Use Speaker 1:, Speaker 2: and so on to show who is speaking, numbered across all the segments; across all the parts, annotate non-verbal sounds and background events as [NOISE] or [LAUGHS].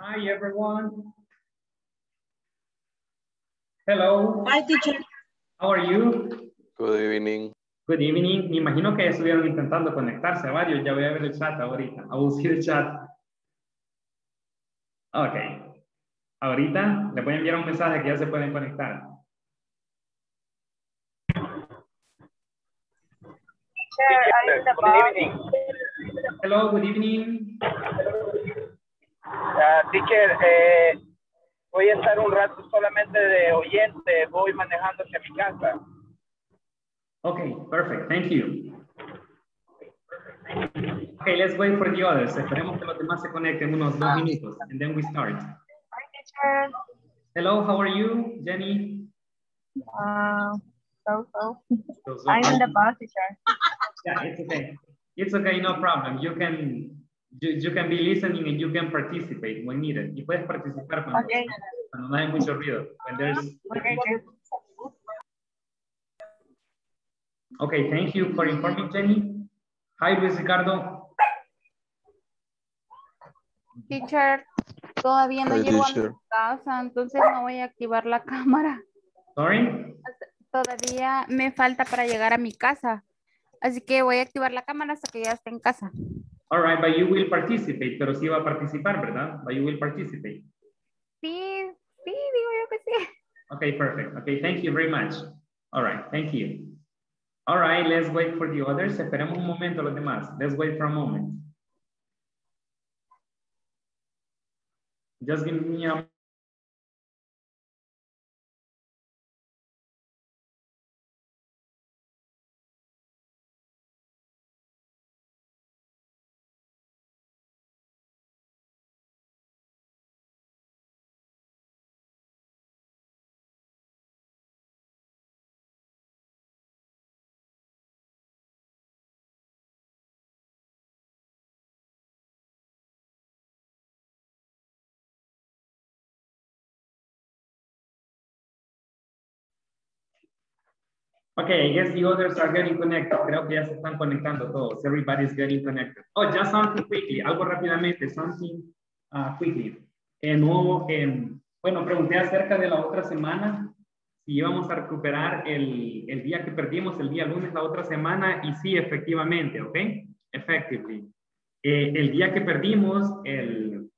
Speaker 1: Hi, everyone. Hello.
Speaker 2: Hi, teacher.
Speaker 1: How are you?
Speaker 3: Good evening.
Speaker 1: Good evening. Me imagino que estuvieron intentando conectarse varios. Ya voy a ver el chat ahorita. I will see the chat. Ok. Ahorita les voy a enviar un mensaje que ya se pueden conectar.
Speaker 4: Good evening.
Speaker 1: Hello, good evening.
Speaker 4: Ah, teacher, eh, voy a estar un rato solamente de oyente, voy manejando hacia mi casa.
Speaker 1: Okay, perfect. Thank you. Okay, let's wait for the others. Esperemos que los demás se conecten unos dos minutos and then we start.
Speaker 2: Hi, teacher.
Speaker 1: Hello, how are you, Jenny?
Speaker 2: Uh, so, so.
Speaker 1: So, so-
Speaker 2: I'm in the bus, teacher.
Speaker 1: Yeah, it's okay. It's okay, no problem. You can you, you can be listening and you can participate when needed. Y puedes participar cuando,
Speaker 2: Okay.
Speaker 1: cuando no hay mucho ruido. When there's
Speaker 2: Okay.
Speaker 1: Okay, thank you for informing Jenny. Hi, Luis Ricardo.
Speaker 5: Teacher, todavía no
Speaker 3: Hi,
Speaker 5: llego a
Speaker 3: teacher.
Speaker 5: mi casa, entonces no voy a activar la [LAUGHS] cámara.
Speaker 1: Sorry.
Speaker 5: Todavía me falta para llegar a mi casa. Así que voy a activar la cámara hasta que ya esté en casa.
Speaker 1: All right, but you will participate, pero sí va a participar, ¿verdad? But you will participate.
Speaker 5: Sí, sí, digo yo que sí.
Speaker 1: Okay, perfect. Okay, thank you very much. All right, thank you. All right, let's wait for the others. Esperemos un momento los demás. Let's wait for a moment. Just give me a Okay, I guess the others are getting connected. Creo que ya se están conectando todos. Everybody's getting connected. Oh, just something quickly, algo rápidamente, something uh, quickly. Eh, no, eh, bueno, pregunté acerca de la otra semana, si íbamos a recuperar el, el día que perdimos, el día lunes, la otra semana, y sí, efectivamente, ¿ok? Effectively. Eh, el día que perdimos, el,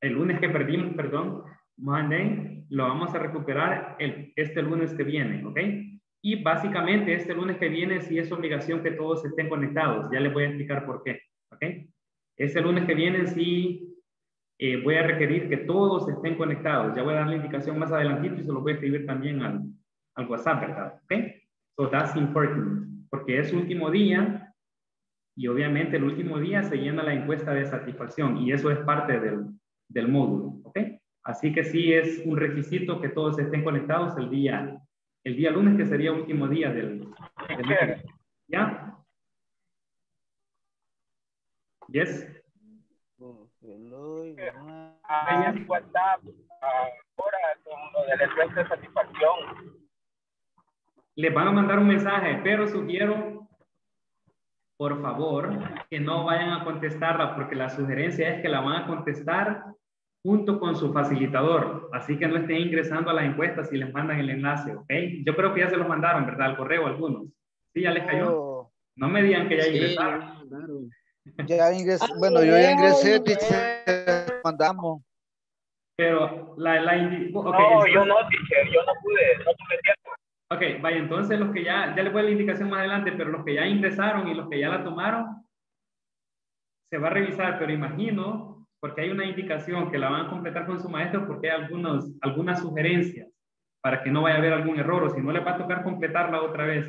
Speaker 1: el lunes que perdimos, perdón, Monday, lo vamos a recuperar el, este lunes que viene, ¿ok? Y básicamente este lunes que viene sí es obligación que todos estén conectados. Ya les voy a explicar por qué. ¿Ok? Este lunes que viene sí eh, voy a requerir que todos estén conectados. Ya voy a dar la indicación más adelantito y se lo voy a escribir también al, al WhatsApp, ¿verdad? ¿Ok? So that's important. Porque es último día y obviamente el último día se llena la encuesta de satisfacción y eso es parte del, del módulo. ¿Ok? Así que sí es un requisito que todos estén conectados el día el día lunes, que sería último día del, del mes. ¿Ya? Yes.
Speaker 4: Ah, WhatsApp, ah, ahora con lo del encuesta de satisfacción.
Speaker 1: Les van a mandar un mensaje, pero sugiero, por favor, que no vayan a contestarla, porque la sugerencia es que la van a contestar junto con su facilitador. Así que no estén ingresando a la encuesta si les mandan el enlace, ¿ok? Yo creo que ya se los mandaron, ¿verdad? Al correo algunos. ¿Sí, ya les cayó?
Speaker 6: Oh,
Speaker 1: No me digan que ya
Speaker 6: Sí,
Speaker 1: ingresaron.
Speaker 6: ya ingresé, bueno, yo ya ingresé, teacher, mandamos.
Speaker 1: Pero la, la indi- ok,
Speaker 4: no,
Speaker 1: entonces-
Speaker 4: yo no, teacher, yo no pude, no tuve tiempo.
Speaker 1: Ok, vaya, entonces los que ya, ya les voy a la indicación más adelante, pero los que ya ingresaron y los que ya la tomaron, se va a revisar, pero imagino, porque hay una indicación que la van a completar con su maestro, porque hay algunos, algunas sugerencias para que no vaya a haber algún error, o si no les va a tocar completarla otra vez.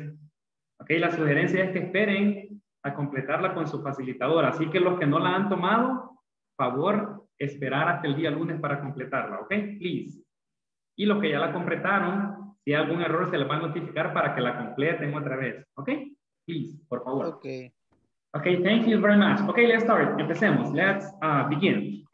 Speaker 1: Ok, la sugerencia es que esperen a completarla con su facilitador, así que los que no la han tomado, favor, esperar hasta el día lunes para completarla, ok, please. Y los que ya la completaron, si hay algún error se les va a notificar para que la completen otra vez. ¿Ok? Please, por favor.
Speaker 6: Ok.
Speaker 1: Okay, thank you very much. Okay, let's start. Empecemos. Let's uh, begin.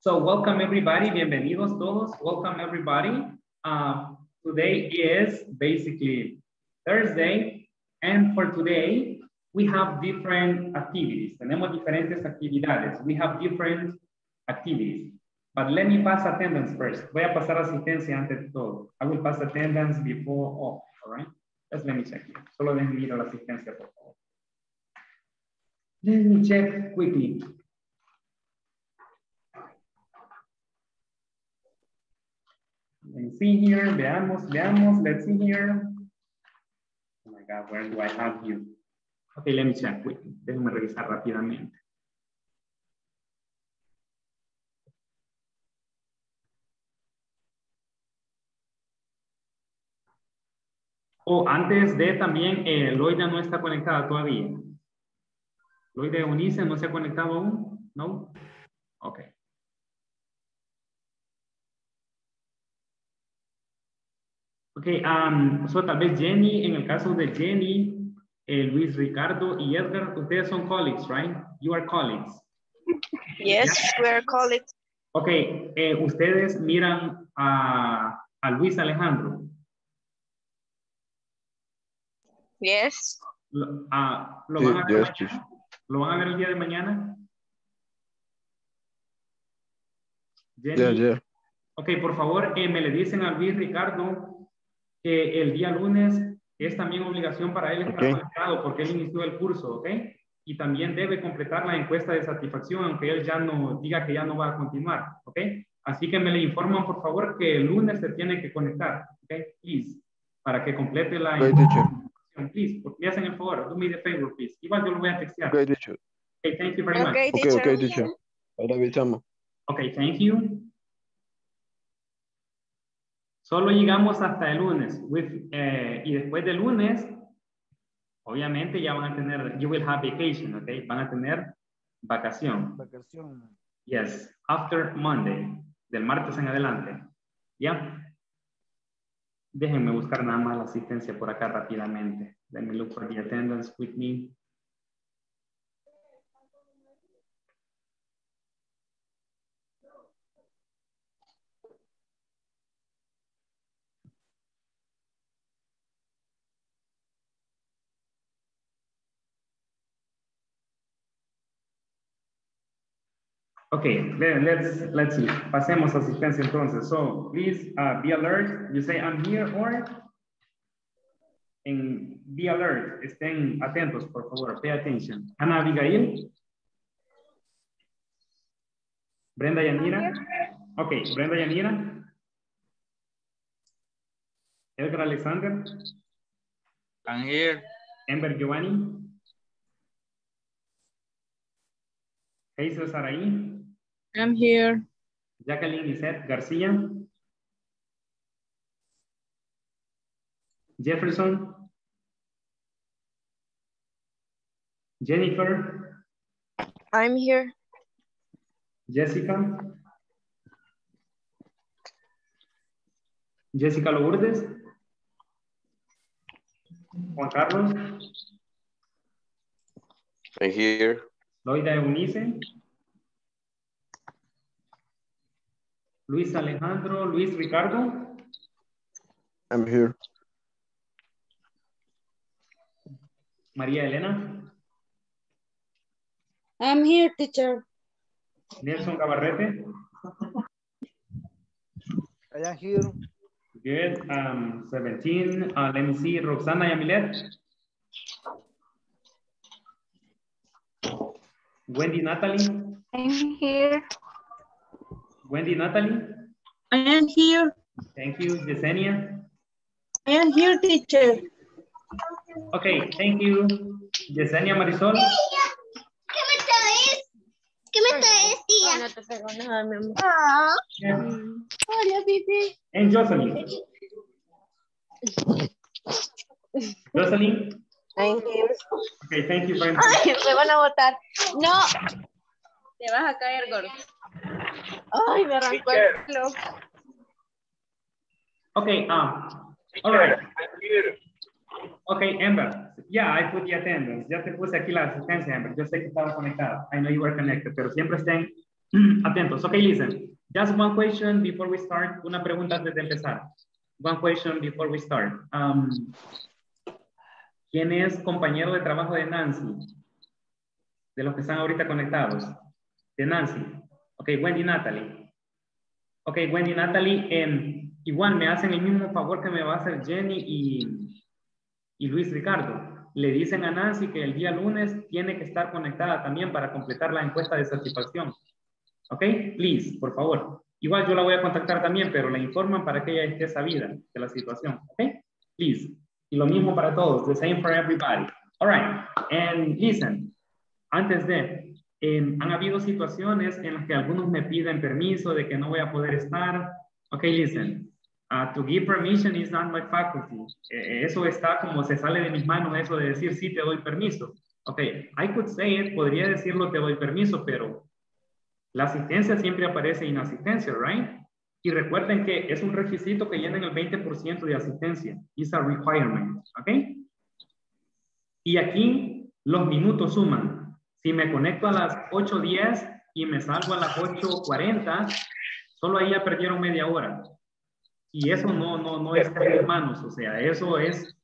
Speaker 1: So welcome everybody. Bienvenidos todos. Welcome everybody. Uh, today is basically Thursday. And for today, we have different activities. Tenemos diferentes actividades. We have different activities. But let me pass attendance first. Voy a pasar asistencia antes de todo. I will pass attendance before all, all right? Just let me check here. Solo déjenme ir a la asistencia, por favor. Let me check quickly. Let me see here. Veamos, veamos. Let's see here. Oh my God, where do I have you? Okay, let me check quickly. Déjenme revisar rápidamente. O antes de también, eh, Loida no está conectada todavía. Loida Eunice no se ha conectado aún, ¿no? Ok. Ok, um, so tal vez Jenny, en el caso de Jenny, eh, Luis Ricardo y Edgar, ustedes son colleagues, right? You are colleagues.
Speaker 2: Yes, we are colleagues.
Speaker 1: Ok, eh, ustedes miran a, a Luis Alejandro.
Speaker 2: Yes.
Speaker 1: Lo, ah, ¿lo
Speaker 3: Sí,
Speaker 1: van a ver
Speaker 3: yes.
Speaker 1: ¿Lo van a ver el día de mañana? Jenny,
Speaker 3: Yeah, yeah.
Speaker 1: Ok, por favor, eh, me le dicen a Luis Ricardo que el día lunes es también obligación para él estar conectado porque él inició el curso, ¿ok? Y también debe completar la encuesta de satisfacción, aunque él ya no diga que ya no va a continuar, ¿ok? Así que me le informan, por favor, que el lunes se tiene que conectar, ¿ok? Please, para que complete la información, please. Porque me hacen el favor, do me the favor, please. Igual yo lo voy a textear.
Speaker 3: Okay, teacher.
Speaker 1: Okay, thank you very much.
Speaker 2: Okay,
Speaker 3: Okay,
Speaker 2: teacher.
Speaker 3: okay, teacher. Ahora avisamos.
Speaker 1: Ok, thank you. Solo llegamos hasta el lunes. With, eh, y después del lunes, obviamente ya van a tener, you will have vacation, ok? Van a tener vacación.
Speaker 6: Vacación.
Speaker 1: Yes, after Monday, del martes en adelante. ¿Ya? Déjenme buscar nada más la asistencia por acá rápidamente. Let me look for the attendance with me. Okay, let- let's let's see. Pasemos a asistencia entonces. So please uh, be alert. You say I'm here or en be alert. Estén atentos, por favor. Pay attention. Ana Abigail. Brenda Yanira. Okay, Brenda Yanira. Edgar Alexander.
Speaker 7: I'm here.
Speaker 1: Ember Giovanni. Hazel Saraí.
Speaker 2: I'm here.
Speaker 1: Jacqueline Lisette García. Jefferson. Jennifer.
Speaker 2: I'm here.
Speaker 1: Jessica. Jessica Lourdes. Juan Carlos.
Speaker 3: I'm here.
Speaker 1: Loida Eunice. Luis Alejandro, Luis Ricardo.
Speaker 3: I'm here.
Speaker 1: María Elena.
Speaker 8: I'm here, teacher.
Speaker 1: Nelson Gabarrete.
Speaker 6: I am here.
Speaker 1: Good. Um, 17. Uh, let me see. Roxana Yamilet. Wendy Natalie.
Speaker 5: I'm here.
Speaker 1: Wendy Natalie.
Speaker 8: I am here.
Speaker 1: Thank you. Yesenia.
Speaker 8: I am here, teacher.
Speaker 1: Okay, thank you. Yesenia Marisol.
Speaker 9: ¿Qué me traes? ¿Qué me traes, tía?
Speaker 8: no te pego nada, mi amor.
Speaker 9: Ah,
Speaker 1: And
Speaker 9: hola, bebé.
Speaker 1: Jocelyn. Jocelyn.
Speaker 8: I'm here.
Speaker 1: Okay, thank you very much.
Speaker 8: Ay, me van a botar. No. Te vas a caer, gordo. Ay, me arrancó el pelo.
Speaker 1: Okay, um, all right. Okay, Amber. Yeah, I put the attendance. Ya te puse aquí la asistencia, Amber. Yo sé que estaba conectada. I know you were connected, pero siempre estén [CLEARS THROAT] atentos. Okay, listen. Just one question before we start. Una pregunta antes de empezar. One question before we start. Um, ¿Quién es compañero de trabajo de Nancy? De los que están ahorita conectados. De Nancy. Okay, Wendy Natalie. Ok, Wendy, Natalie, em, igual me hacen el mismo favor que me va a hacer Jenny y, y Luis Ricardo. Le dicen a Nancy que el día lunes tiene que estar conectada también para completar la encuesta de satisfacción. Ok, please, por favor. Igual yo la voy a contactar también, pero la informan para que ella esté sabida de la situación. Ok, please. Y lo mismo para todos, the same for everybody. All right, and listen, antes de, eh, han habido situaciones en las que algunos me piden permiso de que no voy a poder estar. Ok, listen, uh, to give permission is not my faculty. Eh, eso está como se sale de mis manos, eso de decir sí te doy permiso. Ok, I could say it, podría decirlo te doy permiso, pero la asistencia siempre aparece inasistencia, right? Y recuerden que es un requisito que llenen el 20% de asistencia. It's a requirement, ¿ok? Y aquí los minutos suman. Si me conecto a las 8.10 y me salgo a las 8.40, solo ahí ya perdieron media hora. Y eso no, no, no está en mis manos. O sea, eso es,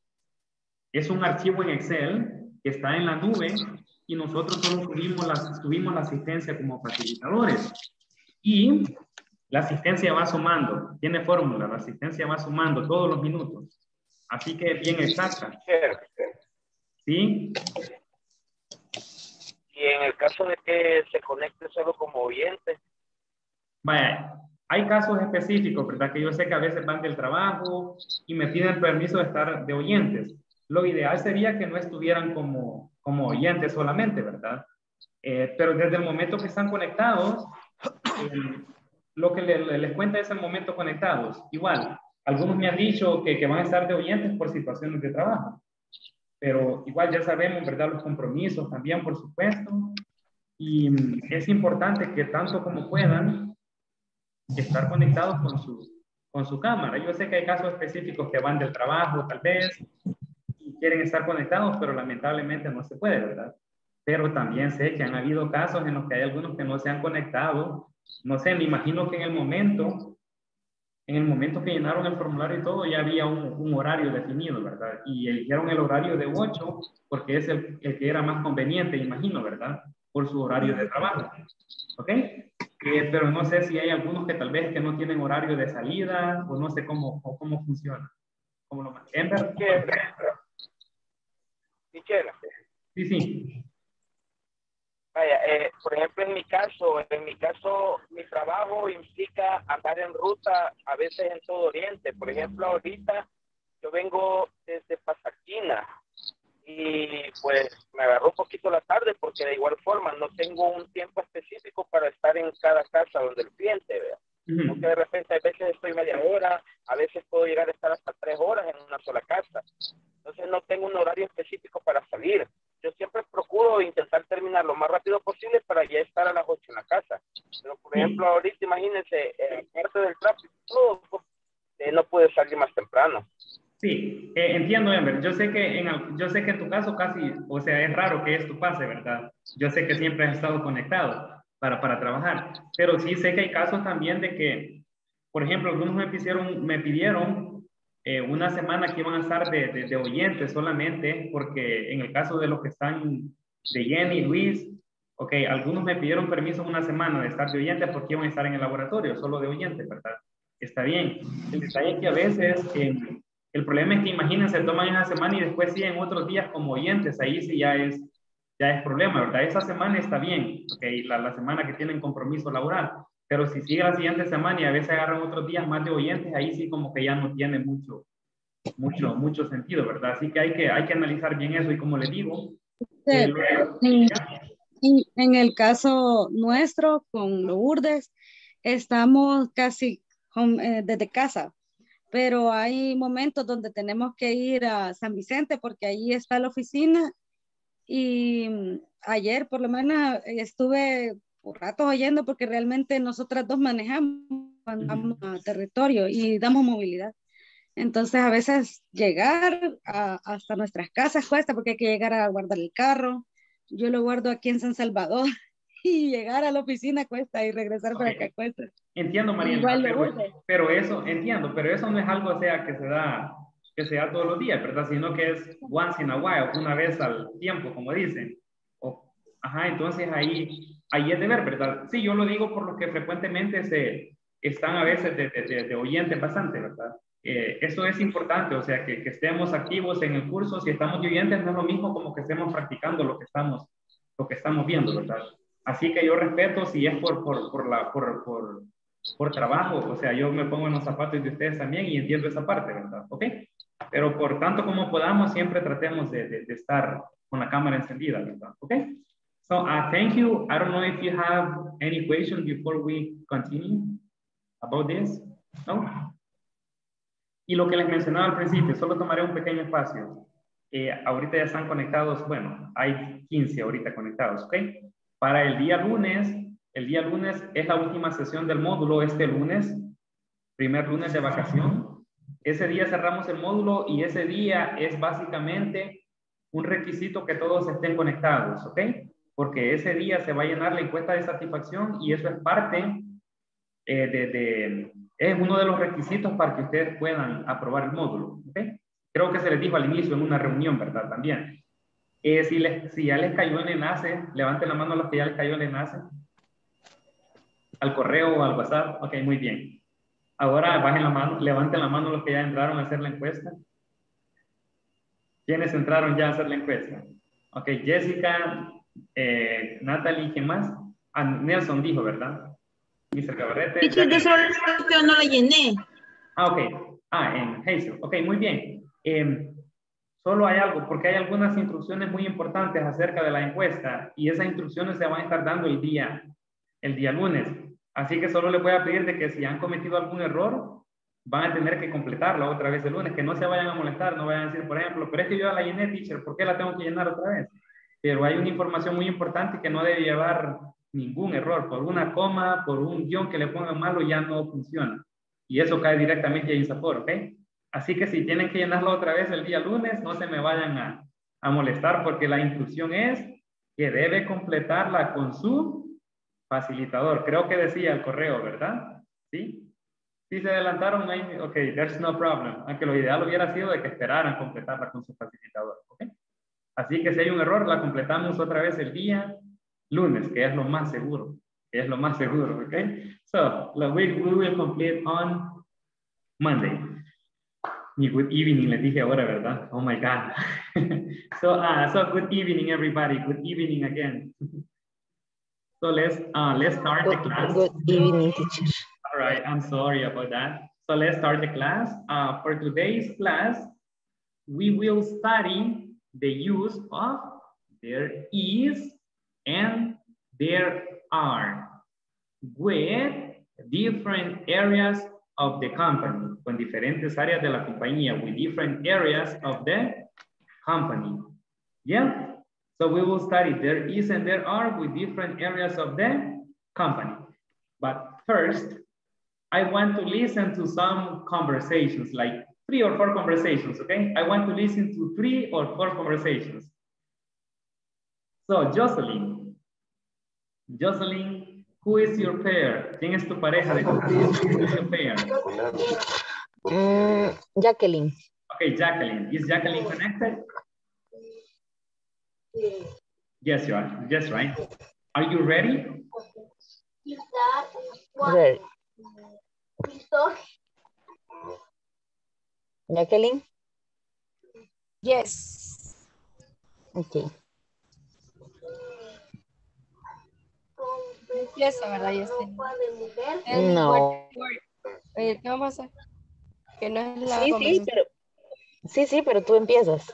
Speaker 1: es un archivo en Excel que está en la nube y nosotros solo tuvimos la, tuvimos la asistencia como facilitadores. Y la asistencia va sumando, tiene fórmula, la asistencia va sumando todos los minutos. Así que bien exacta. ¿Sí?
Speaker 4: Y en el caso de que se conecte solo como oyente.
Speaker 1: Vaya, hay casos específicos, ¿verdad? Que yo sé que a veces van del trabajo y me piden permiso de estar de oyentes. Lo ideal sería que no estuvieran como, como oyentes solamente, ¿verdad? Eh, pero desde el momento que están conectados, eh, lo que les, les cuenta es el momento conectados. Igual, algunos me han dicho que, que van a estar de oyentes por situaciones de trabajo pero igual ya sabemos, ¿verdad? Los compromisos también, por supuesto. Y mm, es importante que tanto como puedan estar conectados con su, con su cámara. Yo sé que hay casos específicos que van del trabajo, tal vez, y quieren estar conectados, pero lamentablemente no se puede, ¿verdad? Pero también sé que han habido casos en los que hay algunos que no se han conectado. No sé, me imagino que en el momento en el momento que llenaron el formulario y todo, ya había un, un horario definido, ¿verdad? Y eligieron el horario de 8 porque es el, el, que era más conveniente, imagino, ¿verdad? Por su horario de trabajo. ¿Ok? Eh, pero no sé si hay algunos que tal vez que no tienen horario de salida o no sé cómo, cómo funciona. ¿Cómo lo Ember? Sí, sí.
Speaker 4: Vaya, eh, por ejemplo, en mi caso, en mi caso, mi trabajo implica andar en ruta a veces en todo Oriente. Por ejemplo, ahorita yo vengo desde Pasaquina y pues me agarró un poquito la tarde porque de igual forma no tengo un tiempo específico para estar en cada casa donde el cliente vea. Porque de repente a veces estoy media hora, a veces puedo llegar a estar hasta tres horas en una sola casa. Entonces no tengo un horario específico para salir yo siempre procuro intentar terminar lo más rápido posible para ya estar a las 8 en la casa. Pero, por ejemplo, ahorita imagínense, eh, parte del tráfico, todo, eh, no puede salir más temprano.
Speaker 1: Sí, eh, entiendo, Ember. Yo sé, que en, yo sé que en tu caso casi, o sea, es raro que esto pase, ¿verdad? Yo sé que siempre has estado conectado para, para trabajar, pero sí sé que hay casos también de que, por ejemplo, algunos me pidieron, me pidieron eh, una semana que iban a estar de, de, oyentes solamente, porque en el caso de los que están de Jenny, Luis, ok, algunos me pidieron permiso una semana de estar de oyentes porque iban a estar en el laboratorio, solo de oyentes, ¿verdad? Está bien. El detalle es que a veces eh, el problema es que imagínense, toman esa semana y después siguen otros días como oyentes, ahí sí ya es, ya es problema, ¿verdad? Esa semana está bien, ok, la, la semana que tienen compromiso laboral, pero si sigue la siguiente semana y a veces agarran otros días más de oyentes, ahí sí como que ya no tiene mucho, mucho, mucho sentido, ¿verdad? Así que hay que, hay que analizar bien eso y como le digo...
Speaker 10: Eh, en, en, el caso nuestro con Lourdes, estamos casi eh, desde casa, pero hay momentos donde tenemos que ir a San Vicente porque ahí está la oficina y mm, ayer por lo menos estuve por rato oyendo porque realmente nosotras dos manejamos territorio y damos movilidad. Entonces a veces llegar hasta nuestras casas cuesta porque hay que llegar a guardar el carro. Yo lo guardo aquí en San Salvador [LAUGHS] y llegar a la oficina cuesta y regresar para acá cuesta.
Speaker 1: Entiendo, María. Pero, pero, eso, entiendo, pero eso no es algo o sea, que se da que se da todos los días, ¿verdad? Sino que es once in a while, una vez al tiempo, como dicen. Ajá, entonces ahí, ahí es de ver, ¿verdad? Sí, yo lo digo por lo que frecuentemente se, están a veces de, de, de, oyentes bastante, ¿verdad? Eh, eso es importante, o sea, que, que, estemos activos en el curso. Si estamos de oyentes no es lo mismo como que estemos practicando lo que estamos, lo que estamos viendo, ¿verdad? Así que yo respeto si es por, por, por la, por, por, por trabajo, o sea, yo me pongo en los zapatos de ustedes también y entiendo esa parte, ¿verdad? ¿Ok? Pero por tanto como podamos, siempre tratemos de, de, de estar con la cámara encendida, ¿verdad? ¿Ok? So, uh, thank you. I don't know if you have any questions before we continue about this. No? Y lo que les mencionaba al principio, solo tomaré un pequeño espacio. Eh, ahorita ya están conectados, bueno, hay 15 ahorita conectados, ¿ok? Para el día lunes, el día lunes es la última sesión del módulo, este lunes, primer lunes de vacación. Ese día cerramos el módulo y ese día es básicamente un requisito que todos estén conectados, ¿ok? Porque ese día se va a llenar la encuesta de satisfacción y eso es parte eh, de, de, es uno de los requisitos para que ustedes puedan aprobar el módulo, ¿ok? Creo que se les dijo al inicio en una reunión, ¿verdad? También. Eh, si, les, si ya les cayó el enlace, levanten la mano a los que ya les cayó el enlace. Al correo o al WhatsApp. Ok, muy bien. Ahora bajen la mano, levanten la mano los que ya entraron a hacer la encuesta. ¿Quiénes entraron ya a hacer la encuesta? Ok, Jessica, eh, Natalie, ¿quién más? Ah, Nelson dijo, ¿verdad? Mr. Cabarete.
Speaker 8: Sí, yo solo yo no la llené.
Speaker 1: Ah, ok. Ah, en Hazel. Ok, muy bien. Eh, solo hay algo, porque hay algunas instrucciones muy importantes acerca de la encuesta y esas instrucciones se van a estar dando el día, el día lunes. Así que solo les voy a pedir de que si han cometido algún error, van a tener que completarla otra vez el lunes, que no se vayan a molestar, no vayan a decir, por ejemplo, pero es que yo la llené, teacher, ¿por qué la tengo que llenar otra vez? Pero hay una información muy importante que no debe llevar ningún error, por una coma, por un guion que le pongan malo, ya no funciona. Y eso cae directamente a INSAFOR, ¿ok? Así que si tienen que llenarlo otra vez el día lunes, no se me vayan a, a molestar porque la instrucción es que debe completarla con su facilitador. Creo que decía el correo, ¿verdad? ¿Sí? Si se adelantaron, ok, there's no problem. Aunque lo ideal hubiera sido de que esperaran completarla con su facilitador, ¿ok? Así que si hay un error, la completamos otra vez el día lunes, que es lo más seguro, que es lo más seguro, ¿ok? So, the week we will complete on Monday. Y good evening, les dije ahora, ¿verdad? Oh my God. [LAUGHS] so, uh, so good evening, everybody. Good evening again. [LAUGHS] so let's uh, let's start
Speaker 11: good,
Speaker 1: the class.
Speaker 11: Good evening, teacher.
Speaker 1: All right, I'm sorry about that. So let's start the class. Uh, for today's class, we will study the use of there is and there are with different areas of the company, con diferentes áreas de la compañía, with different areas of the company. Yeah, so we will study there is and there are with different areas of the company. But first, I want to listen to some conversations, like three or four conversations, okay? I want to listen to three or four conversations. So, Jocelyn, Jocelyn, who is your pair? ¿Quién es tu pareja de [LAUGHS] Who is your pair?
Speaker 11: Mm, Jacqueline.
Speaker 1: Okay, Jacqueline. Is Jacqueline connected? Yes, you are. Yes, right. Are you ready?
Speaker 11: Ready. Jacqueline?
Speaker 8: Yes.
Speaker 11: Okay.
Speaker 8: Empieza, ¿verdad? Ya.
Speaker 11: No.
Speaker 8: Oye, ¿qué vamos a hacer? Que no es la
Speaker 11: Sí, sí, pero, sí, sí, pero tú empiezas.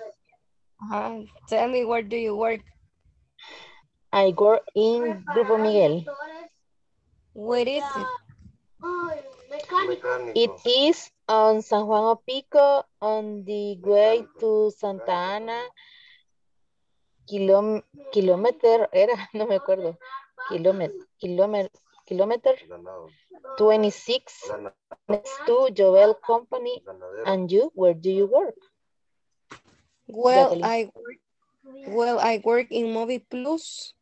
Speaker 8: Ajá. Tell me where do you work?
Speaker 11: I work in Grupo Miguel.
Speaker 8: Where is it?
Speaker 11: It is on San Juan Opico on the way to Santa Ana. Kilom kilometer, era, [LAUGHS] no me acuerdo. Kilometer, kilometer, kilometer 26 next to Joel Company. And you, where do you work?
Speaker 8: Well,
Speaker 11: Jacqueline.
Speaker 8: I work. Well, I work in Movie Plus.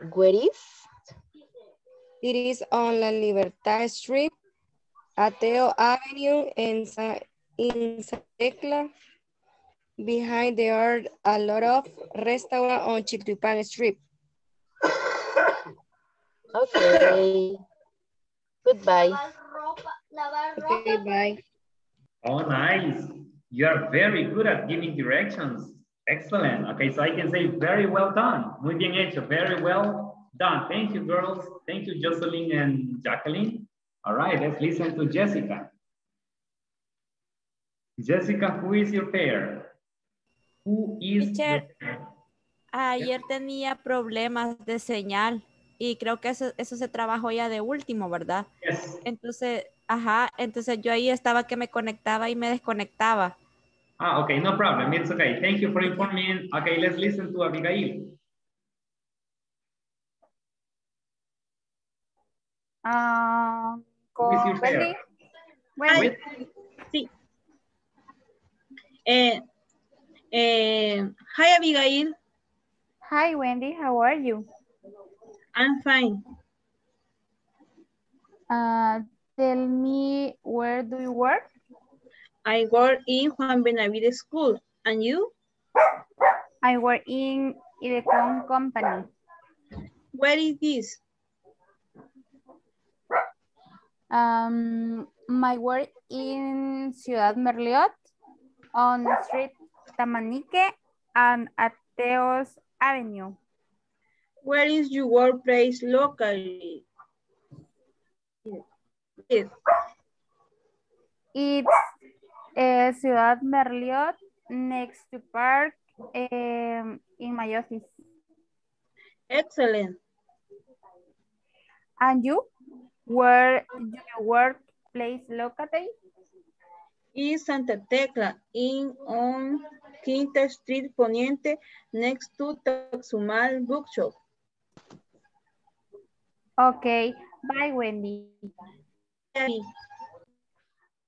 Speaker 11: Where is?
Speaker 8: It is on La Libertad Street, Ateo Avenue in Sa in Santa Tecla. Behind there are a lot of restaurants on Chiltupan Street.
Speaker 11: Okay. Goodbye.
Speaker 8: Okay, bye.
Speaker 1: Oh, nice. You are very good at giving directions. Excellent. Okay, so I can say very well done. Muy bien hecho. Very well done. Thank you, girls. Thank you, Jocelyn and Jacqueline. All right, let's listen to Jessica. Jessica, who is your pair? Who is
Speaker 12: Teacher.
Speaker 1: your pair?
Speaker 12: Ayer tenía problemas de señal y creo que eso, eso se trabajó ya de último, ¿verdad?
Speaker 1: Yes.
Speaker 12: Entonces, ajá, entonces yo ahí estaba que me conectaba y me desconectaba.
Speaker 1: Ah, okay, no problem. It's okay. Thank you for informing. Okay, let's listen to Abigail.
Speaker 5: Ah,
Speaker 1: is
Speaker 5: con
Speaker 1: your?
Speaker 5: Wendy. Wendy.
Speaker 1: With-
Speaker 13: Sí. Eh, eh, hi, Abigail.
Speaker 5: Hi, Wendy. How are you?
Speaker 13: I'm fine.
Speaker 5: Uh, tell me, where do you work?
Speaker 13: I work in Juan Benavides School. And you?
Speaker 5: I work in Idecon Company.
Speaker 13: Where is this?
Speaker 5: Um, my work in Ciudad Merliot on Street Tamanique and Ateos Avenue.
Speaker 13: Where is your workplace locally? Yes.
Speaker 5: It's uh, Ciudad Merliot next to park um, in my office.
Speaker 13: Excellent.
Speaker 5: And you? Where your workplace located?
Speaker 13: Is Santa Tecla in on Quinta Street Poniente next to Taxumal Bookshop.
Speaker 5: Okay, bye Wendy.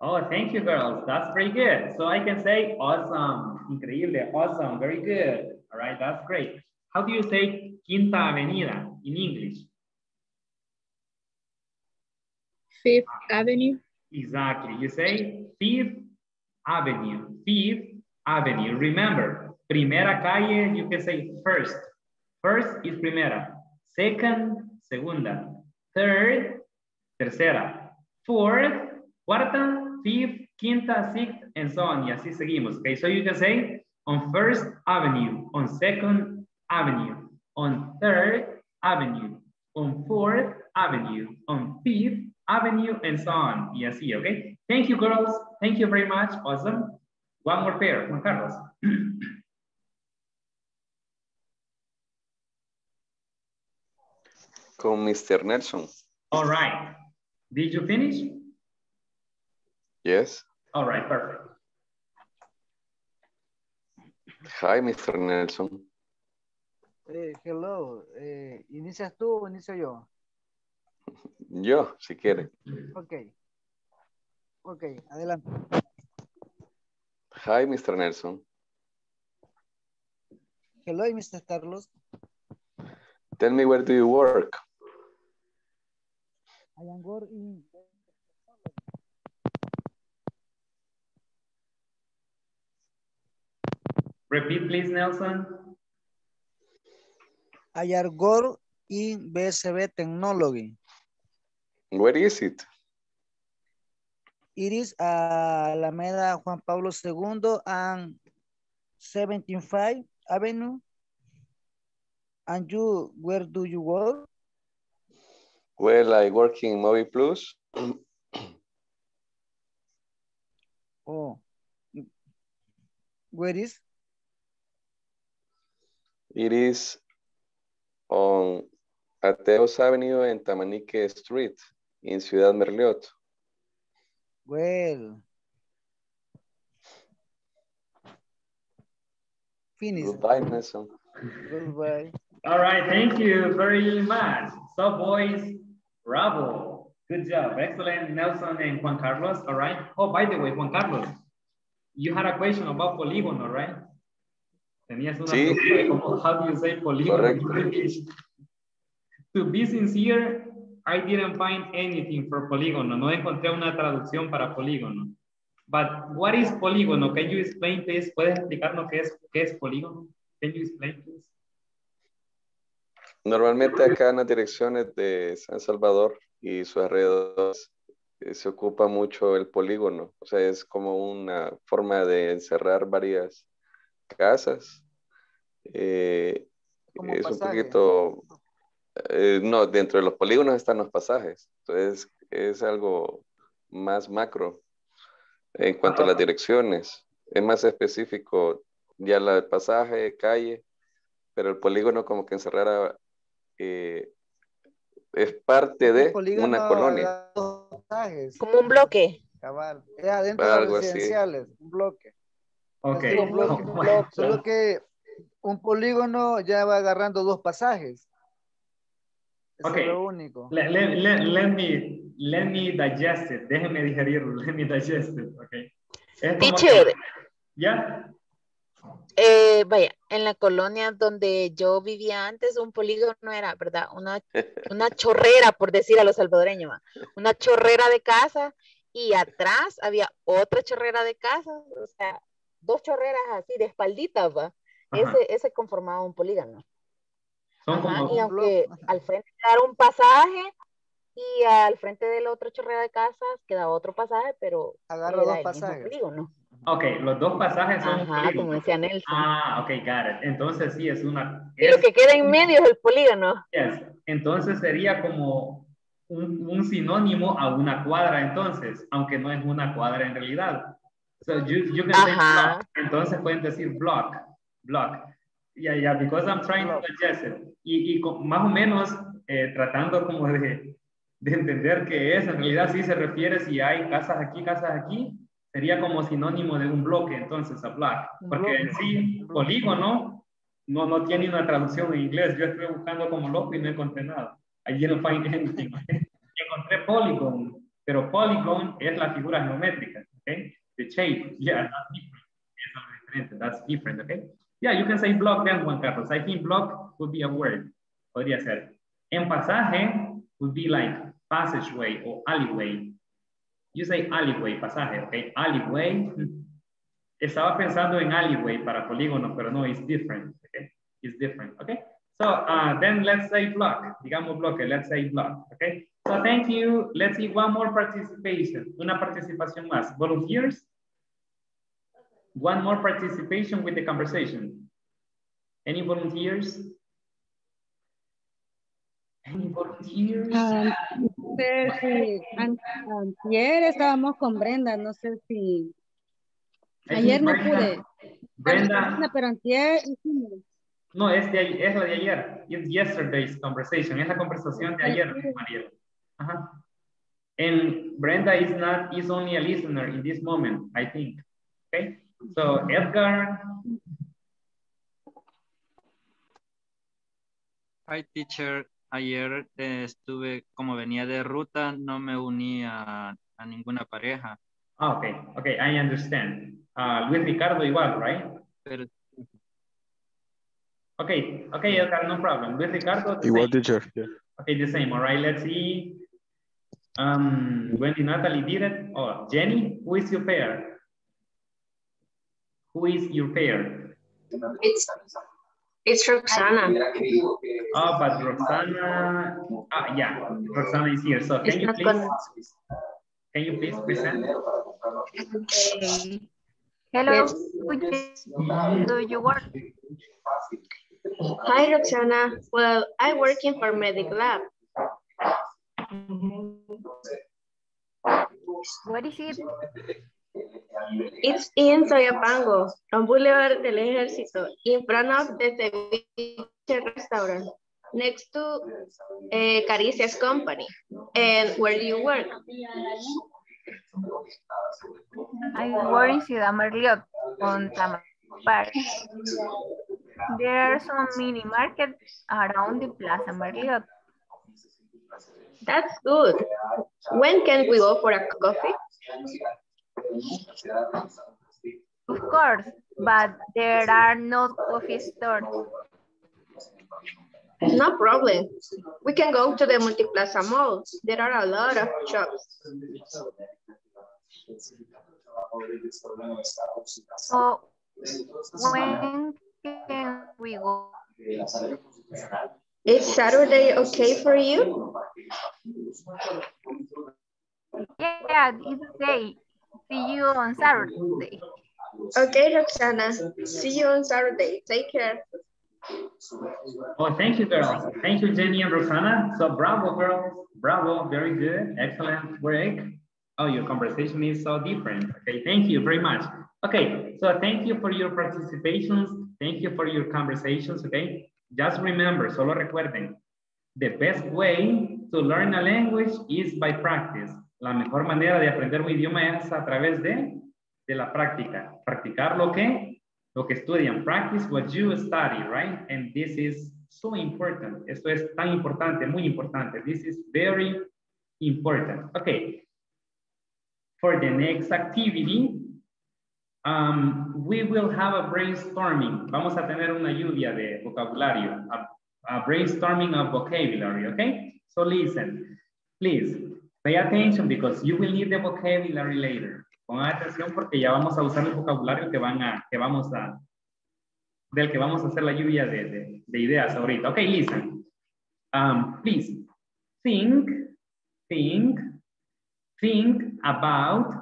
Speaker 1: Oh, thank you, girls. That's pretty good. So I can say awesome, increíble, awesome, very good. All right, that's great. How do you say Quinta Avenida in English?
Speaker 2: Fifth Avenue.
Speaker 1: Exactly. You say Fifth Avenue. Fifth Avenue. Remember, primera calle, you can say first. First is primera. Second, segunda. Third, tercera. Fourth, cuarta, fifth, quinta, sixth, and so on. Y así seguimos. Okay, so you can say on First Avenue, on Second Avenue, on Third Avenue, on Fourth Avenue, on Fifth Avenue, and so on. Y así, okay? Thank you, girls. Thank you very much. Awesome. One more pair, Juan Carlos. [CLEARS THROAT]
Speaker 3: Con Mr. Nelson.
Speaker 1: All right. Did you finish?
Speaker 3: Yes.
Speaker 1: All right, perfect.
Speaker 3: Hi, Mr. Nelson.
Speaker 6: Eh, hello, eh, ¿inicias tú o inicio yo?
Speaker 3: Yo, si quiere.
Speaker 6: Ok. Ok, adelante.
Speaker 3: Hi, Mr. Nelson.
Speaker 6: Hello, Mr. Carlos.
Speaker 3: Tell me where do you work?
Speaker 6: I am working
Speaker 1: Repeat, please, Nelson.
Speaker 6: I am work in BSB Technology.
Speaker 3: Where is it?
Speaker 6: It is uh, Alameda Juan Pablo II and 75 Avenue. And you, where do you work?
Speaker 3: Well, I work in Movie Plus. [CLEARS THROAT]
Speaker 6: Oh, where is?
Speaker 3: It is on Ateos Avenue and Tamanique Street in Ciudad Merliot.
Speaker 6: Well. Finish.
Speaker 3: Goodbye, Nelson.
Speaker 6: Goodbye.
Speaker 1: All right, thank you very much. So, boys, bravo. Good job. Excellent, Nelson and Juan Carlos. All right. Oh, by the way, Juan Carlos, you had a question about polígono, right? Tenías una
Speaker 3: Sí.
Speaker 1: pregunta de cómo, how do you say polígono in
Speaker 3: Correcto.
Speaker 1: English? To be sincere, I didn't find anything for polígono. No encontré una traducción para polígono. But what is polígono? Can you explain, please? ¿Puedes explicarnos qué es, qué es polígono? Can you explain, please?
Speaker 3: Normalmente acá en las direcciones de San Salvador y sus alrededores eh, se ocupa mucho el polígono. O sea, es como una forma de encerrar varias casas. Eh, es un
Speaker 6: pasaje.
Speaker 3: poquito... eh, no, dentro de los polígonos están los pasajes. Entonces, es algo más macro en cuanto a las direcciones. Es más específico ya la el pasaje, calle, pero el polígono como que encerrara eh, es parte de una colonia.
Speaker 11: Como un bloque.
Speaker 6: cabal. Es adentro de las
Speaker 3: Algo así.
Speaker 6: residenciales, un bloque.
Speaker 1: Ok.
Speaker 6: Es un bloque. Solo que un polígono ya va agarrando dos pasajes. Eso
Speaker 1: Ok.
Speaker 6: es lo único.
Speaker 1: Let, let, let, let me, let me digest it. Déjeme digerirlo. [LAUGHS] Let me digest it. Okay. Como que-
Speaker 11: Teacher,
Speaker 1: ¿Ya?
Speaker 11: eh, vaya, en la colonia donde yo vivía antes, un polígono era, ¿verdad? Una, [LAUGHS] una chorrera, por decir a los salvadoreños, ¿va? una chorrera de casa y atrás había otra chorrera de casa, o sea, dos chorreras así de espalditas, ¿va? Ese, ese conformaba un polígono.
Speaker 1: Son
Speaker 11: Ajá,
Speaker 1: como,
Speaker 11: y aunque al frente quedara un pasaje y al frente de la otra chorrera de casas queda otro pasaje, pero
Speaker 6: Agarra
Speaker 11: era
Speaker 6: dos pasajes.
Speaker 11: polígono.
Speaker 1: ok, los dos pasajes son
Speaker 11: Ajá, como decía Nelson.
Speaker 1: Ah, ok, got it. Entonces sí, es una...
Speaker 11: y lo
Speaker 1: es-
Speaker 11: que queda en medio es el polígono.
Speaker 1: Yes. Entonces sería como un, un sinónimo a una cuadra entonces, aunque no es una cuadra en realidad. So you, you can say block. Entonces pueden decir block, block. Yeah, yeah, because I'm trying to digest it. Y, y con- más o menos eh, tratando como de, de entender qué es, en realidad sí se refiere si hay casas aquí, casas aquí, sería como sinónimo de un bloque, entonces a block.
Speaker 6: Un
Speaker 1: Porque en sí, polígono no, no tiene una traducción en inglés. Yo estuve buscando como loco y no encontré nada. I didn't find anything. encontré polygon, pero polygon es la figura geométrica, ¿ok? The shape, yeah, that's different. That's different, ¿ok? Yeah, you can say block then, Juan Carlos. I think block would be a word. Podría ser. En pasaje would be like passageway or alleyway. You say alleyway, pasaje, ¿ok? Alleyway. Estaba pensando en alleyway para polígono, pero no, it's different, okay? It's different, okay? So uh, then let's say block, digamos bloque, let's say block, okay? So thank you. Let's see one more participation, una participación más. Volunteers? One more participation with the conversation. Any volunteers?
Speaker 10: Antier estábamos con Brenda, no sé si ayer no
Speaker 1: Brenda-
Speaker 10: pude.
Speaker 1: Brenda,
Speaker 10: Pero antier hicimos.
Speaker 1: no, es, de, es la de ayer. It's yesterday's conversation. Es la conversación de ayer, María. Ajá. And Brenda is not, is only a listener in this moment, I think. Okay? So Edgar,
Speaker 7: Hi, teacher. Ayer eh, estuve, como venía de ruta, no me uní a, a ninguna pareja.
Speaker 1: ah, okay, okay, I understand. Uh, Luis Ricardo igual, right?
Speaker 7: Pero
Speaker 1: Okay, okay, Edgar, no problem. Luis Ricardo,
Speaker 14: Igual, teacher. yeah.
Speaker 1: Okay, the same. All right, let's see. Um, Wendy Natalie did it. Oh, Jenny, who is your pair? Who is your pair?
Speaker 9: It's it's Roxana.
Speaker 1: Oh, but Roxana, ah, yeah, Roxana is here. So
Speaker 9: It's
Speaker 1: can you please,
Speaker 9: gonna-
Speaker 1: can you please present?
Speaker 5: Hello,
Speaker 9: Yes.
Speaker 5: do you work?
Speaker 9: Hi, Roxana. Well, I working for Medic Lab.
Speaker 5: What is it?
Speaker 9: It's in Soyapango, on Boulevard del Ejército, in front of the Ceviche restaurant, next to uh, Caricias Company. And where do you work?
Speaker 5: I work in Ciudad Merliot on Tamar. There are some mini markets around the Plaza Merliot.
Speaker 9: That's good. When can we go for a coffee?
Speaker 5: Of course, but there are no coffee stores.
Speaker 9: No problem. We can go to the Multiplaza Mall. There are a lot of shops.
Speaker 5: So when can we go?
Speaker 9: Is Saturday okay for you?
Speaker 5: Yeah, it's okay. See you on Saturday.
Speaker 9: Okay, Roxana. See you on Saturday. Take care.
Speaker 1: Oh, thank you, girls. Thank you, Jenny and Rosanna. So bravo, girls. Bravo, very good. Excellent work. Oh, your conversation is so different. Okay, thank you very much. Okay, so thank you for your participations. Thank you for your conversations, okay? Just remember, solo recuerden, the best way to learn a language is by practice. La mejor manera de aprender un idioma es a través de, de la práctica. Practicar lo que, lo que estudian. Practice what you study, right? And this is so important. Esto es tan importante, muy importante. This is very important. Okay. For the next activity, um, we will have a brainstorming. Vamos a tener una lluvia de vocabulario, a, a brainstorming of vocabulary, okay? So listen, please pay attention because you will need the vocabulary later. Pongan atención porque ya vamos a usar el vocabulario que van a, que vamos a, del que vamos a hacer la lluvia de, de, de ideas ahorita. Okay, listen. Um, please think, think, think about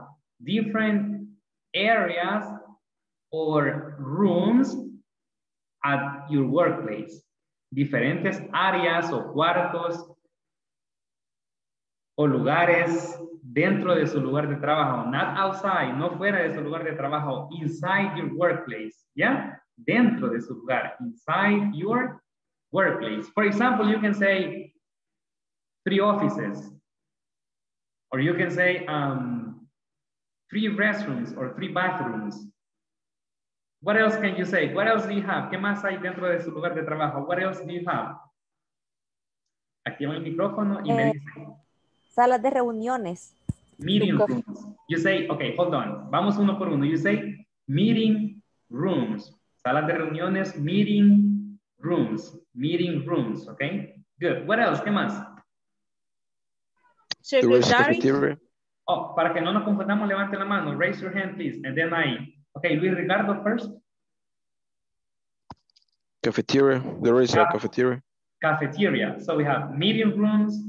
Speaker 1: different areas or rooms at your workplace. Diferentes áreas o cuartos o lugares dentro de su lugar de trabajo. Not outside, no fuera de su lugar de trabajo. Inside your workplace. ¿Ya? Dentro de su lugar. Inside your workplace. For example, you can say three offices. Or you can say um, three restrooms or three bathrooms. What else can you say? What else do you have? ¿Qué más hay dentro de su lugar de trabajo? What else do you have? Activa el micrófono y me
Speaker 12: Eh,
Speaker 1: dice
Speaker 12: Salas de reuniones.
Speaker 1: meeting rooms. You say, okay, hold on. Vamos uno por uno. You say meeting rooms. Salas de reuniones, meeting rooms. Meeting rooms, okay? Good. What else? ¿Qué más?
Speaker 13: Secretary.
Speaker 1: Oh, para que no nos confundamos, levante la mano. Raise your hand, please. And then I. Okay, Luis Ricardo first.
Speaker 14: Cafeteria. There is a
Speaker 1: Yeah.
Speaker 14: cafeteria.
Speaker 1: Cafeteria. So we have meeting rooms,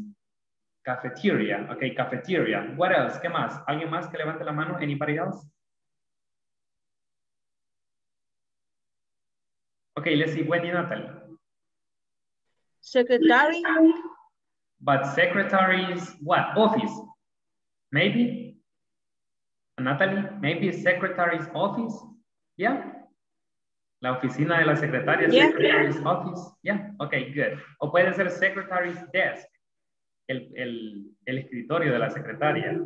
Speaker 1: cafeteria. Okay, cafeteria. What else? ¿Qué más? ¿Alguien más que levante la mano? Anybody else? Okay, let's see. Wendy Natalie.
Speaker 13: Secretary.
Speaker 1: But secretaries, what? Office. Maybe? Natalie, maybe secretary's office? Yeah? La oficina de la secretaria,
Speaker 13: Yeah.
Speaker 1: secretary's office? Yeah, okay, good. O puede ser secretary's desk, el, el, el escritorio de la secretaria.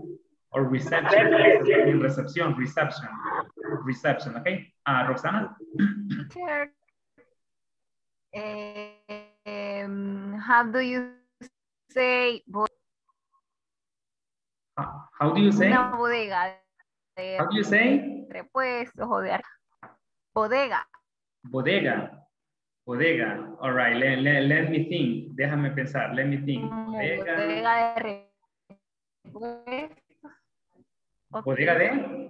Speaker 1: O reception, en recepción, reception, reception, okay? Ah, Roxana?
Speaker 5: Teacher, um, how do you say bo-
Speaker 1: How do you say?
Speaker 5: una bodega de
Speaker 1: How do you say?
Speaker 5: repuestos o de bodega?
Speaker 1: Bodega. Bodega. All right, let, let, let me think. Déjame pensar. Let me think. Bodega.
Speaker 5: bodega de.
Speaker 1: Bodega de.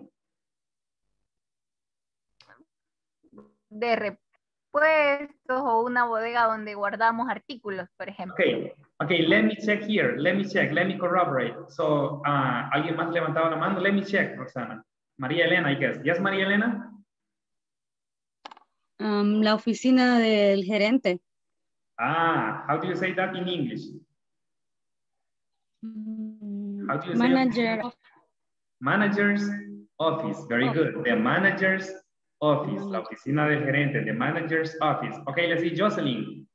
Speaker 5: de repuestos o una bodega donde guardamos artículos, por ejemplo.
Speaker 1: Okay. Okay, let me check here. Let me check. Let me corroborate. So, uh, ¿alguien más levantaba la mano? Let me check, Roxana. María Elena, I guess. Yes, María Elena?
Speaker 10: Um, la oficina del gerente.
Speaker 1: Ah, how do you say that in English? How do you say
Speaker 10: Manager.
Speaker 1: Manager's office. Very good. The manager's office. La oficina del gerente. The manager's office. Okay, let's see. Jocelyn.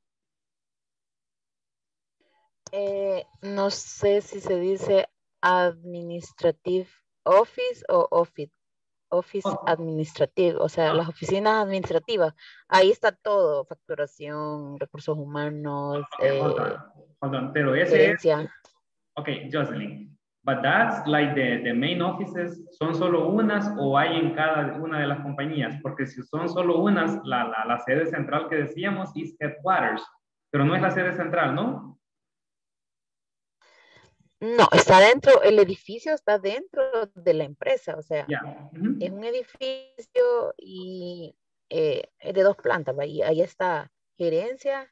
Speaker 11: Eh, no sé si se dice administrative office o office. Office administrative, o sea, las oficinas administrativas. Ahí está todo, facturación, recursos humanos,
Speaker 1: Okay, hold
Speaker 11: eh,
Speaker 1: on. Hold on. Pero ese es. Okay, Jocelyn. But that's like the, the main offices, ¿son solo unas o hay en cada una de las compañías? Porque si son solo unas, la, la, la sede central que decíamos es headquarters, pero no es la sede central, ¿no?
Speaker 11: No, está dentro, el edificio está dentro de la empresa, o sea, es un edificio y eh, es de dos plantas, y ahí está gerencia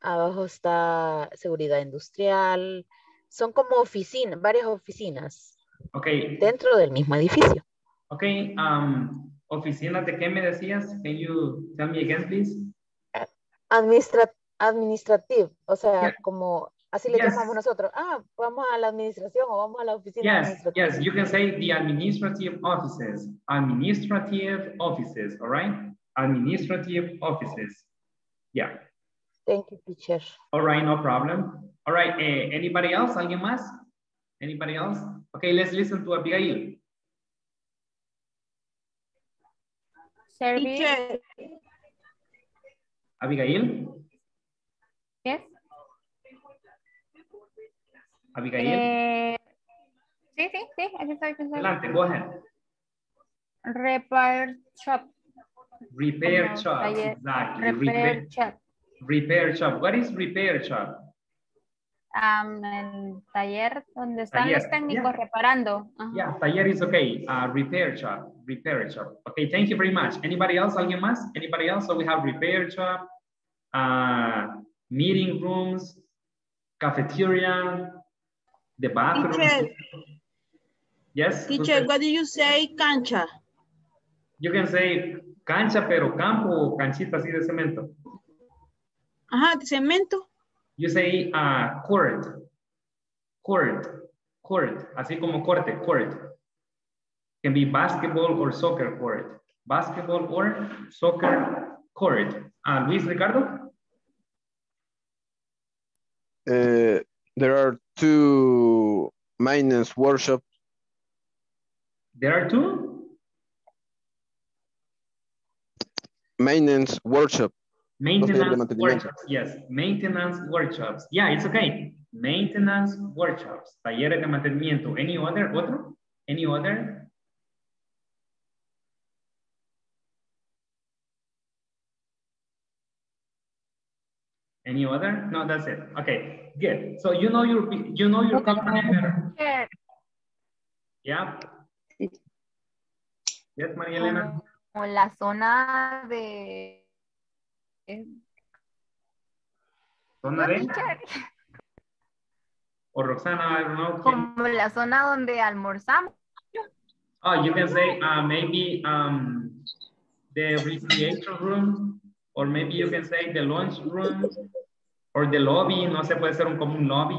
Speaker 11: Abajo está seguridad industrial. Son como oficinas, varias oficinas
Speaker 1: Okay.
Speaker 11: dentro del mismo edificio.
Speaker 1: Okay. Um, oficinas de qué me decías? Can you tell me again, please?
Speaker 11: Administra administrative, o sea,
Speaker 1: Yeah.
Speaker 11: como así le
Speaker 1: Yes.
Speaker 11: llamamos nosotros. Ah, vamos a la administración o vamos a la oficina
Speaker 1: Yes,
Speaker 11: administrativa.
Speaker 1: yes, you can say the administrative offices. Administrative offices, all right? Administrative offices. Yeah.
Speaker 11: Thank you, teacher.
Speaker 1: All right, no problem. All right, eh, anybody else? ¿Alguien más? Anybody else? Okay, let's listen to Abigail.
Speaker 5: Service.
Speaker 13: Teacher,
Speaker 1: Abigail?
Speaker 5: Yes.
Speaker 1: Abigail?
Speaker 5: Eh, sí, sí, sí, aquí estoy. aquí estoy.
Speaker 1: Adelante, go ahead.
Speaker 5: Repair shop.
Speaker 1: Repair shop, exactly.
Speaker 5: Repair shop.
Speaker 1: repair shop. What is repair shop?
Speaker 5: Am, el taller donde están los
Speaker 1: Taller,
Speaker 5: técnicos
Speaker 1: yeah.
Speaker 5: reparando. Ajá.
Speaker 1: Yeah, taller is okay. Uh, repair shop, repair shop. Okay, thank you very much. Anybody else? ¿Alguien más? Anybody else? So we have repair shop, uh, meeting rooms, cafeteria, the bathroom.
Speaker 13: Teacher.
Speaker 1: Yes.
Speaker 13: teacher, what do you say, cancha?
Speaker 1: You can say cancha, pero campo o canchita así de cemento.
Speaker 13: Ajá, de cemento.
Speaker 1: You say uh, court, court, court, así como corte, court. Can be basketball or soccer court. Basketball or soccer court. Uh, Luis Ricardo?
Speaker 14: Uh, there are two maintenance workshops.
Speaker 1: There are two
Speaker 14: Maintenance workshop. Los talleres de
Speaker 1: maintenance workshops. Yes, maintenance workshops. Yeah, it's okay. Maintenance workshops. Talleres de mantenimiento. Any other? Otro? Any other? Other? No, that's it. Okay, good. So you know your you know your company better. Yeah. Yes, María Elena.
Speaker 5: Como la zona de...
Speaker 1: Zona de or Roxana, I don't know.
Speaker 5: Como la zona donde almorzamos.
Speaker 1: Oh, you can say uh, maybe um, the recreation room, or maybe you can say the lunch room, or the lobby. No se puede ser un como un lobby,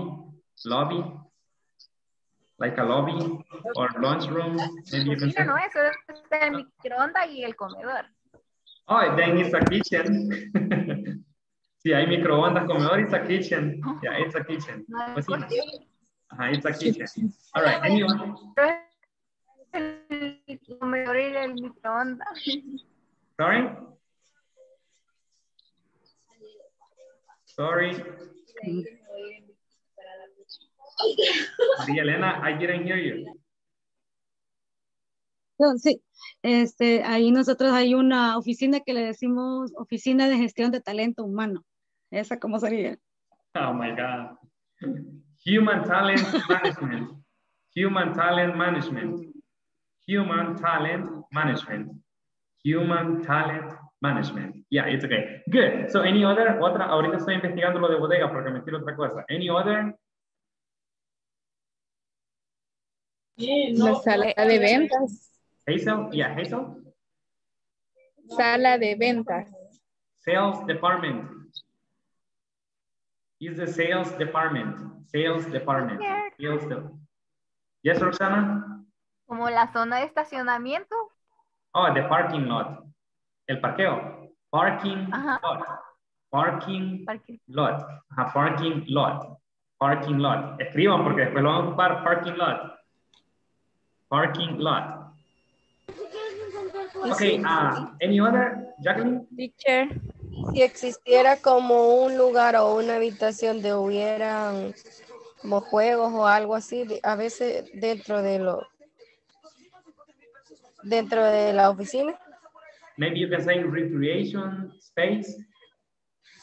Speaker 1: lobby, like a lobby or lunch room. Maybe you can say.
Speaker 5: Cocina no es, solo es el microondas y el comedor.
Speaker 1: Oh, then it's a kitchen. [LAUGHS] Si hay microondas, comedor, it's a kitchen. Yeah, it's a kitchen.
Speaker 5: No es
Speaker 1: Cocina.
Speaker 5: cocina.
Speaker 1: Ajá, it's a kitchen. All right, anyone?
Speaker 5: El comedor y el microondas.
Speaker 1: Sorry? Sorry. María Elena, I didn't hear you.
Speaker 10: No, sí, este, ahí nosotros hay una oficina que le decimos Oficina de Gestión de Talento Humano. ¿Esa cómo sería?
Speaker 1: Oh my God. Human talent management. Human talent management. Human talent management. Human talent management. Yeah, it's okay. Good. So any other? Otra, ahorita estoy investigando lo de bodega porque me quiero otra cosa. Any other?
Speaker 2: La sala de ventas.
Speaker 1: Hazel? Yeah, Hazel?
Speaker 2: Sala de ventas.
Speaker 1: Sales department. Is the sales department. Sales department. Sales de yes, Roxana?
Speaker 5: Como la zona de estacionamiento.
Speaker 1: Oh, the parking lot. El parqueo. Parking
Speaker 5: Ajá.
Speaker 1: lot. Parking
Speaker 5: Parking.
Speaker 1: lot. Ajá, parking lot. Parking lot. Escriban porque después lo van a ocupar. Parking lot. Parking lot. Okay, uh, any other, Jacqueline?
Speaker 12: Teacher.
Speaker 8: Si existiera como un lugar o una habitación de hubieran como juegos o algo así, a veces dentro de lo dentro de la oficina.
Speaker 1: Maybe you can say recreation space.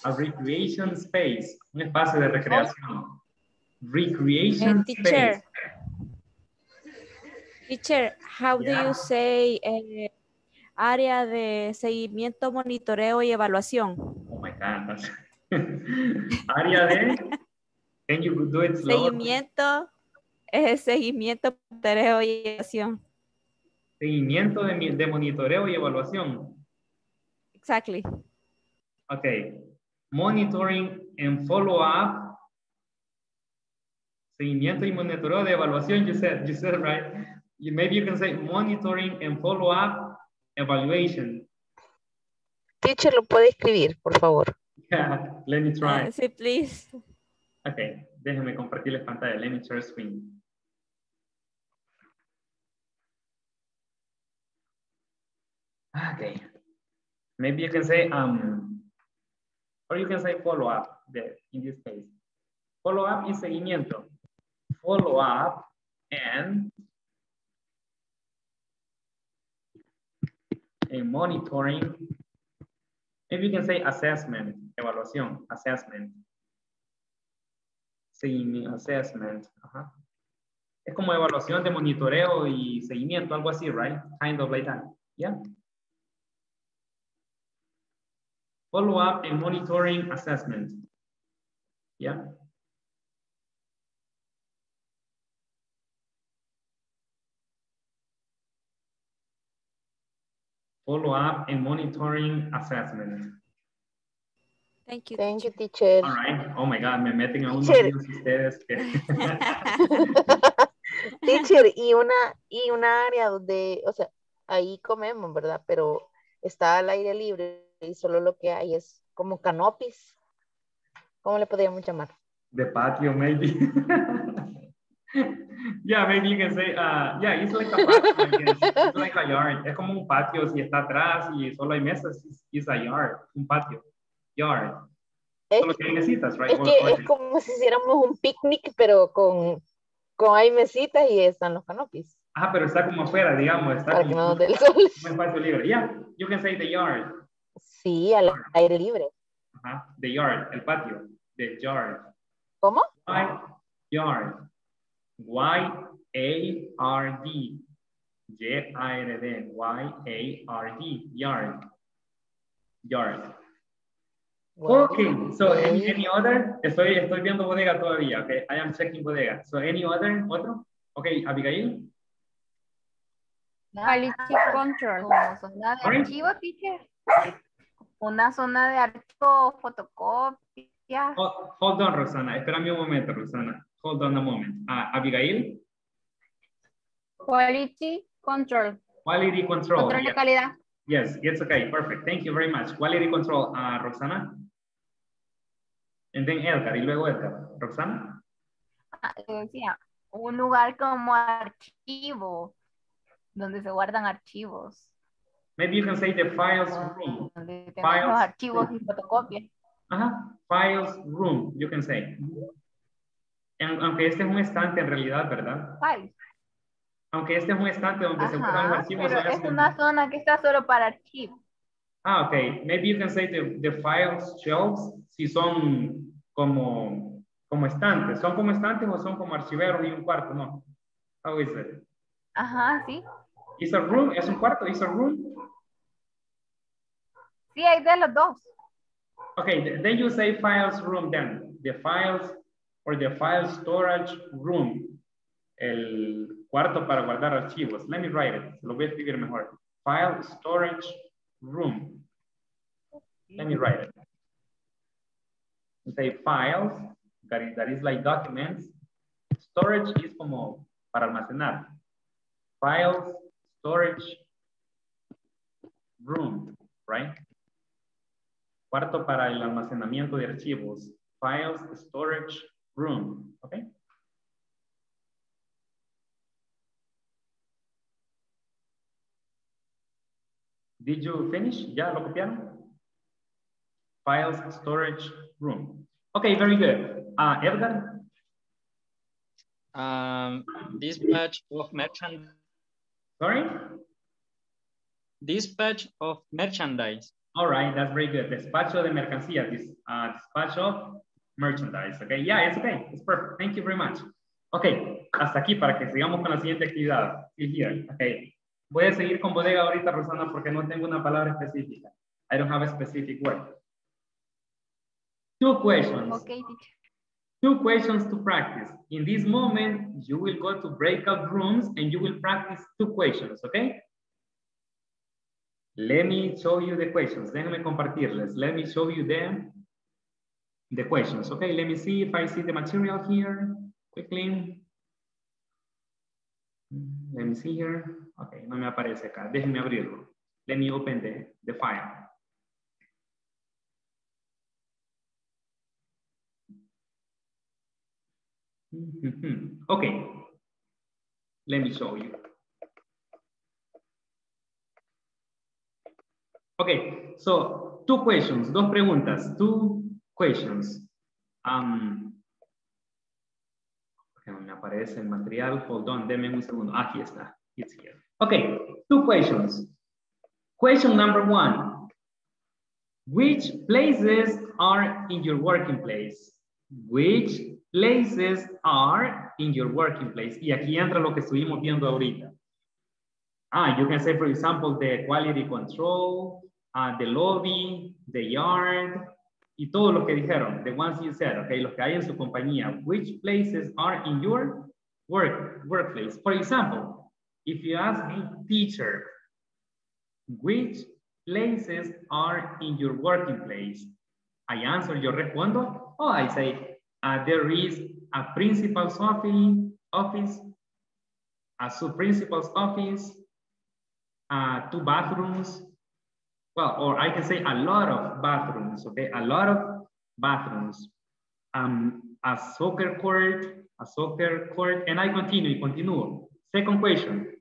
Speaker 1: A recreation space. Un espacio de recreación. Recreation
Speaker 12: Eh, teacher.
Speaker 1: space.
Speaker 12: Teacher, how do
Speaker 1: Yeah.
Speaker 12: you say eh, área de seguimiento, monitoreo y evaluación?
Speaker 1: Oh my God. [LAUGHS] Área de. Can you do it slower?
Speaker 12: Seguimiento, es seguimiento, monitoreo y evaluación.
Speaker 1: Seguimiento de, monitoreo y evaluación.
Speaker 12: Exactly.
Speaker 1: Okay. Monitoring and follow up. Seguimiento y monitoreo de evaluación, you said, you said right. You, maybe you can say monitoring and follow up evaluation.
Speaker 11: Teacher, ¿lo puede escribir, por favor?
Speaker 1: Yeah, let me try.
Speaker 12: Uh, sí, please.
Speaker 1: Okay, déjenme compartirles pantalla. Let me share screen. Okay. Maybe you can say, um, or you can say follow up there in this case. Follow up is seguimiento. Follow up and monitoring. Maybe you can say assessment, evaluación, assessment. Seguimiento, assessment. Ajá. Es como evaluación de monitoreo y seguimiento, algo así, right? Kind of like that. Yeah. Follow up and monitoring assessment. Yeah. Follow up and monitoring assessment.
Speaker 12: Thank you.
Speaker 11: Thank you, teacher.
Speaker 1: All right. Oh my God, me meten a unos líos ustedes. [LAUGHS]
Speaker 11: Teacher, y una, y una área donde, o sea, ahí comemos, ¿verdad? Pero está al aire libre y solo lo que hay es como canopis. ¿Cómo le podríamos llamar?
Speaker 1: The patio, maybe. [LAUGHS] yeah, maybe you can say, uh, yeah, it's like a patio. It's like a yard. Es como un patio si está atrás y solo hay mesas. It's, it's a yard, un patio. Yard.
Speaker 11: Es,
Speaker 1: Solo que hay mesitas, right?
Speaker 11: es que
Speaker 1: or-
Speaker 11: es como si hiciéramos un picnic, pero con, con hay mesitas y están los canopis.
Speaker 1: Ah, pero está como afuera, digamos. Está
Speaker 11: Para que
Speaker 1: como
Speaker 11: no
Speaker 1: un,
Speaker 11: nos dé el sol.
Speaker 1: un espacio libre. Yeah, you can say the yard.
Speaker 11: Sí, al aire libre.
Speaker 1: Ajá, the yard, el patio. The yard.
Speaker 11: ¿Cómo?
Speaker 1: Y, yard. Y-A-R-D. Y-A-R-D. Y-A-R-D. Yard. Yard. Okay, so any, any other? Estoy, estoy viendo bodega todavía, okay? I am checking bodega. So any other? ¿Otro? Okay, Abigail?
Speaker 5: Quality control.
Speaker 15: Zona de archivo, teacher. Una zona de archivo, fotocopia.
Speaker 1: Hold on, Roxana. Espérame un momento, Roxana. Hold on a moment. Ah, Abigail?
Speaker 5: Quality control.
Speaker 1: Quality control.
Speaker 5: Control de calidad.
Speaker 1: Yes, it's okay. Perfect. Thank you very much. Quality control, uh, Roxana. And then Edgar, y luego Edgar. Roxana?
Speaker 15: Ah, un lugar como archivo, donde se guardan archivos.
Speaker 1: Maybe you can say the files room.
Speaker 15: Tenemos los
Speaker 1: Files.
Speaker 15: archivos y fotocopias.
Speaker 1: Ajá. Files room, you can say. En- aunque este es un estante en realidad, ¿verdad?
Speaker 15: Files.
Speaker 1: Aunque este es un estante donde se guardan los archivos.
Speaker 15: pero es una zona que está solo para archivos.
Speaker 1: Ah, ok. Maybe you can say the, the files shelves, si son como, como estantes. ¿Son como estantes o son como archiveros y un cuarto? No. How is it?
Speaker 15: Ajá, sí.
Speaker 1: Is a room? ¿Es un cuarto? ¿Is a room?
Speaker 15: Sí, hay de los dos.
Speaker 1: Okay, th- then you say files room then. The files or the file storage room. El cuarto para guardar archivos. Let me write it. Lo voy a escribir mejor. File storage room. Let me write it. You say files, that is, that is like documents. Storage is como para almacenar. Files, storage, room, right? Cuarto para el almacenamiento de archivos. Files, storage, room, okay? Did you finish? ¿Ya lo copiaron? Files, storage, room. Okay, very good. Uh, Edgar?
Speaker 7: Um, dispatch of merchand
Speaker 1: Sorry?
Speaker 7: dispatch of merchandise.
Speaker 1: All right, that's very good. Despacho de mercancía, this, uh, dispatch of merchandise. Okay, yeah, it's okay. It's perfect. Thank you very much. Okay, hasta aquí para que sigamos con la siguiente actividad. Here. Okay. Voy a seguir con bodega ahorita, Rosana, porque no tengo una palabra específica. I don't have a specific word. Two questions.
Speaker 15: Okay, teacher.
Speaker 1: Two questions to practice. In this moment, you will go to breakout rooms and you will practice two questions, okay? Let me show you the questions. Déjenme compartirles. Let me show you them, the questions. Okay, let me see if I see the material here quickly. Let me see here. Okay, no me aparece acá. Déjenme abrirlo. Let me open the, the file. Okay, let me show you. Okay, so two questions, dos preguntas, two questions. Um, me aparece el material, un segundo. Aquí está, it's here. Okay, two questions. Question number one. Which places are in your working place? Which places are in your working place? Y aquí entra lo que estuvimos viendo ahorita. Ah, you can say, for example, the quality control, uh, the lobby, the yard, y todo lo que dijeron, the ones you said, okay, los que hay en su compañía. Which places are in your work, workplace? For example, if you ask me, teacher, which places are in your working place? I answer, yo respondo, oh, I say, uh, there is a principal's office, office a sub-principal's office, uh, two bathrooms, well, or I can say a lot of bathrooms, okay? A lot of bathrooms, um, a soccer court, a soccer court, and I continue, continue. Second question,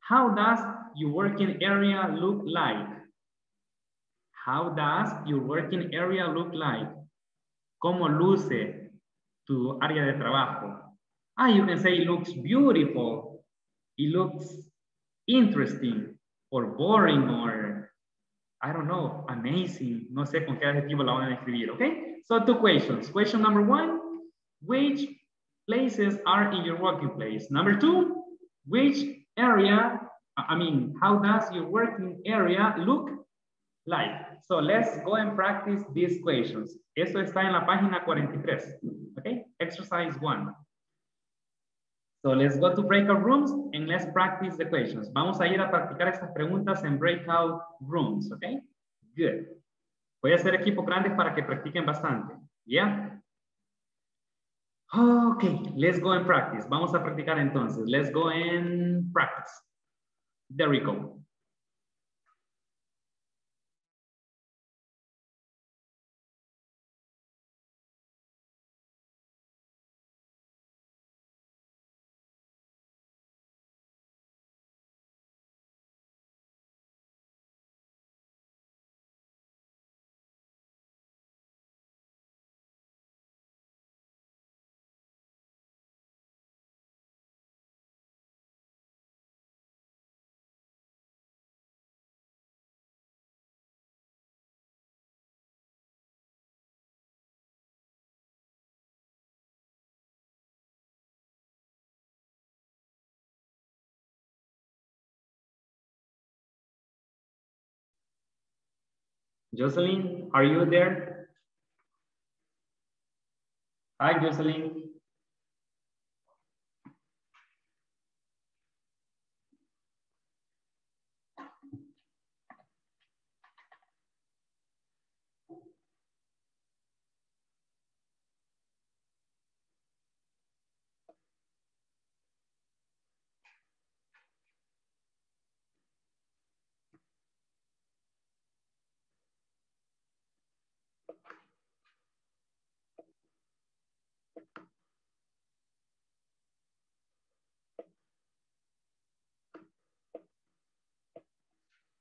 Speaker 1: how does your working area look like? How does your working area look like? ¿Cómo luce tu área de trabajo? Ah, you can say it looks beautiful. It looks interesting or boring or I don't know, amazing. No sé con qué adjetivo la van a describir, okay? So two questions. Question number one, which places are in your working place? Number two, which area, I mean, how does your working area look like? So let's go and practice these questions. Eso está en la página 43, okay? Exercise one. So let's go to breakout rooms and let's practice the questions. Vamos a ir a practicar estas preguntas en breakout rooms, okay? Good. Voy a hacer equipos grandes para que practiquen bastante. Yeah? Okay, let's go and practice. Vamos a practicar entonces. Let's go and practice. There we go. Jocelyn, are you there? Hi, Jocelyn.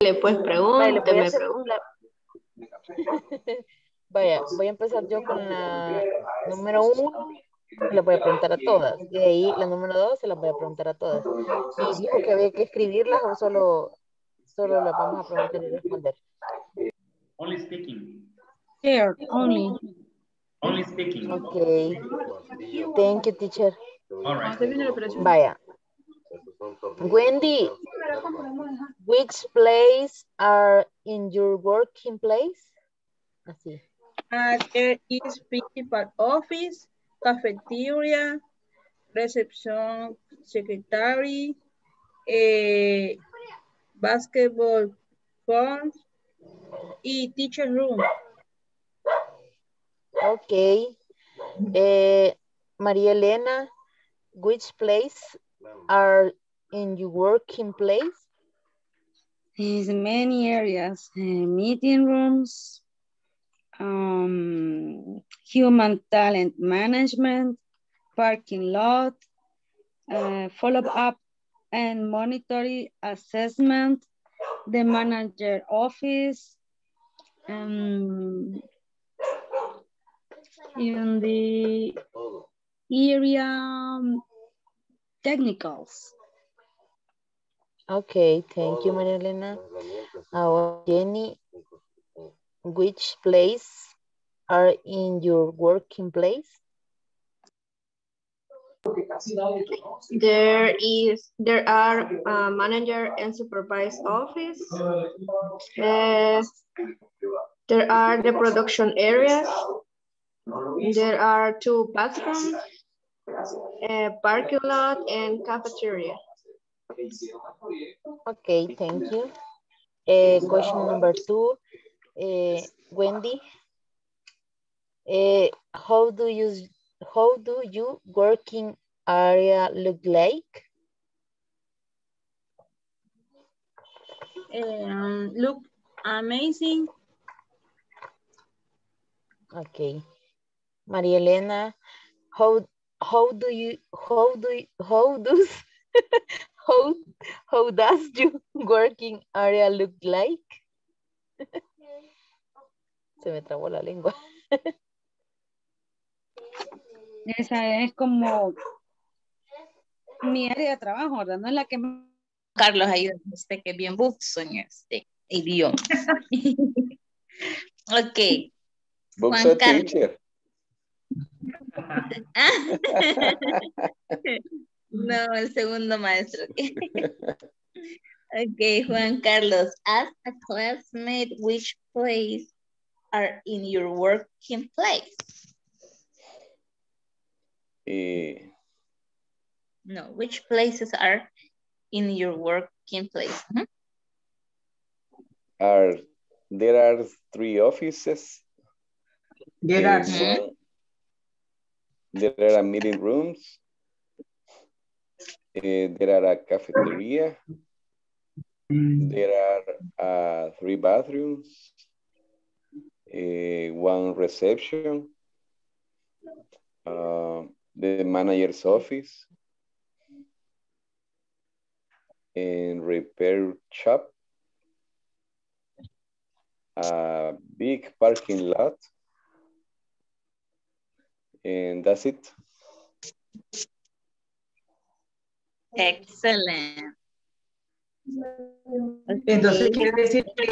Speaker 9: Le pues pregúnteme.
Speaker 11: Vale, [LAUGHS] Vaya, voy a empezar yo con la número uno. Le voy a preguntar a todas. Y de ahí la número dos se la voy a preguntar a todas. Y dijo que había que escribirlas o solo, solo las vamos a preguntar y responder.
Speaker 1: Only speaking.
Speaker 10: Here, only.
Speaker 1: Only speaking.
Speaker 11: Okay. Thank you, teacher.
Speaker 1: All right.
Speaker 11: Vaya. Wendy, which place are in your working place? Así.
Speaker 13: Uh, there is principal office, cafeteria, reception secretary, eh, basketball court, y teacher room.
Speaker 11: Okay. Eh, María Elena, which place are in your working place?
Speaker 10: There's many areas, uh, meeting rooms, um, human talent management, parking lot, uh, follow-up and monitoring assessment, the manager office, um, in the area um, technicals.
Speaker 11: Okay, thank you, Maria Elena. Our Jenny, which place are in your working place?
Speaker 9: There is, there are uh, manager and supervised office. Uh, there are the production areas. There are two bathrooms, a parking lot, and cafeteria.
Speaker 11: Okay, thank you. Uh, question number two, uh, Wendy. Uh, how do you how do you working area look like?
Speaker 13: Um, look amazing.
Speaker 11: Okay. Maria Elena, how how do you how do you, how does [LAUGHS] how how does your working area look like? Se me trabó la lengua.
Speaker 10: Esa es como mi área de trabajo, ¿verdad? No es la que...
Speaker 16: Carlos, ahí usted que es bien buzo en este idioma. [LAUGHS] ok.
Speaker 3: Buzo teacher. [LAUGHS]
Speaker 16: no, el segundo maestro. [LAUGHS] ok, Juan Carlos, as a classmate, which place are in your working place?
Speaker 3: Eh,
Speaker 16: no, which places are in your working place? -huh.
Speaker 3: Are there are three offices?
Speaker 17: There are
Speaker 3: one, there are meeting rooms. Uh, there are a cafeteria. There are uh, three bathrooms. Uh, one reception. Uh, the manager's office. And repair shop. A big parking lot. And that's it.
Speaker 16: Excelente.
Speaker 17: Entonces quiere decir que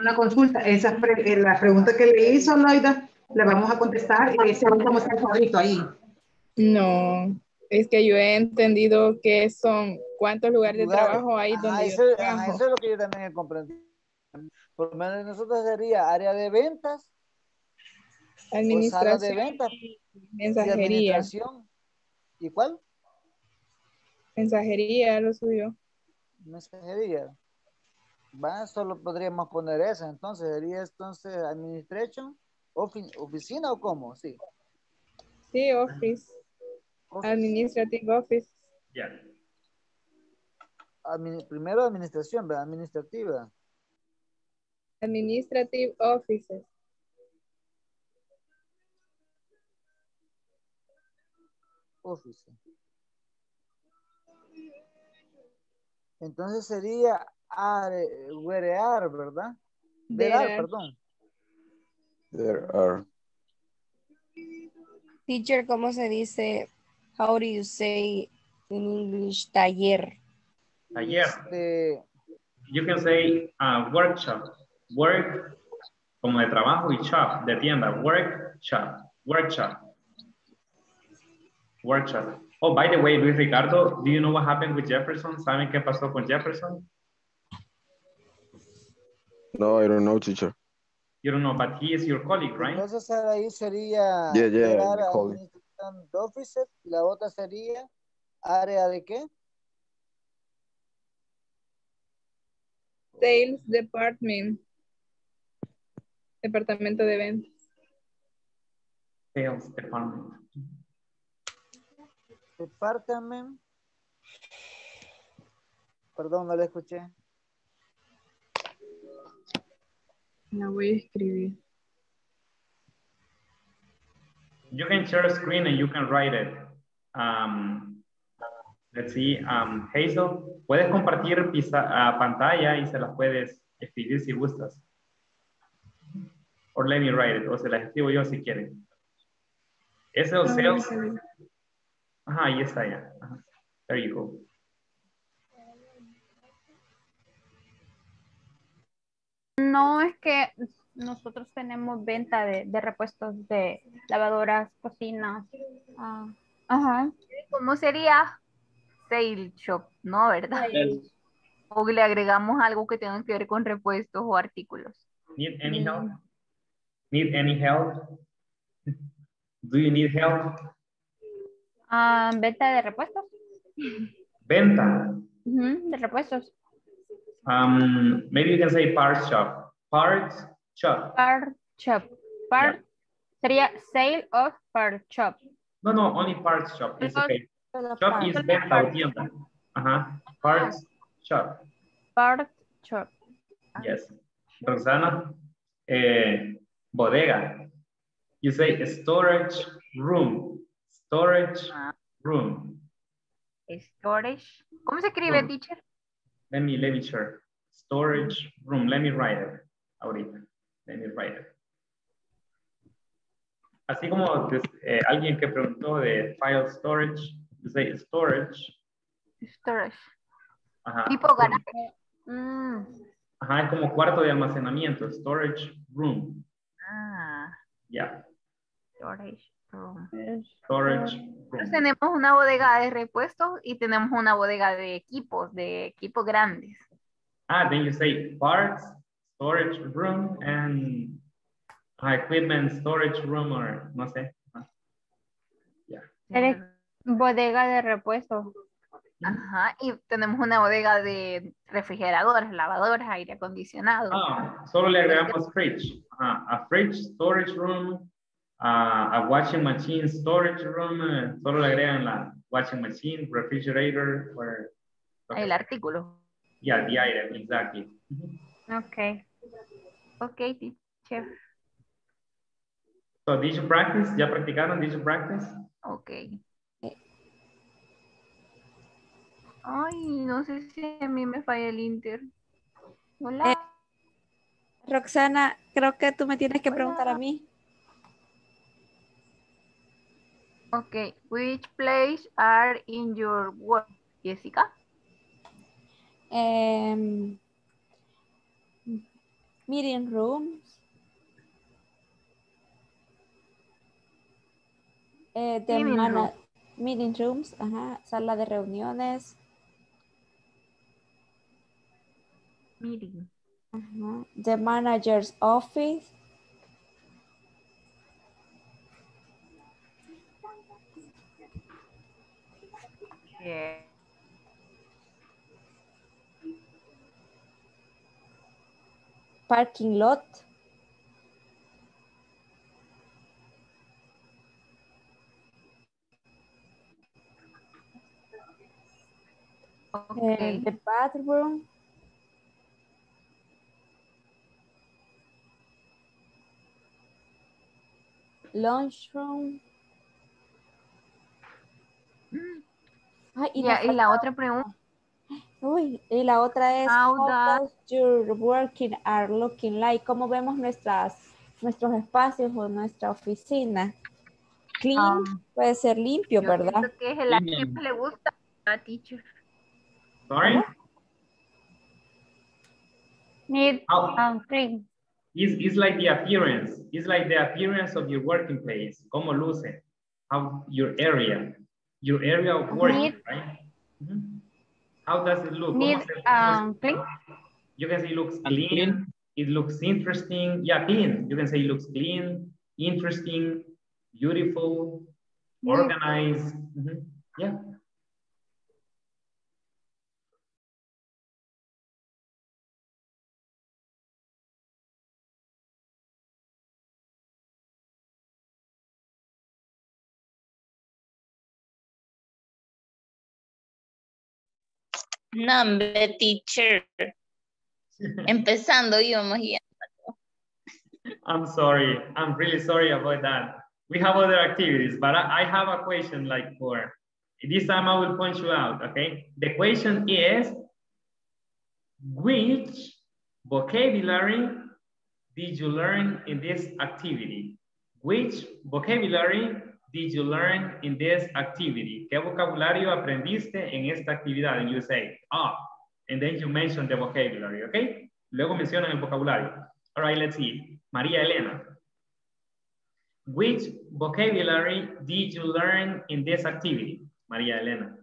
Speaker 17: una consulta, esa pre, eh, la pregunta que le hizo Loida, la vamos a contestar y ese vamos a favorito ahí.
Speaker 2: No, es que yo he entendido que son cuántos lugares, de trabajo hay donde
Speaker 6: ah,
Speaker 2: yo
Speaker 6: eso,
Speaker 2: trabajo.
Speaker 6: eso es lo que yo también he comprendido. Por lo menos nosotros sería área de ventas,
Speaker 2: administración,
Speaker 6: de ventas,
Speaker 2: mensajería.
Speaker 6: Y, administración. ¿Y cuál?
Speaker 2: Mensajería, lo suyo.
Speaker 6: Mensajería. Va, solo podríamos poner esa, entonces sería entonces administration, ofi oficina o cómo, sí.
Speaker 2: Sí, office. office. Administrative office.
Speaker 1: Yeah.
Speaker 6: Admin primero administración, ¿verdad? Administrativa.
Speaker 2: Administrative offices.
Speaker 6: Office. Entonces sería are, werear, ¿verdad? Verar, perdón.
Speaker 3: There are.
Speaker 8: Teacher, ¿cómo se dice? How do you say in English taller?
Speaker 1: Taller.
Speaker 6: Este...
Speaker 1: You can say uh, workshop. Work como de trabajo y shop, de tienda. Workshop. Workshop. Workshop. Oh, by the way, Luis Ricardo, do you know what happened with Jefferson? ¿Saben qué pasó con Jefferson?
Speaker 14: No, I don't know, teacher.
Speaker 1: You don't know, but he is your colleague, right?
Speaker 6: Entonces ahí sería
Speaker 14: Yeah, yeah,
Speaker 6: officer, y la otra sería área de qué?
Speaker 2: Sales Department. Departamento de ventas.
Speaker 1: Sales department.
Speaker 6: Department. Perdón, no le escuché.
Speaker 2: La voy a escribir.
Speaker 1: You can share a screen and you can write it. Um, let's see, um, Hazel, puedes compartir pisa- ah, pantalla y se las puedes escribir si gustas. Or let me write it, o se las escribo yo si quieren. Ese o sales. Ajá, ahí está ya. Ajá. There you go.
Speaker 5: No, es que nosotros tenemos venta de, de repuestos de lavadoras, cocinas. ah, ajá.
Speaker 15: ¿Cómo sería? Sale shop, ¿no? ¿Verdad? O le agregamos algo que tenga que ver con repuestos o artículos.
Speaker 1: Need any help? Need any help? [LAUGHS] Do you need help?
Speaker 5: Ah, venta de repuestos.
Speaker 1: Venta.
Speaker 5: De repuestos.
Speaker 1: Um, maybe you can say parts shop. Parts shop.
Speaker 5: Part shop. Part sería sale of part shop.
Speaker 1: No, no, only parts shop. It's okay. Shop
Speaker 5: part.
Speaker 1: is venta o tienda. Ajá. Parts shop.
Speaker 5: Part shop.
Speaker 1: Yes. Roxana, eh, bodega. You say storage room. Storage room.
Speaker 15: Storage. ¿Cómo se escribe,
Speaker 1: Room.
Speaker 15: teacher?
Speaker 1: Let me, let me share. Storage room. Let me write it. Ahorita. Let me write it. Así como eh, alguien que preguntó de file storage, you say storage.
Speaker 15: Storage.
Speaker 1: Ajá.
Speaker 15: Tipo garaje. Mm,
Speaker 1: Ajá, es como cuarto de almacenamiento. Storage room.
Speaker 15: ah,
Speaker 1: Yeah.
Speaker 15: storage room.
Speaker 1: Storage
Speaker 15: Entonces
Speaker 1: room.
Speaker 15: tenemos una bodega de repuestos y tenemos una bodega de equipos, de equipos grandes.
Speaker 1: Ah, then you say parts, storage room, and equipment storage room, or no sé. Ah,
Speaker 5: Eres bodega de repuestos.
Speaker 15: Ajá, y tenemos una bodega de refrigeradores, lavadoras, aire acondicionado.
Speaker 1: Ah, solo le agregamos fridge. Ajá, a fridge storage room, ah, a washing machine storage room, eh, solo le agregan la washing machine, refrigerator, or
Speaker 15: El artículo.
Speaker 1: yeah, the item, exactly.
Speaker 5: Ok.
Speaker 15: Ok, teacher.
Speaker 1: So did you practice? ¿Ya practicaron? Did you practice?
Speaker 15: Ok. Ay, no sé si a mí me falla el inter. Hola.
Speaker 12: Eh, Roxana, creo que tú me tienes que preguntar a mí.
Speaker 15: Ok, which place are in your work, Jessica?
Speaker 12: Em, meeting rooms. Eh, the
Speaker 15: Meeting room.
Speaker 12: meeting rooms, ajá, sala de reuniones.
Speaker 15: Meeting.
Speaker 12: Ajá, The manager's office.
Speaker 15: Yeah.
Speaker 12: Parking lot.
Speaker 15: Okay.
Speaker 12: the bathroom. Lunchroom. Hmm. Ay, y, me
Speaker 15: y la otra pregunta.
Speaker 12: Uy, y la otra es
Speaker 15: How
Speaker 12: how
Speaker 15: does-
Speaker 12: does your working are looking like? ¿Cómo vemos nuestras, nuestros espacios o nuestra oficina? Clean,
Speaker 15: Um,
Speaker 12: puede ser limpio,
Speaker 15: Yo
Speaker 12: ¿verdad?
Speaker 15: que es el que le gusta a teacher.
Speaker 1: Sorry?
Speaker 5: Need
Speaker 1: How-
Speaker 5: um, clean.
Speaker 1: It's, it's like the appearance. It's like the appearance of your working place. Cómo luce. How your area. Your area of work,
Speaker 5: Need-
Speaker 1: right? Mhm. How does it look?
Speaker 5: Need um, clean.
Speaker 1: You can say it looks clean. it looks interesting. Yeah, clean. You can say it looks clean, interesting, beautiful, organized. Mm -hmm. Yeah.
Speaker 16: Number teacher. [LAUGHS] Empezando íbamos y
Speaker 1: I'm sorry. I'm really sorry about that. We have other activities, but I, I have a question like for, this time I will point you out, okay? The question is, which vocabulary did you learn in this activity? Which vocabulary did you learn in this activity? ¿Qué vocabulario aprendiste en esta actividad? And you say, ah, and then you mention the vocabulary, okay? Luego mencionan el vocabulario. All right, let's see. María Elena. Which vocabulary did you learn in this activity? María Elena.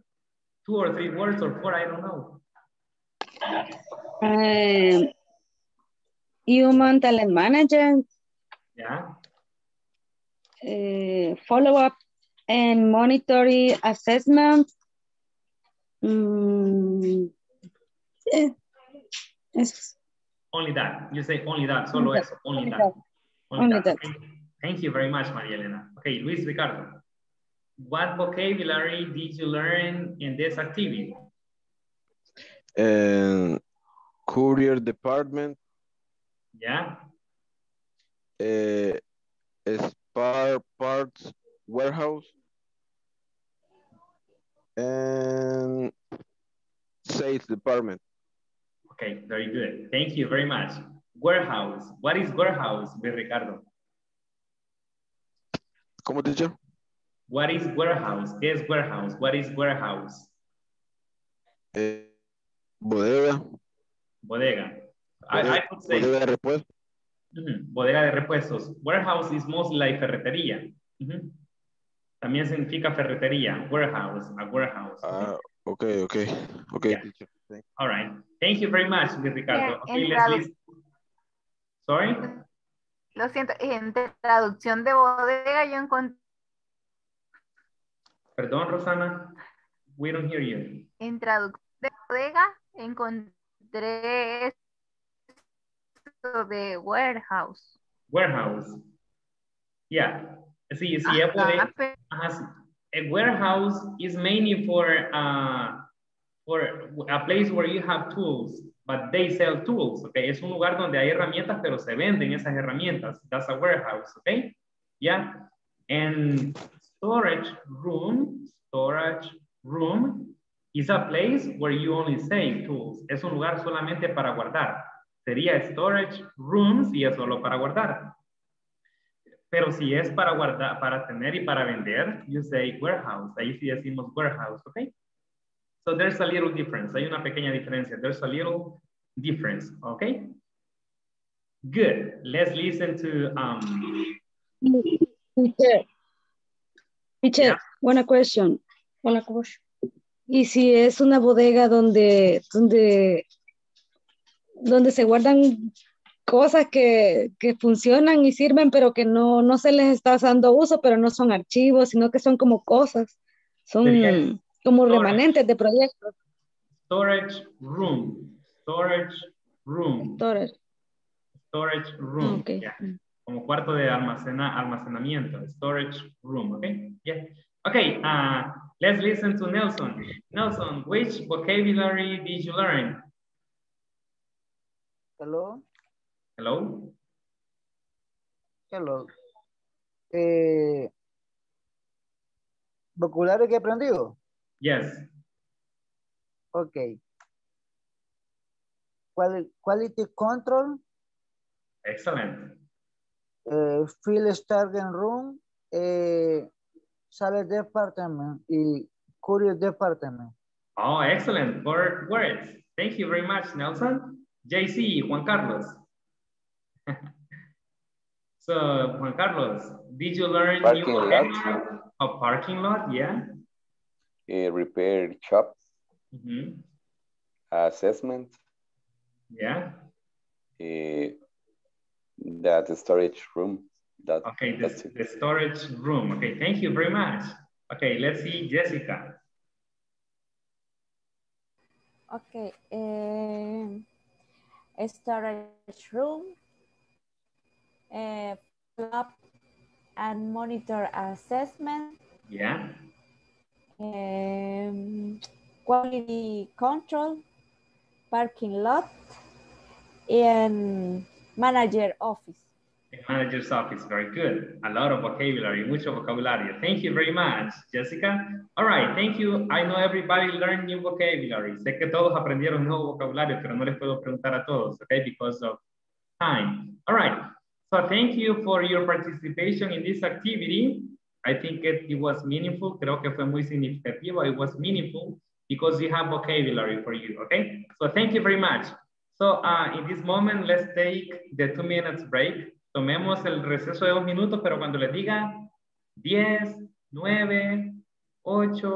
Speaker 1: Two or three words or four, I don't know.
Speaker 10: Um, human talent management.
Speaker 1: Yeah.
Speaker 10: Uh, follow-up and monitoring assessment. Mm, yeah.
Speaker 1: Only that. You say only that. Solo
Speaker 10: only
Speaker 1: eso. Only,
Speaker 10: only
Speaker 1: that.
Speaker 10: that.
Speaker 1: Only,
Speaker 10: Only
Speaker 1: that.
Speaker 10: that.
Speaker 1: Okay. Thank you very much, Maria Elena. Okay, Luis Ricardo. What vocabulary did you learn in this activity?
Speaker 14: And courier department,
Speaker 1: Yeah.
Speaker 14: uh, spare parts warehouse, and sales department.
Speaker 1: Okay, very good. Thank you very much. Warehouse. What is warehouse, Ricardo?
Speaker 14: ¿Cómo teacher?
Speaker 1: What is warehouse? ¿Qué es warehouse? What is warehouse?
Speaker 14: Eh, bodega,
Speaker 1: Bodega. I, I would say
Speaker 14: bodega de repuesto.
Speaker 1: Bodega de repuestos. Warehouse is mostly like ferretería. También significa ferretería. Warehouse, a warehouse.
Speaker 14: Ah, okay, okay, okay.
Speaker 1: Yeah.
Speaker 14: teacher. Thank
Speaker 1: All right. Thank you very much, Ricardo.
Speaker 15: Yeah,
Speaker 1: Okay, listen. Sorry?
Speaker 15: Lo siento, en traducción de bodega yo encontré,
Speaker 1: Perdón, Rosana. We don't hear you.
Speaker 15: en traducción de bodega encontré esto de warehouse.
Speaker 1: Warehouse. Yeah. Sí, sí, bodega.
Speaker 15: pero-
Speaker 1: Ajá. A warehouse is mainly for, uh, for a place where you have tools, but they sell tools, okay? Es un lugar donde hay herramientas, pero se venden esas herramientas. That's a warehouse, okay? Yeah. And storage room, storage room is a place where you only save tools. Es un lugar solamente para guardar. Sería storage rooms y es solo para guardar. Pero si es para guardar, para tener y para vender, you say warehouse. Ahí sí decimos warehouse, ¿ok? So there's a little difference. Hay una pequeña diferencia. There's a little difference, ¿ok? Good. Let's listen to, um,
Speaker 10: Teacher, teacher, one question. Y si es una bodega donde, donde, donde se guardan cosas que, que funcionan y sirven, pero que no, no se les está dando uso, pero no son archivos, sino que son como cosas, son como
Speaker 1: storage.
Speaker 10: remanentes de proyectos.
Speaker 1: storage room. Storage room.
Speaker 10: Storage.
Speaker 1: Storage room.
Speaker 10: Okay.
Speaker 1: yeah. Como cuarto de almacena, almacenamiento. Storage room, okay? Yeah. Okay, uh, let's listen to Nelson. Nelson, which vocabulary did you learn?
Speaker 6: Hello,
Speaker 1: Hello?
Speaker 6: hello. Eh, vocabulario que he aprendido.
Speaker 1: Yes.
Speaker 6: Ok. Quali- Quality control,
Speaker 1: Excellent.
Speaker 6: eh, field starting room, eh, sales department y courier department.
Speaker 1: Oh, excellent. Four words. Thank you very much, Nelson. JC, Juan Carlos. [LAUGHS] so, Juan Carlos, did you learn
Speaker 3: Parking
Speaker 1: new
Speaker 3: lot.
Speaker 1: vocabulary? A parking lot, yeah.
Speaker 3: A repair shop,
Speaker 1: Mhm.
Speaker 3: assessment,
Speaker 1: Yeah.
Speaker 3: a That storage room. That,
Speaker 1: Okay,
Speaker 3: that's
Speaker 1: the, the storage room. Okay, thank you very much. Okay, let's see Jessica.
Speaker 12: Okay. Um, a storage room. Uh, and monitor assessment.
Speaker 1: Yeah.
Speaker 12: um, quality control, parking lot, and manager office.
Speaker 1: Manager's office, very good. A lot of vocabulary, mucho vocabulario. Thank you very much, Jessica. All right, thank you. I know everybody learned new vocabulary. Sé que todos aprendieron nuevo vocabulario, pero no les puedo preguntar a todos, okay, because of time. All right, so thank you for your participation in this activity. I think it, it was meaningful. Creo que fue muy significativo. It was meaningful because you have vocabulary for you, okay? So thank you very much. So uh, in this moment, let's take the two minutes break. Tomemos el receso de dos minutos, pero cuando les diga 10, 9, 8,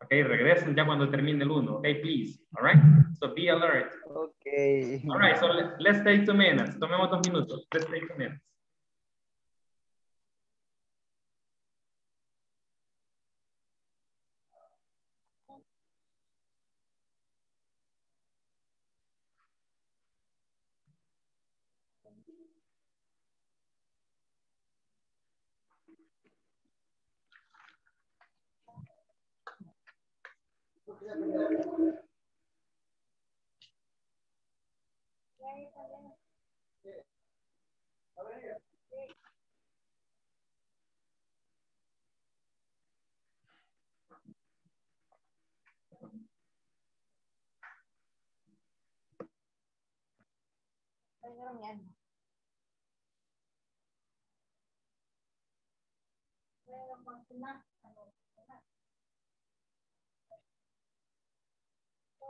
Speaker 1: ok, regresen ya cuando termine el 1, ok, please, all right? So be alert.
Speaker 6: Okay.
Speaker 1: All right, so let, let's take two minutes. Tomemos dos minutos. Let's take two minutes. Pengen ya.